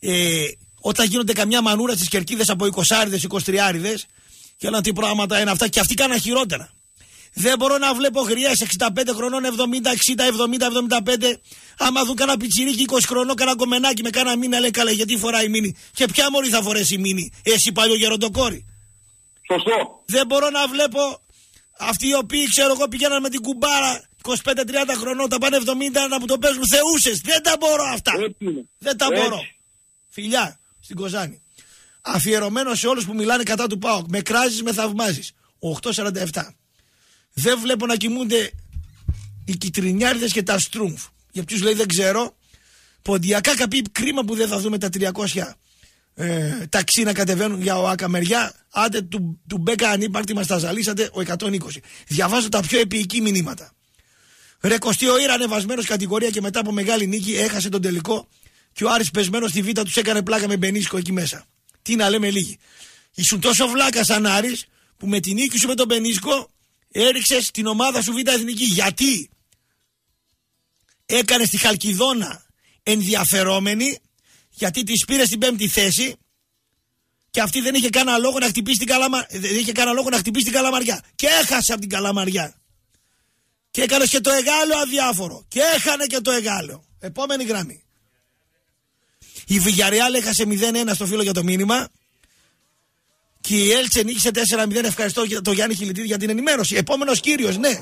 Ε, όταν γίνονται καμιά μανούρα στις κερκίδες από 20 23 και λένε τι πράγματα είναι αυτά και αυτοί κάναν χειρότερα. Δεν μπορώ να βλέπω γριέ 65 χρονών, 70, 60, 70, 75. Άμα δουν κανένα πιτσιρίκι 20 χρονών, κανένα κομμενάκι με κάνα μήνα, λέει καλά, γιατί φοράει μήνυ; Και ποια μόρι θα φορέσει μήνυ, εσύ παλιό γεροντοκόρη. Σωστό. Δεν μπορώ να βλέπω αυτοί οι οποίοι ξέρω εγώ πηγαίναν με την κουμπάρα 25-30 χρονών, τα πάνε 70 να μου το παίζουν θεούσες. Δεν τα μπορώ αυτά. Δεν τα Έτσι. μπορώ. Φιλιά στην Κοζάνη. Αφιερωμένο σε όλους που μιλάνε κατά του ΠΑΟΚ. Με κράζεις, με θαυμάζεις. 8.47. Δεν βλέπω να κοιμούνται οι κυτρινιάριδες και τα στρούμφ. Για ποιους λέει δεν ξέρω. Ποντιακά καπί κρίμα που δεν θα δούμε τα 300 ε, ταξί να κατεβαίνουν για ο Άκα μεριά. Άντε του, του Μπέκα ανύπαρκτη μας τα ζαλίσατε ο 120. Διαβάζω τα πιο επίοικη μηνύματα. Ρε Κωστή ο Ήρα ανεβασμένος κατηγορία και μετά από μεγάλη νίκη έχασε τον τελικό και ο Άρης πεσμένος στη Β' τους έκανε πλάκα με Μπενίσκο εκεί μέσα. Τι να λέμε λίγοι. Ήσουν τόσο βλάκας σαν Άρης που με την νίκη σου με τον Μπενίσκο έριξε την ομάδα σου Β' Εθνική. Γιατί; Έκανε τη Χαλκιδόνα ενδιαφερόμενη γιατί τη πήρε στην πέμπτη θέση και αυτή δεν είχε κανένα λόγο να χτυπήσει την, καλαμα... δεν είχε κανένα λόγο να χτυπήσει την καλαμαριά. Και έχασε από την καλαμαριά. Και έκανε και το εγάλεο αδιάφορο. Και έχανε και το εγάλεο. Επόμενη γραμμή. Η Βηγιαρεάλ έχασε 0-1 στο φίλο για το μήνυμα. Και η Έλτσε νίκησε 4-0. Ευχαριστώ για τον Γιάννη Χιλιτίδη για την ενημέρωση. Επόμενος κύριος, ναι.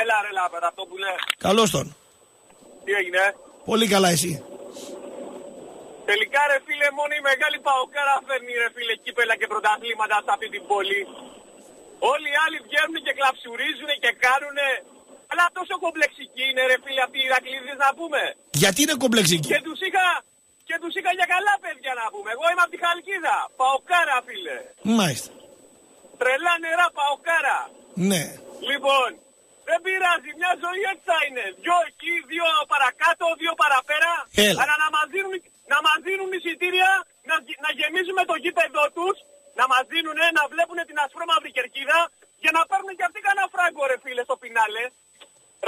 Έλα ρε λάπερα, αυτό που λες. Καλώς τον. Τι έγινε; Πολύ καλά εσύ. Τελικά ρε φίλε μόνο η μεγάλη παοκάρα φέρνει ρε φίλε κύπελα και πρωταθλήματα σε αυτή την πόλη. Όλοι οι άλλοι βγαίνουν και κλαψουρίζουν και κάνουνε. Αλλά τόσο κομπλεξικοί είναι ρε φίλε αυτοί οι Ηρακλήδες να πούμε. Γιατί είναι κομπλεξική; Και τους είχα, και τους είχα για καλά παιδιά να πούμε. Εγώ είμαι από τη Χαλκίδα. Παοκάρα φίλε. Μάλιστα. Τρελά νερά παοκάρα. Ναι. Λοιπόν, δεν πειράζει, μια ζωή έτσι θα είναι. Δυο εκεί, δύο παρακάτω, δύο παραπέρα. Έλα. Αλλά να μας δίνουν, να μας δίνουν εισιτήρια, να, γε- να γεμίζουμε το γήπεδο τους, να μας δίνουν, να βλέπουν την ασπρόμαυρη κερκίδα για να παίρνουν και αυτοί κανένα φράγκο ρε φίλε στο φινάλε.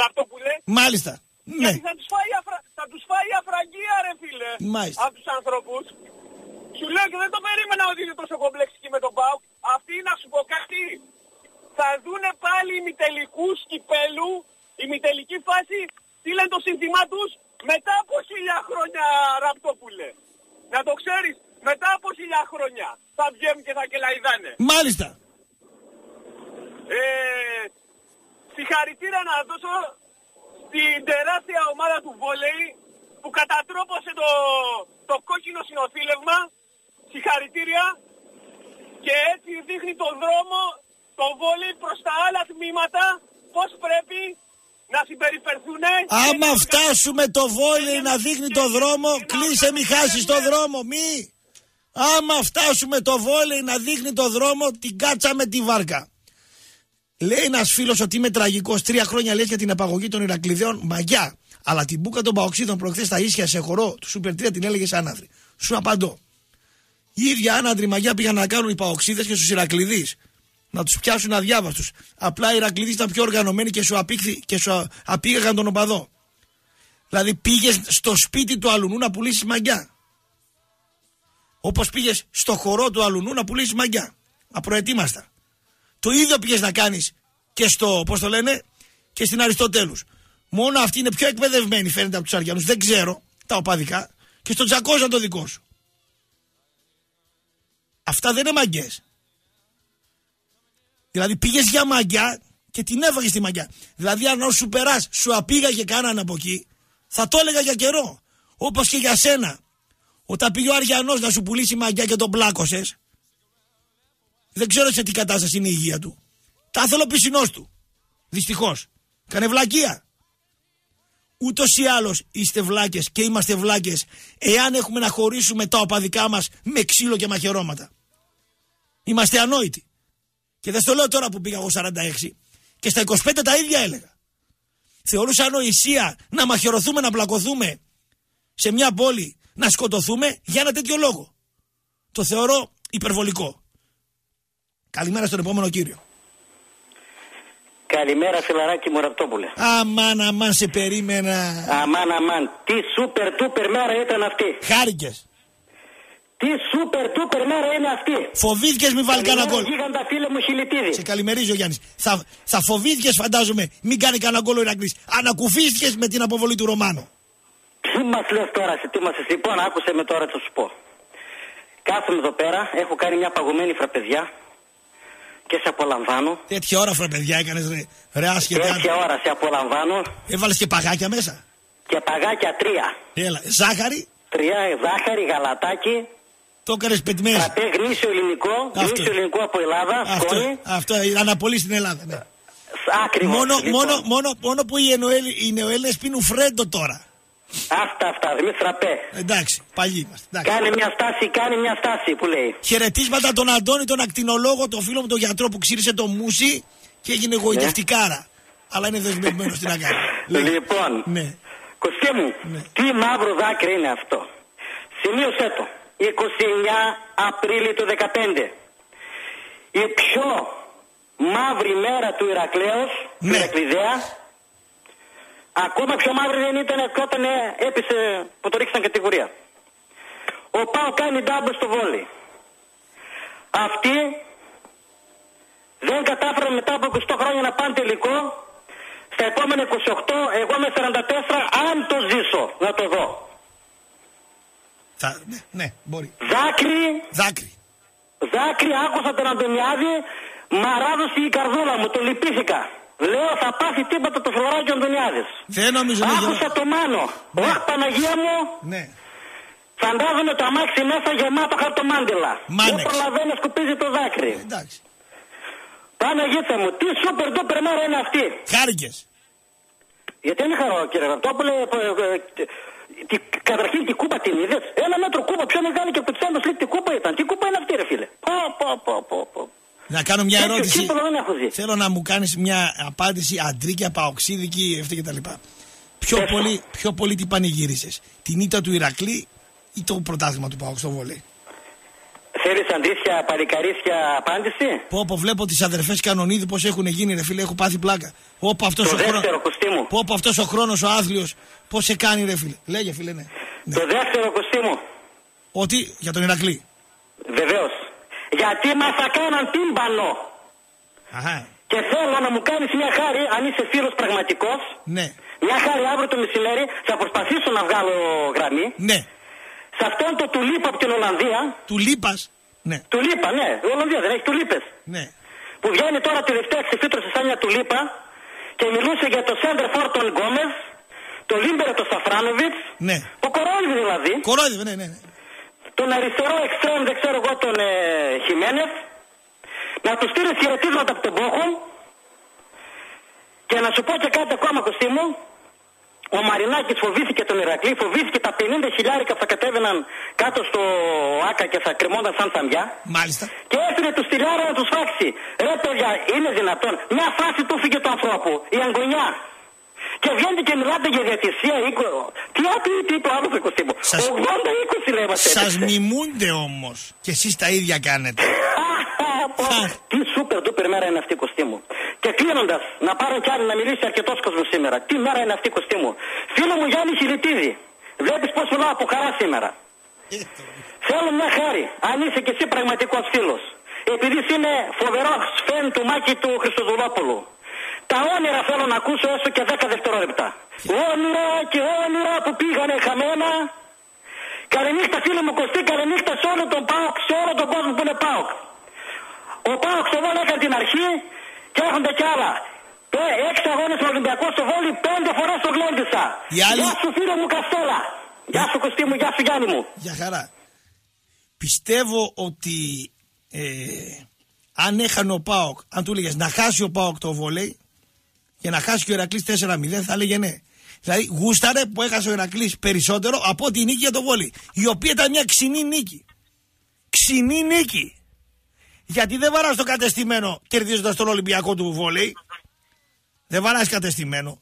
Ραπτόπουλε. Μάλιστα. Ναι. Γιατί θα τους φάει, αφρα... θα τους φάει η αφραγία ρε φίλε. Μάλιστα. Από τους ανθρώπους. Σου λέω και δεν το περίμενα ότι είναι τόσο κομπλεξική με τον Πάουκ. Αυτοί να σου πω κάτι. Θα δούνε πάλι ημιτελικούς κυπέλου, ημιτελική φάση, τι λένε το σύνθημά τους, μετά από χίλια χρόνια ραπτόπουλε. Να το ξέρεις, μετά από χίλια χρόνια θα βγαίνουν και θα κελαϊδάνε. Μάλιστα. Ε, συγχαρητήρια να δώσω στην τεράστια ομάδα του βόλεϊ που κατατρόπωσε το, το κόκκινο συνοθήλευμα. Συγχαρητήρια και έτσι δείχνει το δρόμο το βόλεϊ προς τα άλλα τμήματα πώς πρέπει να συμπεριφερθούν. Άμα φτάσουμε το βόλεϊ να δείχνει το δρόμο, κλείσε μη χάσεις το δρόμο, μη. Άμα φτάσουμε το βόλεϊ να δείχνει το δρόμο, την κάτσαμε τη βάρκα. Λέει ένας φίλος ότι είμαι τραγικός. Τρία χρόνια λέει για την απαγωγή των Ηρακλειδαίων. Μαγιά. Αλλά την μπουκα των Παοξίδων προχθές στα ίσια σε χορό του Σούπερ 3 την έλεγες άναδρη. Σου απαντώ. Η ίδια άναδρη μαγιά πήγαν να κάνουν οι Παοξίδες και στους Ηρακλειδεί. Να τους πιάσουν αδιάβαστους. Απλά οι Ηρακλειδεί ήταν πιο οργανωμένοι και σου, απήχθη, και σου απήγαγαν τον οπαδό. Δηλαδή πήγες στο σπίτι του αλουνού να πουλήσεις μαγιά. Όπως πήγες στο χορό του αλουνού να πουλήσεις μαγιά. Απροετοίμαστα. Το ίδιο πήγες να κάνεις και στο, πώς το λένε, και στην Αριστοτέλους. Μόνο αυτοί είναι πιο εκπαιδευμένοι, φαίνεται από τους Αριανούς. Δεν ξέρω τα οπαδικά. Και στο Τζακόζα το δικό σου. Αυτά δεν είναι μαγκές. Δηλαδή πήγες για μαγιά και την έφαγε τη μαγιά. Δηλαδή αν όσο σου περάς, σου απήγαγε κανέναν από εκεί, θα το έλεγα για καιρό. Όπως και για σένα. Όταν πήγε ο Αριανός να σου πουλήσει μαγιά και τον πλάκωσες, Δεν ξέρω σε τι κατάσταση είναι η υγεία του. Τα θέλω πισινός του. Δυστυχώς. Κάνε βλακεία. Ούτως ή άλλως είστε βλάκες και είμαστε βλάκες εάν έχουμε να χωρίσουμε τα οπαδικά μας με ξύλο και μαχαιρώματα. Είμαστε ανόητοι. Και δεν στο λέω τώρα που πήγα εγώ 46. Και στα 25 τα ίδια έλεγα. Θεωρούσα ανοησία να μαχαιρωθούμε, να πλακωθούμε σε μια πόλη, να σκοτωθούμε για ένα τέτοιο λόγο. Το θεωρώ υπερβολικό. Καλημέρα στον επόμενο κύριο. Καλημέρα φιλαράκι μου Ραπτόπουλε. Αμάν, αμάν, σε περίμενα. Αμάν, αμάν. Τι σούπερ τούπερ μέρα ήταν αυτή. Χάρηκες. Τι σούπερ τούπερ μέρα είναι αυτή. Φοβήθηκες μη βάλει κανένα γκολ. Γίγαντα φίλε μου χιλιτίδη. Σε καλημερίζει ο Γιάννης. Θα, θα φοβήθηκες, φαντάζομαι, μην κάνει κανένα γκολ ο Ηρακλής. Ανακουφίστηκες με την αποβολή του Ρωμάνου. Τι μας λες τώρα, σε τι μας Λοιπόν, άκουσε με τώρα, θα σου πω. Κάθομαι εδώ πέρα, έχω κάνει μια παγωμένη φραπεδιά και σε απολαμβάνω. Τέτοια ώρα φραπεδιά έκανες ρε, ρε άσχετα. Τέτοια ώρα σε απολαμβάνω. Έβαλες και παγάκια μέσα. Και παγάκια τρία. Έλα, ζάχαρη. Τρία, ζάχαρη, γαλατάκι. Το έκανες πετμένο. Φραπέ γνήσιο ελληνικό. Γνήσιο ελληνικό από Ελλάδα. Αυτό, σκόνη. αυτό αναπολύ στην Ελλάδα. Ναι. Ακριβώς, Μόνο, λοιπόν. μόνο, μόνο, μόνο που οι, Ενωέλ- οι νεοέλληνες πίνουν φρέντο τώρα. Αυτά, αυτά, δεν φραπέ. Εντάξει, παλιοί είμαστε. εντάξει. Κάνε μια στάση, κάνε μια στάση που λέει. Χαιρετίσματα τον Αντώνη, τον ακτινολόγο, τον φίλο μου, τον γιατρό που ξύρισε το μουσι και έγινε γοητευτικάρα. Αλλά είναι δεσμευμένος στην αγκάλια. Λοιπόν, Ναι. Κωστή μου, τι μαύρο δάκρυ είναι αυτό. Σημείωσέ το. 29 Απρίλη του 15. Η πιο μαύρη μέρα του Ηρακλέως, του Ηρακλειδέα. Ακόμα πιο μαύρη δεν ήταν και όταν ε, έπεισε που το ρίξαν κατηγορία. Ο Πάο κάνει ντάμπο στο βόλι. Αυτοί δεν κατάφεραν μετά από 20 χρόνια να πάνε τελικό. Στα επόμενα 28, εγώ με 44, αν το ζήσω, να το δω. Θα, ναι, ναι, μπορεί. Δάκρυ, Δάκρυ. δάκρυ, άκουσα τον Αντωνιάδη, μαράδωσε η καρδούλα μου, το λυπήθηκα. Λέω θα πάθει τίποτα το φλωράκι ο Αντωνιάδης. Δεν νομίζω να Άκουσα το Μάνο. Ωχ, Παναγία μου, Ναι. φαντάζομαι το αμάξι μέσα γεμάτο χαρτομάντιλα. Μάνεξ. Δεν προλαβαίνει να σκουπίζει το δάκρυ. Εντάξει. Παναγίτσα μου, τι σούπερ ντούπερ μέρα είναι αυτή; Χάρηκες. Γιατί είναι χαρό, κύριε Ραπτόπουλε. ε, ε, ε, τι- Καταρχήν την κούπα την είδες; Ένα μέτρο κούπα πιο μεγάλη και από τη Champions League τι κούπα ήταν; Τι κούπα είναι αυτή, ρε φίλε; Πω, πω, πω, πω, πω. Να κάνω μια Τέτοιο ερώτηση. κύπελο δεν έχω δει. Θέλω να μου κάνεις μια απάντηση αντρίκια, παοξίδικη, αυτή κτλ. Πιο πολύ, πιο πολύ τι πανηγύρισες, την ήττα του Ηρακλή ή το πρωτάθλημα του Πάοξ στο βολέ. Θέλεις αντίστοιχα παλικαρίσια απάντηση; Πω, πω, βλέπω τις αδερφές Κανονίδη πώς έχουν γίνει, ρε φίλε, έχω πάθει πλάκα. Όπω αυτός Το ο χρόνο. δεύτερο, Κωστή μου. Πω, πω, αυτός ο χρόνος ο άθλιος, πώς σε κάνει, ρε φίλε. Λέγε, φίλε, ναι. Το δεύτερο, Κωστή μου. Ότι για τον Ηρακλή. Βεβαίως. Γιατί μας θα κάναν τύμπανο. Αχα. Και θέλω να μου κάνεις μια χάρη, αν είσαι φίλος πραγματικός. Ναι. Μια χάρη αύριο το μεσημέρι θα προσπαθήσω να βγάλω γραμμή. Ναι. Σε αυτόν το τουλίπα από την Ολλανδία. Του λείπα. Ναι. Τουλίπα, ναι. Η Ολλανδία δεν έχει τουλίπες. Ναι. Που βγαίνει τώρα τελευταία ξεφύτρωσε σαν μια τουλίπα και μιλούσε για το σέντερ φορ τον Γκόμεζ, το λίμπερο το Σταφράνοβιτς, Ναι. το Κορόιδη δηλαδή, Κορόιδευε, ναι, ναι. ναι. Τον αριστερό εξτρέμ, δεν ξέρω εγώ, τον ε, Χιμένεθ, να τους στείλεις χαιρετίσματα από τον Πόχον και να σου πω και κάτι ακόμα, Κωστή μου, ο Μαρινάκης φοβήθηκε τον Ηρακλή, φοβήθηκε τα 50 χιλιάρικα που θα κατέβαιναν κάτω στο Άκα και θα κρεμόνταν σαν σαμιά. Μάλιστα. Και έφυγε του στυλιάρα να τους φάξει. Ρε παιδιά, είναι δυνατόν. Μια φάση του φύγε του ανθρώπου. Η αγωνιά. Και βγαίνετε και μιλάτε για διατησία 20. Τι άπει, τι είπε ο άλλο Κωστή μου. 80-20 λέει μας Σας έπαιξε. μιμούνται όμως. Και εσείς τα ίδια κάνετε. Τι σούπερ ντούπερ μέρα είναι αυτή Κωστή μου. Και κλείνοντας, να πάρω κι άλλοι να μιλήσει αρκετός κόσμος σήμερα. Τι μέρα είναι αυτή Κωστή μου. Φίλο μου Γιάννη Χιλιτίδη. Βλέπεις πώ μιλάω από χαρά σήμερα. Θέλω μια χάρη, αν είσαι κι εσύ πραγματικός φίλος. Επειδή είναι φοβερός φεν του Μάκη του Χριστοδουλόπουλου. Τα όνειρα θέλω να ακούσω έστω και 10 δευτερόλεπτα. Όνειρα και όνειρα που πήγανε χαμένα. Καληνύχτα φίλε μου Κωστή, καληνύχτα σε όλο τον ΠΑΟΚ, σε όλο τον κόσμο που είναι ΠΑΟΚ. Ο ΠΑΟΚ στο Βόλιο έκανε την αρχή και έρχονται κι άλλα. Πέ- Έξι αγώνες στο Ολυμπιακό στο Βόλιο, πέντε φορές το γλέντισα. Οι άλλοι- Γεια σου φίλε μου Καστέλα. Γεια σου Κωστή μου, γεια σου Γιάννη μου. Για χαρά. Πιστεύω ότι ε, αν έχανε ο Πάοκ, αν του έλεγες να χάσει ο Πάοκ το βόλεϊ και να χάσει και ο Ηρακλή 4-0, θα έλεγε ναι. Δηλαδή, γούσταρε που έχασε ο Ηρακλή περισσότερο από ότι η νίκη για το βόλεϊ. Η οποία ήταν μια ξινή νίκη. Ξινή νίκη. Γιατί δεν βαράς το κατεστημένο κερδίζοντας τον Ολυμπιακό του βόλεϊ. Δεν βαράς κατεστημένο.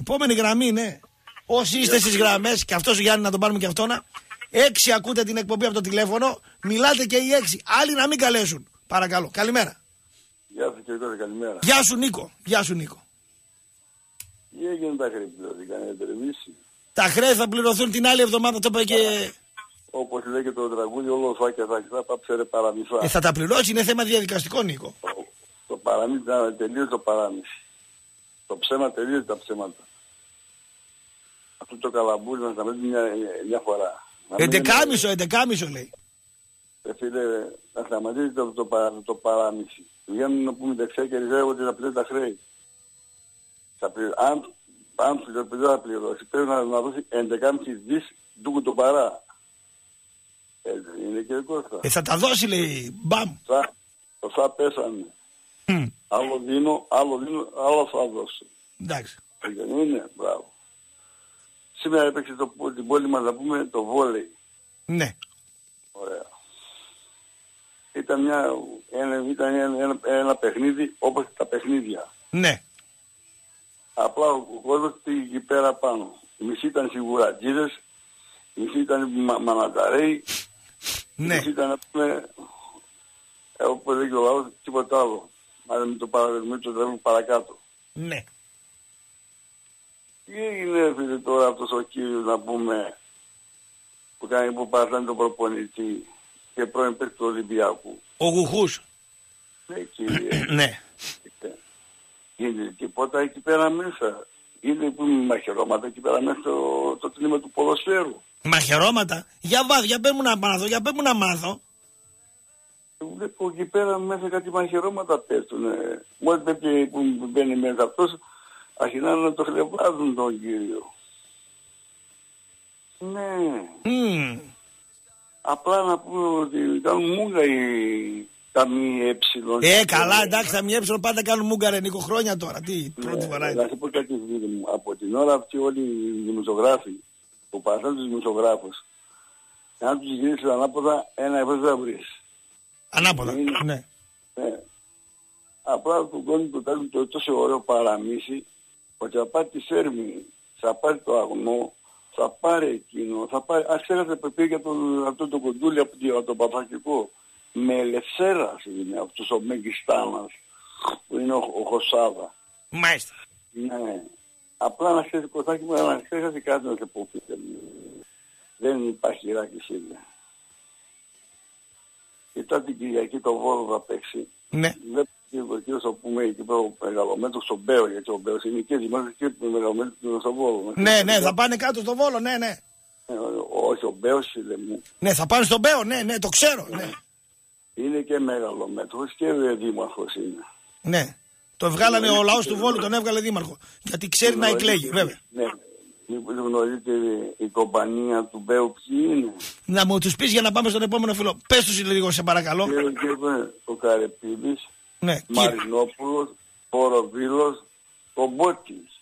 Επόμενη γραμμή, ναι. Όσοι είστε στις γραμμές, και αυτός ο Γιάννη να τον πάρουμε και αυτόνα. Έξι ακούτε την εκπομπή από το τηλέφωνο. Μιλάτε και οι έξι. Άλλοι να μην καλέσουν. Παρακαλώ. Καλημέρα. Γεια σου κύριε Κώστα, καλημέρα. Γεια σου Νίκο. Γεια σου Νίκο. Τι έγινε τα χρέη πληρωθεί, κανένα τερεβίση. Τα χρέη θα πληρωθούν την άλλη εβδομάδα. Το είπε και. Όπως λέει και το τραγούδι, όλο φάκια θα κοιτά, πάψε ρε παραμυθά. Ε, θα τα πληρώσει. Είναι θέμα διαδικαστικό Νίκο. Το παραμύθι ήταν τελείως το παράμυθι. Το ψέμα τελείως τα ψέματα. Αυτό το καλαμπούρι να σταματήσει μια, μια φορά. Να μην Εντεκάμισο, εντεκάμισο λέει. Ε, φίλε, να σταματήσει το, το, παρα, το παράμυθι. Βγαίνουν να πούμε δεξιά και αριστερά ότι θα πληρώσει τα χρέη. Θα πληρω... Αν, αν το παιδί θα πληρώσει, πρέπει να, να δώσει 11,5 δις ντούκου το παρά. Έτσι είναι κύριε Κώστας. Ε, θα τα δώσει λέει. Μπαμ. Θα, θα πέσανε. Άλλο δίνω, άλλο δίνω, άλλο θα δώσω. Εντάξει. Δεν είναι, μπράβο. Σήμερα έπαιξε το, την πόλη μας να πούμε το βόλεϊ. Ναι. Ωραία. Ήταν, μια, ένα, ήταν ένα, ένα, ένα παιχνίδι όπως τα παιχνίδια. Ναι. Απλά ο κόσμος πήγε εκεί πέρα πάνω. Οι μισοί ήταν σιγουρατζίδες, οι μισοί ήταν μα, μαναταρέοι, Ναι. οι μισοί ήταν, ας πούμε, ε, όπως λέει και ο λαός, τίποτα άλλο. Άρα μην το, παρα, μην το τρέχουμε παρακάτω. Ναι. Τι έγινε φίλε τώρα αυτός ο κύριος να πούμε που κάνει που παρασάνει τον προπονητή; Και πρώην παίκτης του Ολυμπιακού. Ο Γουχούς. Ναι κύριε. ναι. Γίνεται τίποτα εκεί πέρα μέσα. Είναι που είναι μαχαιρώματα εκεί πέρα μέσα στο το τμήμα του ποδοσφαίρου. Μαχαιρώματα. Για βάθ, για πέ μου να μάθω, για πέ μου να μάθω. Βλέπω εκεί πέρα μέσα κάτι μαχαιρώματα πέφτουν. Μόλις πέφτει που μπαίνει μέσα αυτός αρχινάνε να το χλεβάζουν τον κύριο. Ναι. Μμμ. Απλά να πούμε ότι κάνουν μούγα οι τα μη έψιλον. Ε, καλά, εντάξει, θα μη πάντα κάνουν μούγκαρε Νίκο χρόνια τώρα. Τι, πρώτη φορά Να είναι. σου πω κάτι φίλε μου. Από την ώρα αυτή όλοι οι δημοσιογράφοι που παραθέτουν τους δημοσιογράφους αν τους γυρίσεις ανάποδα ένα ευρώ δεν θα βρεις. Ανάποδα, ναι. Ναι. Απλά του κόσμου του κάνουν το τόσο ωραίο παραμύθι ότι θα πάρει τη Σέρμη, θα πάρει το αγνό, θα πάρει εκείνο, θα πάρει... Ας ξέρετε που πήγε τον, αυτό το κοντούλι από το, το παπακικό. Με ελευθέρας είναι αυτός ο Μεγιστάνας που είναι ο, ο Χωσάδα. Μάλιστα. Ναι. Απλά να ξέρεις κοθάκι μου, να ξέρεις κάτι να σε πω φίλε μου. Δεν υπάρχει ράκι σίγουρα. Κοιτά την Κυριακή το Βόλο θα παίξει. Ναι. Βλέπω και ο κύριος που πούμε εκεί πέρα ο μεγαλωμένος στον Μπέο, γιατί ο Μπέος είναι και δημόσιος και ο μεγαλωμένος στον Βόλο. Ναι, ναι, θα πάνε κάτω στο βόλο, ναι, ναι. Ε, ο- Όχι, ο Μπέος φίλε μου. Ναι, θα πάνε στον Μπέο, ναι, ναι, το ξέρω. Ναι. Είναι και μεγαλομέτρος και ε, δήμαρχος είναι. ναι. Το βγάλανε ο λαός του Βόλου, τον έβγαλε δήμαρχο. Γιατί ξέρει να εκλέγει, βέβαια. Ναι. Μήπως γνωρίζετε η κομπανία του Μπέου ποιοι είναι; Να μου τους πεις για να πάμε στον επόμενο φίλο. Πες τους λίγο, σε παρακαλώ. Και, και, ο Καρεπίδης, Ναι, κύριε. Μαρινόπουλος, Ποροβίλος, ο Μπότης.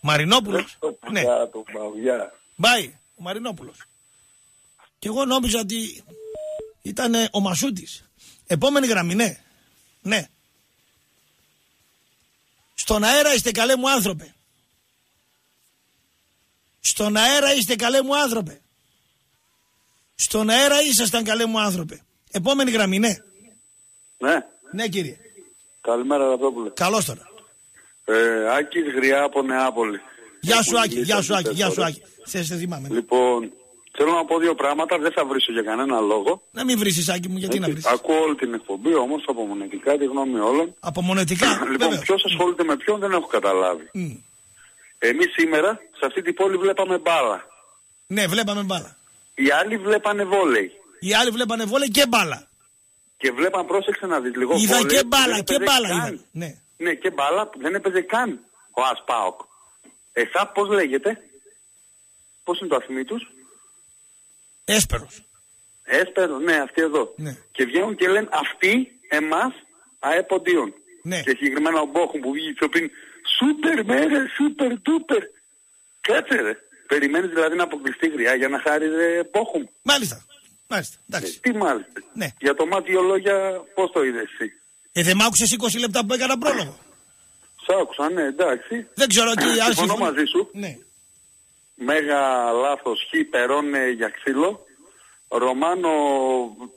Μαρινόπουλο. Ναι. Το Παυγιά. Μπάει, ο Μαρινόπουλος. Και εγώ νόμιζα ότι ήταν ο Μασούτης. Επόμενη γραμμή, ναι. Ναι. Στον αέρα είστε καλέ μου άνθρωπε. Στον αέρα είστε καλέ μου άνθρωπε. Στον αέρα ήσασταν καλέ μου άνθρωπε. Επόμενη γραμμή, ναι. Ναι, Ναι κύριε. καλημέρα Ραπτόπουλε. Καλώς τώρα. Ε, Άκης Γριά από Νεάπολη. Γεια σου Έχουμε Άκη, μιλήσει γεια σου Άκη, αρκετές γεια σου φορές. Άκη. Σε, σε θυμάμαι. ναι. Λοιπόν, θέλω να πω δύο πράγματα, δεν θα βρίσω για κανένα λόγο. Να μην βρεις Άκη μου, γιατί να Έτσι, βρεις. Ακούω όλη την εκπομπή όμως απομονετικά τη γνώμη όλων. Απομονετικά. λοιπόν, βεβαίως. ποιος ασχολείται με ποιον δεν έχω καταλάβει. Μμ. Εμείς σήμερα σε αυτή την πόλη βλέπαμε μπάλα. Ναι, βλέπαμε μπάλα. Οι άλλοι βλέπανε βόλεϊ. Οι άλλοι βλέπανε βόλε και μπάλα. Και βλέπαν, πρόσεξε να δεις λίγο Είδα βόλεϊ και που μπάλα, δεν και έπαιζε μπάλα καν. είδα. Ναι. Ναι, και μπάλα που δεν έπαιζε καν ο Ασπάοκ. Εσά πώς λέγεται, πώς είναι το αθμί τους, Έσπερος. Έσπερος, ναι, αυτοί εδώ. Ναι. Και βγαίνουν και λένε αυτοί εμάς αεποντίων. Ναι. Και συγκεκριμένα ο Μπόχουμ που βγήκε πιο πριν Σούπερ μέρε, σούπερ ντούπερ. Κάτσε ρε. Περιμένεις δηλαδή να αποκλειστεί γριά για να χάρει ρε Μπόχουμ. Μάλιστα. Μάλιστα. Εντάξει. Τι μάλιστα. Ναι. Για το μάτι λόγια πώς το είδες εσύ; Ε, δεν μ' άκουσες 20 λεπτά που έκανα πρόλογο; Σ' άκουσα, ναι, εντάξει. Δεν ξέρω τι αν Συμφωνώ συμφωνεί. μαζί σου. Ναι. Μέγα λάθος, χ, περώνε για ξύλο. Ρωμάνο,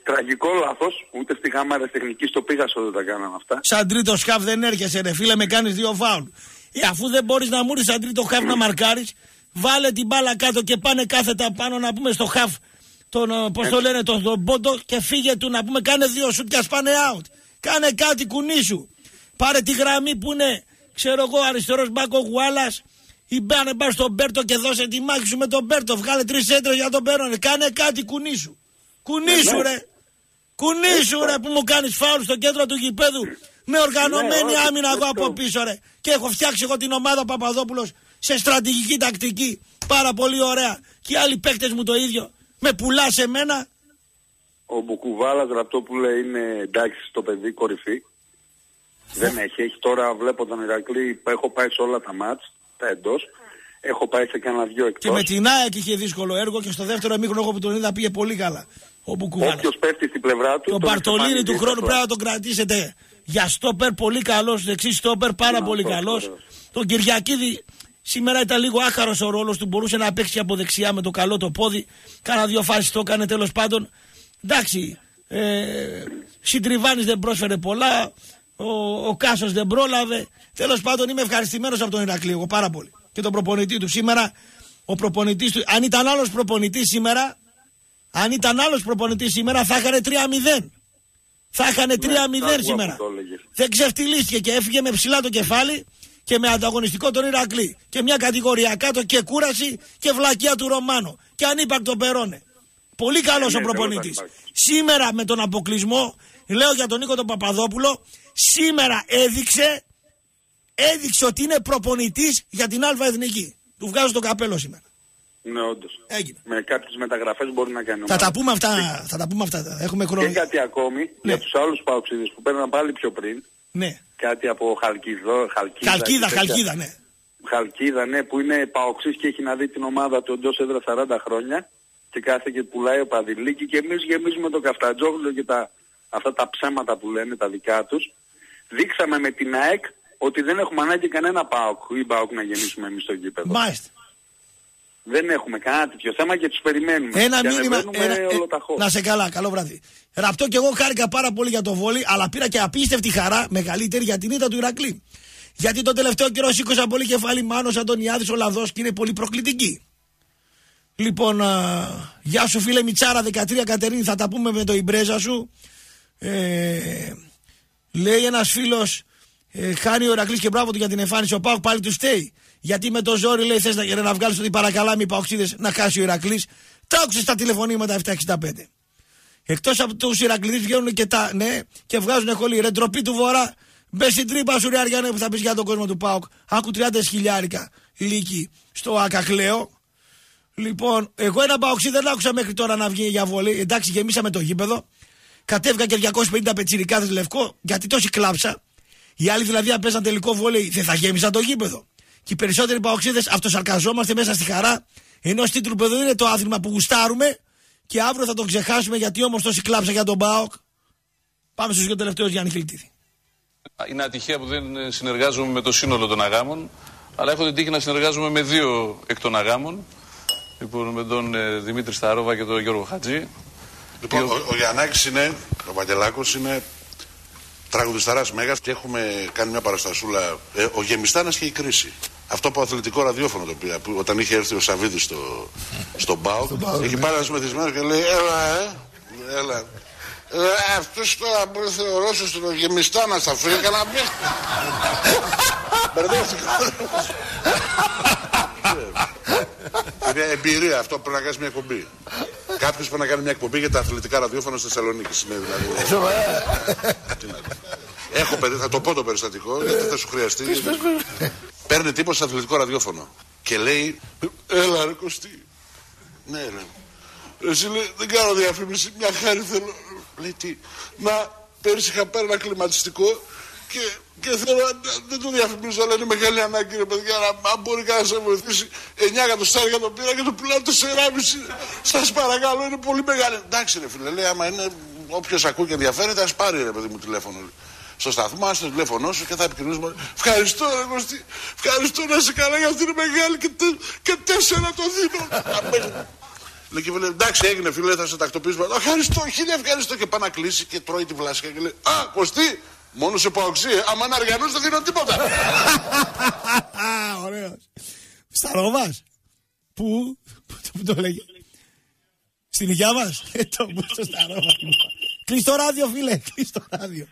τραγικό λάθος. Ούτε στη γάμα τεχνικής στο πήγασο δεν τα κάναμε αυτά. Σαν τρίτο χαφ δεν έρχεσαι, ρε φίλε, με κάνεις δύο φάουλ. Ε, αφού δεν μπορείς να μου 'ρθεις σαν τρίτο χαφ να μαρκάρεις, βάλε την μπάλα κάτω και πάνε κάθετα πάνω να πούμε στο χαφ. Τον, ε, πώς το λένε, τον, τον πόντο και φύγε του να πούμε κάνε δύο σουτ και ας πάνε out. Κάνε κάτι κουνήσου. Πάρε τη γραμμή που είναι, ξέρω εγώ, αριστερός μπακ ο Γουάλας ή πάνε μπα στον Μπέρτο και δώσε τη μάχη σου με τον Μπέρτο. Βγάλε τρεις σέντρες για τον Μπέρτο. Κάνε κάτι κουνήσου. Κουνήσου Ναι, ναι. ρε. Κουνήσου ρε που μου κάνεις φάουλ στο κέντρο του γηπέδου με οργανωμένη Ναι, όχι, άμυνα εγώ αυτό. από πίσω ρε. Και έχω φτιάξει εγώ την ομάδα Παπαδόπουλος σε στρατηγική τακτική. Πάρα πολύ ωραία. Και οι άλλοι παίκτες μου το ίδιο. Με πουλάς σε μένα. Ο Μπουκουβάλας Ραπτόπουλε είναι εντάξει στο παιδί κορυφή. Δεν έχει. Έχει τώρα βλέπω τον Ηρακλή. Έχω πάει σε όλα τα μάτς, τα εντός. Έχω πάει σε κανένα δυο εκτός. Και με την ΑΕΚ είχε δύσκολο έργο και στο δεύτερο εμίχρονο εγώ που τον είδα πήγε πολύ καλά. Ο Μπουκουβάλας. Όποιος πέφτει στην πλευρά του... Τον Μπαρτολίνη του εξαφανίζει χρόνου αυτό. πρέπει να τον κρατήσετε. Για στόπερ πολύ καλός, δεξί στόπερ πάρα πολύ καλός. Τον Κυριακίδη σήμερα ήταν λίγο άχαρος ο ρόλος του. Μπορούσε να παίξει από δεξιά με το καλό το πόδι. Κάνα δύο φάσεις το έκανε τέλος πάντων. Εντάξει. Ε, Συντριβάνης δεν πρόσφερε πολλά. Ο, ο Κάσος δεν πρόλαβε. Τέλος πάντων είμαι ευχαριστημένος από τον Ηρακλή. Εγώ πάρα πολύ. Και τον προπονητή του σήμερα. Ο προπονητής του. Αν ήταν άλλος προπονητής σήμερα. Αν ήταν άλλος προπονητής σήμερα θα είχαν 3-0. Θα είχαν 3-0 άκουγα σήμερα. που το έλεγες. Δεν ξεφτυλίστηκε και έφυγε με ψηλά το κεφάλι και με ανταγωνιστικό τον Ηρακλή. Και μια κατηγορία κάτω και κούραση και βλακιά του Ρωμάνο. Και ανύπαρκτο Περόνε. Πολύ καλός ναι, ο προπονητής. δεν υπάρχει. Σήμερα με τον αποκλεισμό, λέω για τον Νίκο τον Παπαδόπουλο, σήμερα έδειξε, έδειξε ότι είναι προπονητής για την Α Εθνική. Του βγάζω το καπέλο σήμερα. Ναι, όντως. Έγινε. Με κάποιες μεταγραφές μπορεί να κάνει Θα ομάδα. τα πούμε αυτά. Θα τα πούμε αυτά. Έχουμε χρόνο. Και κάτι ακόμη για τους άλλους παοξίδες που παίρναν πάλι πιο πριν. Ναι. Κάτι από Χαλκιδό, Χαλκίδα. Χαλκίδα, και τέτοια. χαλκίδα, ναι. Χαλκίδα, ναι, που είναι παοξής και έχει να δει την ομάδα του εντός έδρα 40 χρόνια και κάθε και πουλάει ο Παδηλίκη και εμείς γεμίζουμε το καφτατζόγλιο και τα, αυτά τα ψέματα που λένε τα δικά τους. Δείξαμε με την ΑΕΚ ότι δεν έχουμε ανάγκη κανένα ΠΑΟΚ ή ΠΑΟΚ να γεννήσουμε εμείς στο γήπεδο. Μάλιστα. Δεν έχουμε κανένα τέτοιο θέμα και τους περιμένουμε. Ένα και μήνυμα. ανεβαίνουμε ένα- ε, όλο τα χώρα. να σε καλά, καλό βράδυ. Ραπτό και εγώ χάρηκα πάρα πολύ για το βόλι, αλλά πήρα και απίστευτη χαρά, μεγαλύτερη για την ήττα του Ηρακλή. Γιατί τον τελευταίο καιρό σήκωσα πολύ κεφάλι Μάνο Αντωνιάδη ο Λαδός και είναι πολύ προκλητική. Λοιπόν, α, γεια σου φίλε Μιτσάρα 13 Κατερίνη, θα τα πούμε με το Ιμπρέζα σου. Ε, λέει ένας φίλος, ε, χάνει ο Ηρακλής και μπράβο του για την εμφάνιση. Ο Πάουκ πάλι του στέει. Γιατί με το ζόρι λέει θες να, για να βγάλεις ότι παρακαλάμε οι Παοξίδες να χάσει ο Ηρακλής. Τα άκουσες στα τηλεφωνήματα 765. Εκτός από τους Ηρακλήδες βγαίνουν και τα ναι και βγάζουν χολή. Ρε ντροπή του βορρά. Μπες στην τρύπα σου, ρε Αριανέ, που θα πεις για τον κόσμο του Πάουκ. Άκου 30 χιλιάρικα λύκη στο Ακακλαίο. Λοιπόν, εγώ ένα Παοξί δεν άκουσα μέχρι τώρα να βγει για βολή. Εντάξει, γεμίσαμε το γήπεδο. Κατέβηκα και 250 πετσιρικάδες λευκό, γιατί τόση κλάψα. Οι άλλοι δηλαδή, αν παίζαν τελικό βόλεϊ, δεν θα γέμισαν το γήπεδο. Και οι περισσότεροι παοξίδες αυτοσαρκαζόμαστε μέσα στη χαρά. Ενό τίτλου που δεν είναι το άθλημα που γουστάρουμε. Και αύριο θα τον ξεχάσουμε γιατί όμως τόση κλάψα για τον Πάοκ. Πάμε στους δύο τελευταίους Γιάννη Χιλτίδη. Είναι ατυχία που δεν συνεργάζομαι με το σύνολο των αγάμων, αλλά έχω την τύχη να συνεργάζομαι με δύο εκ των αγάμων. Λοιπόν, με τον ε, Δημήτρη Σταρόβα και τον Γιώργο Χατζή. Λοιπόν, ο, ο Γιαννάκης είναι, ο Βαγγελάκος είναι τραγουδισταράς μέγας και έχουμε κάνει μια παραστασούλα. Ε, ο Γεμιστάνας και η κρίση. Αυτό από αθλητικό ραδιόφωνο το πήρα, που όταν είχε έρθει ο Σαββίδης στο, στον Μπάου, έχει πάρει ένας μεθυσμένος και λέει, έλα, ε, έλα. Ε, αυτός τώρα που ήρθε ο Ρώσος στον Γεμιστάνα θα φύγει κανένα μπει. Μπερδεύτηκα. Είναι εμπειρία αυτό πρέπει να κάνεις μια εκπομπή. Κάποιος πρέπει να κάνει μια εκπομπή για τα αθλητικά ραδιόφωνα στη Θεσσαλονίκη. Είναι δηλαδή. Τι να πω. Έχω παιδί, θα το πω το περιστατικό γιατί θα σου χρειαστεί. Παίρνει τύπος στο αθλητικό ραδιόφωνο και λέει Έλα ρε Κωστή. Ναι ρε. Εσύ λέει δεν κάνω διαφήμιση, μια χάρη θέλω. Λέει τι. Να Πέρσι είχα πάρει ένα κλιματιστικό και, και θέλω, να- δεν το διαφημίζω, αλλά είναι μεγάλη ανάγκη ρε παιδιά. Να, αν μπορεί κανένας να βοηθήσει, 9 εκατοστάρια το πήρα και το πουλάω 4,5. Σας παρακαλώ, είναι πολύ μεγάλη. Εντάξει, ρε φίλε, λέει, άμα είναι όποιος ακούει και ενδιαφέρεται, ας πάρει ρε παιδί μου τηλέφωνο. Στο σταθμό, στο τηλέφωνό σου και θα επικοινωνήσουμε. Ευχαριστώ, ρε Κωστή. Ευχαριστώ να είσαι καλά γιατί είναι μεγάλη και, τε, και τέσσερα το δίνω. Λέει και λέει, εντάξει έγινε φίλε, θα σε τακτοποιήσουμε. Ευχαριστώ, χίλια ευχαριστώ. Και πάει να κλείσει και τρώει τη βλάσκα και λέει, Α, Κωστή, μόνος σε παοξί, ε. άμα είναι αργανός δεν δίνω τίποτα. Ωραίος. Σταρόβας. Πού, πού το- πού το λέγε. Στην υγειά μας. Ε, το πού στο Σταρόβας. Κλείς το ράδιο, φίλε. Κλείς το ράδιο.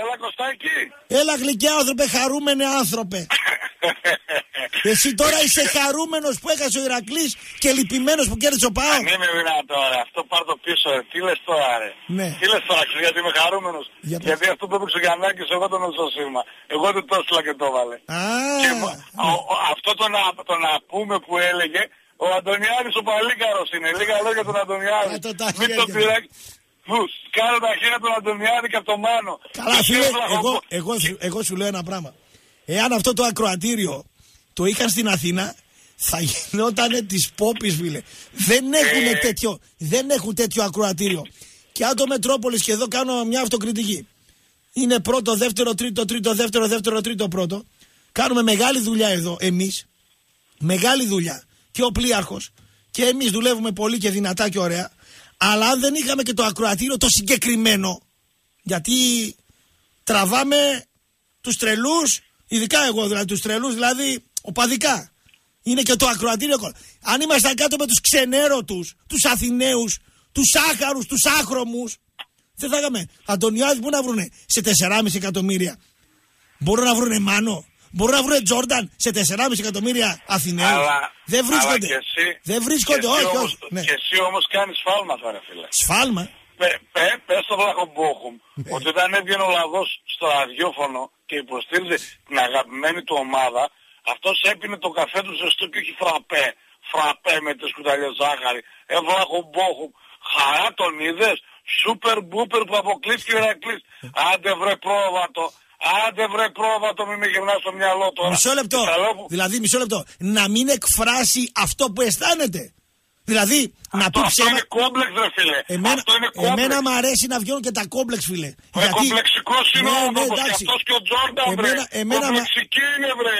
Έλα Κωστάκη. Έλα γλυκιά άνθρωπε, χαρούμενε άνθρωπε. Εσύ τώρα είσαι χαρούμενος που έχασε ο Ηρακλής και λυπημένος που κέρδισε ο Πάο. Αν είναι δυνατό ρε, αυτό πάρ το πίσω ρε. Τι λες τώρα ρε; Ναι. Τι λες τώρα, ξέρεις, γιατί είμαι χαρούμενος; Για πες. γιατί αυτό το έπαιξε ο Γιαννάκης, εγώ τον έδωσα σήμα. Εγώ δεν το έστειλα και το έβαλε. Α, Και μ- ο- ο- αυτό το να, το να πούμε που έλεγε, ο Αντωνιάδης ο Παλίκαρος είναι. Λίγα λόγια τον Αντωνιάδη. Κάτω τα Μην το χέρια. Πειράξει. Μου, Κάνω τα χέρια τον Αντωνιάδη και από τον Μάνο. Καλά, Και φίλε, έβαλα εγώ, ο- εγώ, σου- εγώ σου λέω ένα πράγμα. Εάν αυτό το ακροατήριο το είχαν στην Αθήνα, θα γινόταν της πόπης, φίλε. Δεν έχουν Ε. τέτοιο, δεν έχουν τέτοιο ακροατήριο. Και αν το Μετρόπολης και εδώ κάνω μια αυτοκριτική. Είναι πρώτο, δεύτερο, τρίτο, τρίτο, δεύτερο, δεύτερο, τρίτο, πρώτο. Κάνουμε μεγάλη δουλειά εδώ, εμείς. Μεγάλη δουλειά. Και ο πλοίαρχος. Και εμείς δουλεύουμε πολύ και δυνατά και ωραία. Αλλά αν δεν είχαμε και το ακροατήριο το συγκεκριμένο, γιατί τραβάμε τους τρελούς, ειδικά εγώ δηλαδή τους τρελούς, δηλαδή οπαδικά. Είναι και το ακροατήριο. κόλλο. Αν ήμασταν κάτω με τους ξενέρωτους, τους Αθηναίους, τους άχαρους, τους άχρωμους, δεν θα είχαμε. Αντωνιάδης που να βρουνε; Σε 4,5 εκατομμύρια. Μπορούν να βρουνε Μάνο; Μπορούν να βρουνε Τζόρνταν σε 4,5 εκατομμύρια Αθηναίους. Αλλά- δεν βρίσκονται. αλλά και εσύ- δεν βρίσκονται, και εσύ όχι, όμως- όχι. Ναι. Και εσύ όμως κάνεις σφάλμα τώρα φίλε. Σφάλμα. Πε, πε, πες στο Βλαχομπόχουμ Ναι. ότι όταν έβγαινε ο λαγός στο ραδιόφωνο και υποστήριζε την αγαπημένη του ομάδα, αυτός έπινε το καφέ του ζεστό και όχι φραπέ. Φραπέ με τις κουταλιές ζάχαρη. Ε, Βλαχομπόχουμ. Χαρά τον είδες. Σούπερ μπούπερ που αποκλείστηκε ο Ηρακλής. Άντε βρε πρόβατο. Άντε βρε πρόβατο μη με γυρνάς στο μυαλό τώρα. Μισό λεπτό. Και τα λέω που- Δηλαδή, μισό λεπτό. Να μην εκφράσει αυτό που αισθάνεται. Δηλαδή, να πει Αυτό ψέμα. είναι κόμπλεξ ρε φίλε. Εμένα, Αυτό είναι κόμπλεξ. εμένα μου αρέσει να βγαίνουν και τα κόμπλεξ, φίλε. Ρε κομπλεξικός είναι ο άνθρωπος και Ναι, εντάξει. αυτός και ο Τζόρνταν βρε. Εμένα- εμένα μα- Κομπλεξική είναι βρε.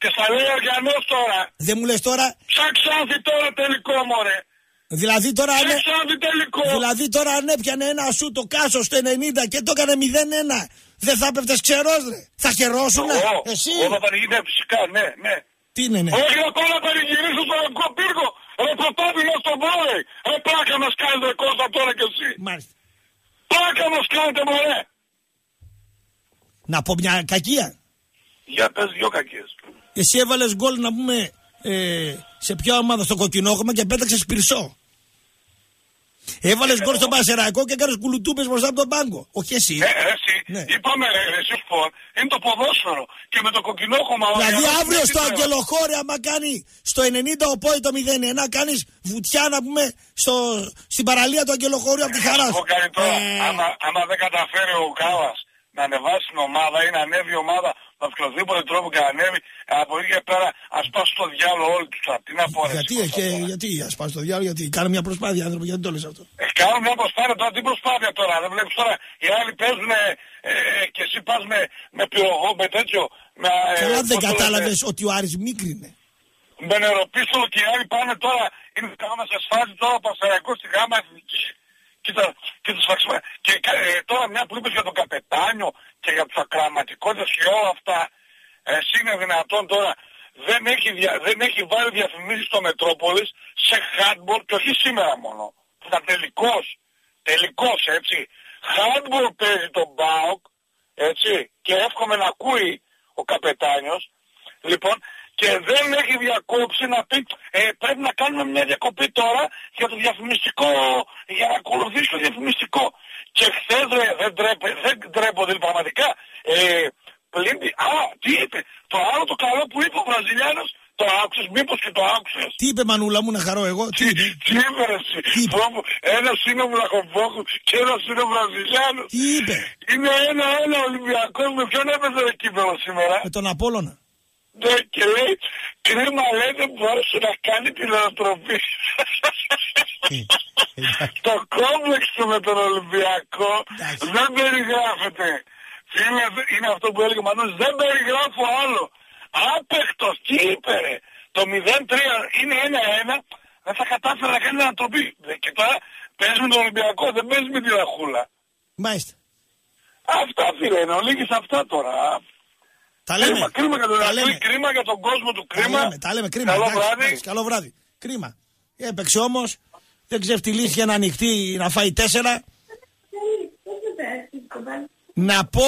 Και στα λέει ο Αργιανός τώρα. Δεν μου λες τώρα, Σαν ξάφι τώρα τελικό μωρέ. δηλαδή τώρα αν, Σαν ξάφι τελικό. δηλαδή τώρα αν έπιανε ένα σου το κάσος στο 90 και το έκανε 0-1, δεν θα έπεφτες ξερός ρε. Θα χαιρόσουν, Εγώ, εσύ. εγώ θα πανηγυρίσω φυσικά, ναι, ναι. Τι είναι, ναι. Όχι να πάω να πανηγυρίσω στο Λευκό Πύργο. Ρε πρωτόβιλο στο βόλεϊ. Ρε πλάκα μας κάνετε Κώστα τώρα κι εσύ. Μάλιστα. Πλάκα μας κάνετε μωρέ. Να πω μια κακία. Για πες δυο κακίες. Εσύ έβαλες γκολ να πούμε ε, σε ποια ομάδα στο κοκκινόχωμα και πέταξες πυρσό. Έβαλες γκολ στον Πασεραϊκό και έκανες κουλουτούπες μπροστά από τον πάγκο. Όχι εσύ. Ε, ρε, εσύ, είπαμε ρε, ρε, εσύ σπορ, είναι το ποδόσφαιρο και με το κοκκινόχωμα... ο Δηλαδή Ιωάννης αύριο δεν στο τι τρέβα. Αγγελοχώρι, άμα κάνει στο 90 ο Πόη το 0-1, κάνεις βουτιά να πούμε στο, στην παραλία του Αγγελοχώριου από τη χαράς Να σου. σου πω κάτι τώρα, Ε, άμα, άμα δεν καταφέρει ο Κάλλας να ανεβάσει την ομάδα ή να ανέβει η ομάδα με οποιοδήποτε τρόπο και να ανέβει, από εκεί και πέρα ας πάσουν στο διάλογο όλοι τους. τώρα. Τι να πω ρε. γιατί, ε, και, γιατί, ας πάμε στο διάλογο, γιατί κάνω μια προσπάθεια, άνθρωποι, γιατί το λες αυτό; Ε, κάνω μια προσπάθεια τώρα, τι προσπάθεια τώρα, δεν βλέπεις τώρα, οι άλλοι παίζουν ε, ε, και εσύ πας με, με πυρογό, με τέτοιο, με... ε, Καλά δεν πώς το κατάλαβες λένε, ότι ο Άρης μίκρινε. με νεροπίστολο και οι άλλοι πάνε τώρα, είναι γάμα σε σφάζει τώρα ο Πασαριακός στη γάμα εθνικής. Κοίτα, και τους φαξιμα... Και ε, τώρα μια που είπες για τον καπετάνιο και για τους ακραματικότητες και όλα αυτά, εσύ είναι δυνατόν τώρα, δεν έχει, δια... δεν έχει βάλει διαφημίσεις στο Μετρόπολης σε handball και όχι σήμερα μόνο. Που ήταν τελικός. Τελικός, έτσι. Handball παίζει τον Μπάουκ, έτσι, και εύχομαι να ακούει ο καπετάνιος. Λοιπόν, και δεν έχει διακόψει να πει ε, πρέπει να κάνουμε μια διακοπή τώρα για το διαφημιστικό, για να ακολουθήσει το διαφημιστικό. Και χθες ρε, δεν, τρέπε, δεν τρέπονται πραγματικά. Ε, πλην, α, τι είπε, το άλλο το καλό που είπε ο Βραζιλιάνος, το άκουσες, μήπως και το άκουσες. Τι είπε Μανούλα μου να χαρώ εγώ, τι είπε; Τι είπε ρε εσύ, Πρόπου, Ένας είναι ο Βλαχομπόκου και ένας είναι ο Βραζιλιάνος. Τι είπε; Είναι ένα-ένα Ολυμπιακός με ποιον έπαιζε το κύπελος σήμερα; Με τον Απόλλωνα. Ναι, και λέει, κρίμα λέει δεν μπόρεσε να κάνει την ανατροπή. το κόμπλεξ του με τον Ολυμπιακό δεν περιγράφεται. Φίλε, είναι αυτό που έλεγε ο Μανούς, δεν περιγράφω άλλο. Άπεκτος, τι είπε ρε. Το 0-3 είναι 1-1, δεν θα κατάφερε να κάνει ανατροπή. Ε, Και τώρα παίζει με τον Ολυμπιακό, δεν παίζεις με τη Ραχούλα. Μάλιστα. Αυτά φίλε, είναι ολίγης αυτά τώρα. Τα λέμε. Κρίμα, κρίμα για τον Τα Ηρακλή, λέμε. κρίμα για τον κόσμο του, Τα κρίμα. λέμε, τα λέμε. Κρίμα. Καλό εντάξει, βράδυ. εντάξει, καλό βράδυ. Κρίμα. Έπαιξε όμως. Δεν ξεφτυλίστηκε να ανοιχτεί να φάει τέσσερα. Να πω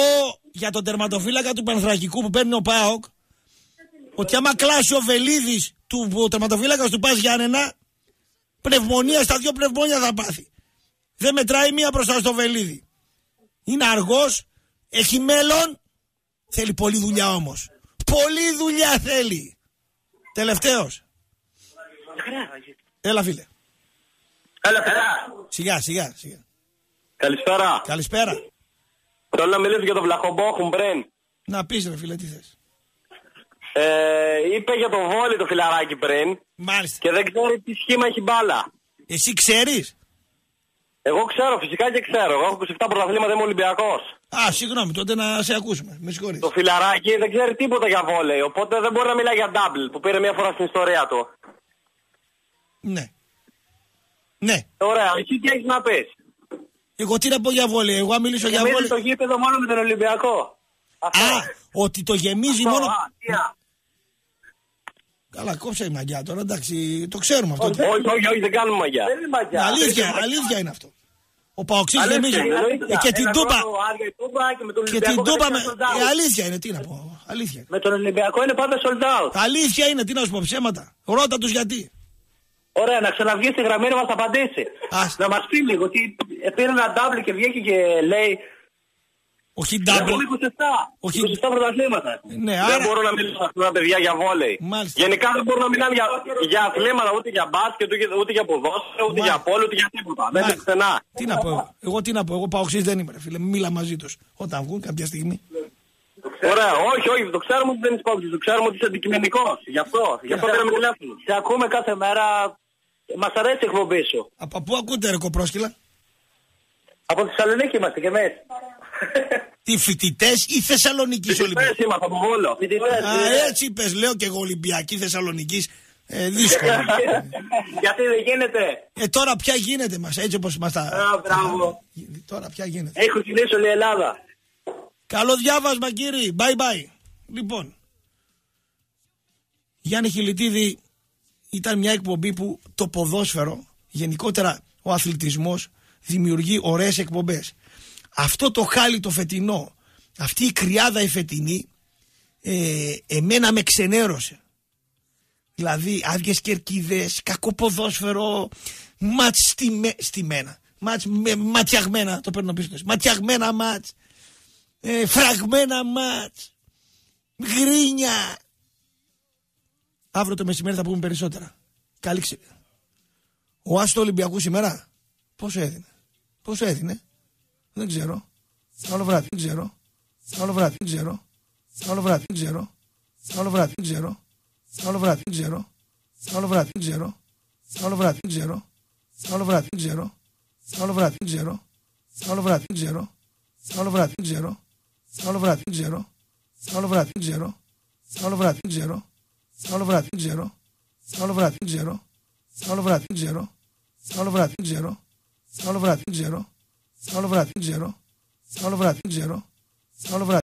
για τον τερματοφύλακα του Πανθρακικού που παίρνει ο Πάοκ ότι άμα κλάσει ο Βελίδης του ο τερματοφύλακας του Πας Γιάννενα, πνευμονία στα δύο πνευμόνια θα πάθει. Δεν μετράει μία μπροστά στο Βελίδη. Είναι αργός, έχει μέλλον, θέλει πολλή δουλειά όμως. Πολλή δουλειά θέλει. Τελευταίος. Έλα φίλε. Έλα, πέρα. Σιγά, σιγά, σιγά. Καλησπέρα. Καλησπέρα. Θέλω να μιλήσω για τον Βλαχομπόχουμ πριν. Να πεις ρε φίλε τι θες. Ε, είπε για τον Βόλι το φιλαράκι πριν. Μάλιστα. Και δεν ξέρει τι σχήμα έχει μπάλα. Εσύ ξέρεις; Εγώ ξέρω, φυσικά και ξέρω. Εγώ έχω 27 πρωταθλήματα, είμαι Ολυμπιακός. Α, συγγνώμη, τότε να σε ακούσουμε. Με συγχωρείς. Το φιλαράκι δεν ξέρει τίποτα για βόλεϊ, οπότε δεν μπορεί να μιλάει για double που πήρε μία φορά στην ιστορία του. Ναι. Ναι. Ωραία, εσύ τι έχεις να πεις; Εγώ τι να πω για βόλεϊ. Εγώ αν μιλήσω για Γεμίζει βόλεϊ. το γήπεδο μόνο με τον Ολυμπιακό. Α, ότι το γεμίζει Αυτό, μόνο. α, τι, α. Καλά, κόψε η μαγιά τώρα, εντάξει, το ξέρουμε αυτό. Όχι, όχι, όχι, δεν κάνουμε μαγιά. Δεν είναι μαγιά. Αλήθεια, αλήθεια είναι αυτό. Ο Παοξής Αλήθεια γεμίζει. είναι, αλήθεια. Ε, και την Ένα Τούμπα. χρόνο άδεια η Τούμπα και με τον Και την Ολυμπιακό Τούμπα. με- κατευθείαν sold out. Ε, αλήθεια είναι, τι να πω. Αλήθεια. είναι. Με τον Ολυμπιακό είναι πάντα sold out. Αλήθεια είναι, τι να σου πω, ψέματα. Ρώτα τους γιατί. Ωραία, να ξαναβγείς στη γραμμή να μας απαντήσει. Να μας πει λίγο τι ε, πήρε ένα double και βγήκε και λέει Όχι Έχουμε double. 27. Όχι. 27 πρωταθλήματα. Ναι, δεν άρα- μπορώ να μιλήσω σε αυτά τα παιδιά για βόλεϊ. Μάλιστα. Γενικά δεν μπορούν να μιλάνε για, για αθλήματα, ούτε για μπάσκετ, ούτε, ούτε για ποδόσφαιρο, ούτε για πόλο, ούτε για τίποτα. Δεν είναι πουθενά. Τι να πω εγώ. Εγώ τι να πω. Εγώ Παοξής δεν είμαι, ρε φίλε. Μίλα μαζί τους. Όταν βγουν κάποια στιγμή. Ωραία, όχι, όχι, το ξέρουμε ότι δεν είσαι παγκοσμίος, το ξέρουμε ότι είσαι αντικειμενικός. Γι' αυτό, γι' αυτό πήραμε τηλέφωνο. Σε ακούμε κάθε μέρα, μας αρέσει η εκπομπή σου. Από πού ακούτε ρε κοπρόσκυλα; Από τη Θεσσαλονίκη είμαστε κι εμείς. Τι φοιτητές ή Θεσσαλονίκης Ολυμπιακή. Φοιτητές είμαστε από Βόλο. Φοιτητές, Α, φοιτητές. έτσι είπε, λέω και εγώ Ολυμπιακή Θεσσαλονίκης. Ε, δύσκολο. Γιατί δεν γίνεται; ε, τώρα πια γίνεται μας, έτσι όπως μας τα. Α, μπράβο. Τώρα πια γίνεται. Έχω κινήσει όλη η Ελλάδα. Καλό διάβασμα, κύριε. Bye bye. Λοιπόν. Γιάννη Χιλιτίδη ήταν μια εκπομπή που το ποδόσφαιρο, γενικότερα ο αθλητισμός, δημιουργεί ωραίες εκπομπές. Αυτό το χάλι το φετινό, αυτή η κρυάδα η φετινή, ε, εμένα με ξενέρωσε. Δηλαδή άδειες κερκίδες, κακό ποδόσφαιρο, μάτς στημε, στημένα. Μάτς με, ματιαγμένα, το παίρνω πίσω. Ματιαγμένα μάτς. Ε, φραγμένα μάτς. Γκρίνια. Αύριο το μεσημέρι θα πούμε περισσότερα. Καλή ξε... Ο Άστο Ολυμπιακού σήμερα πόσο έδινε; Πόσο έδινε; Δεν ξέρω. Άλλο βράδυ. Δεν ξέρω. Άλλο βράδυ. Δεν ξέρω. Άλλο βράδυ. Δεν ξέρω. Άλλο βράδυ. Δεν ξέρω. Άλλο βράδυ. Δεν ξέρω. Άλλο βράδυ. Δεν ξέρω. Άλλο βράδυ. Δεν ξέρω. Άλλο βράδυ. Δεν ξέρω. Άλλο βράδυ. Δεν ξέρω. Άλλο βράδυ. Δεν ξέρω. Άλλο βράδυ. Δεν ξέρω. Άλλο βράδυ. Δεν ξέρω. Άλλο βράδυ. Δεν ξέρω. Άλλο βράδυ. Δεν ξέρω. Άλλο βράδυ. Δεν ξέρω. Άλλο βράδυ. Δεν ξέρω. Άλλο βράδυ. Δεν ξέρω. Άλλο βράδυ. Δεν ξέρω. Άλλο βράδυ. Δεν ξέρω. Άλλο βράδυ. Δεν ξέρω. Άλλο βράδυ. Δεν ξέρω. Άλλο βράδυ.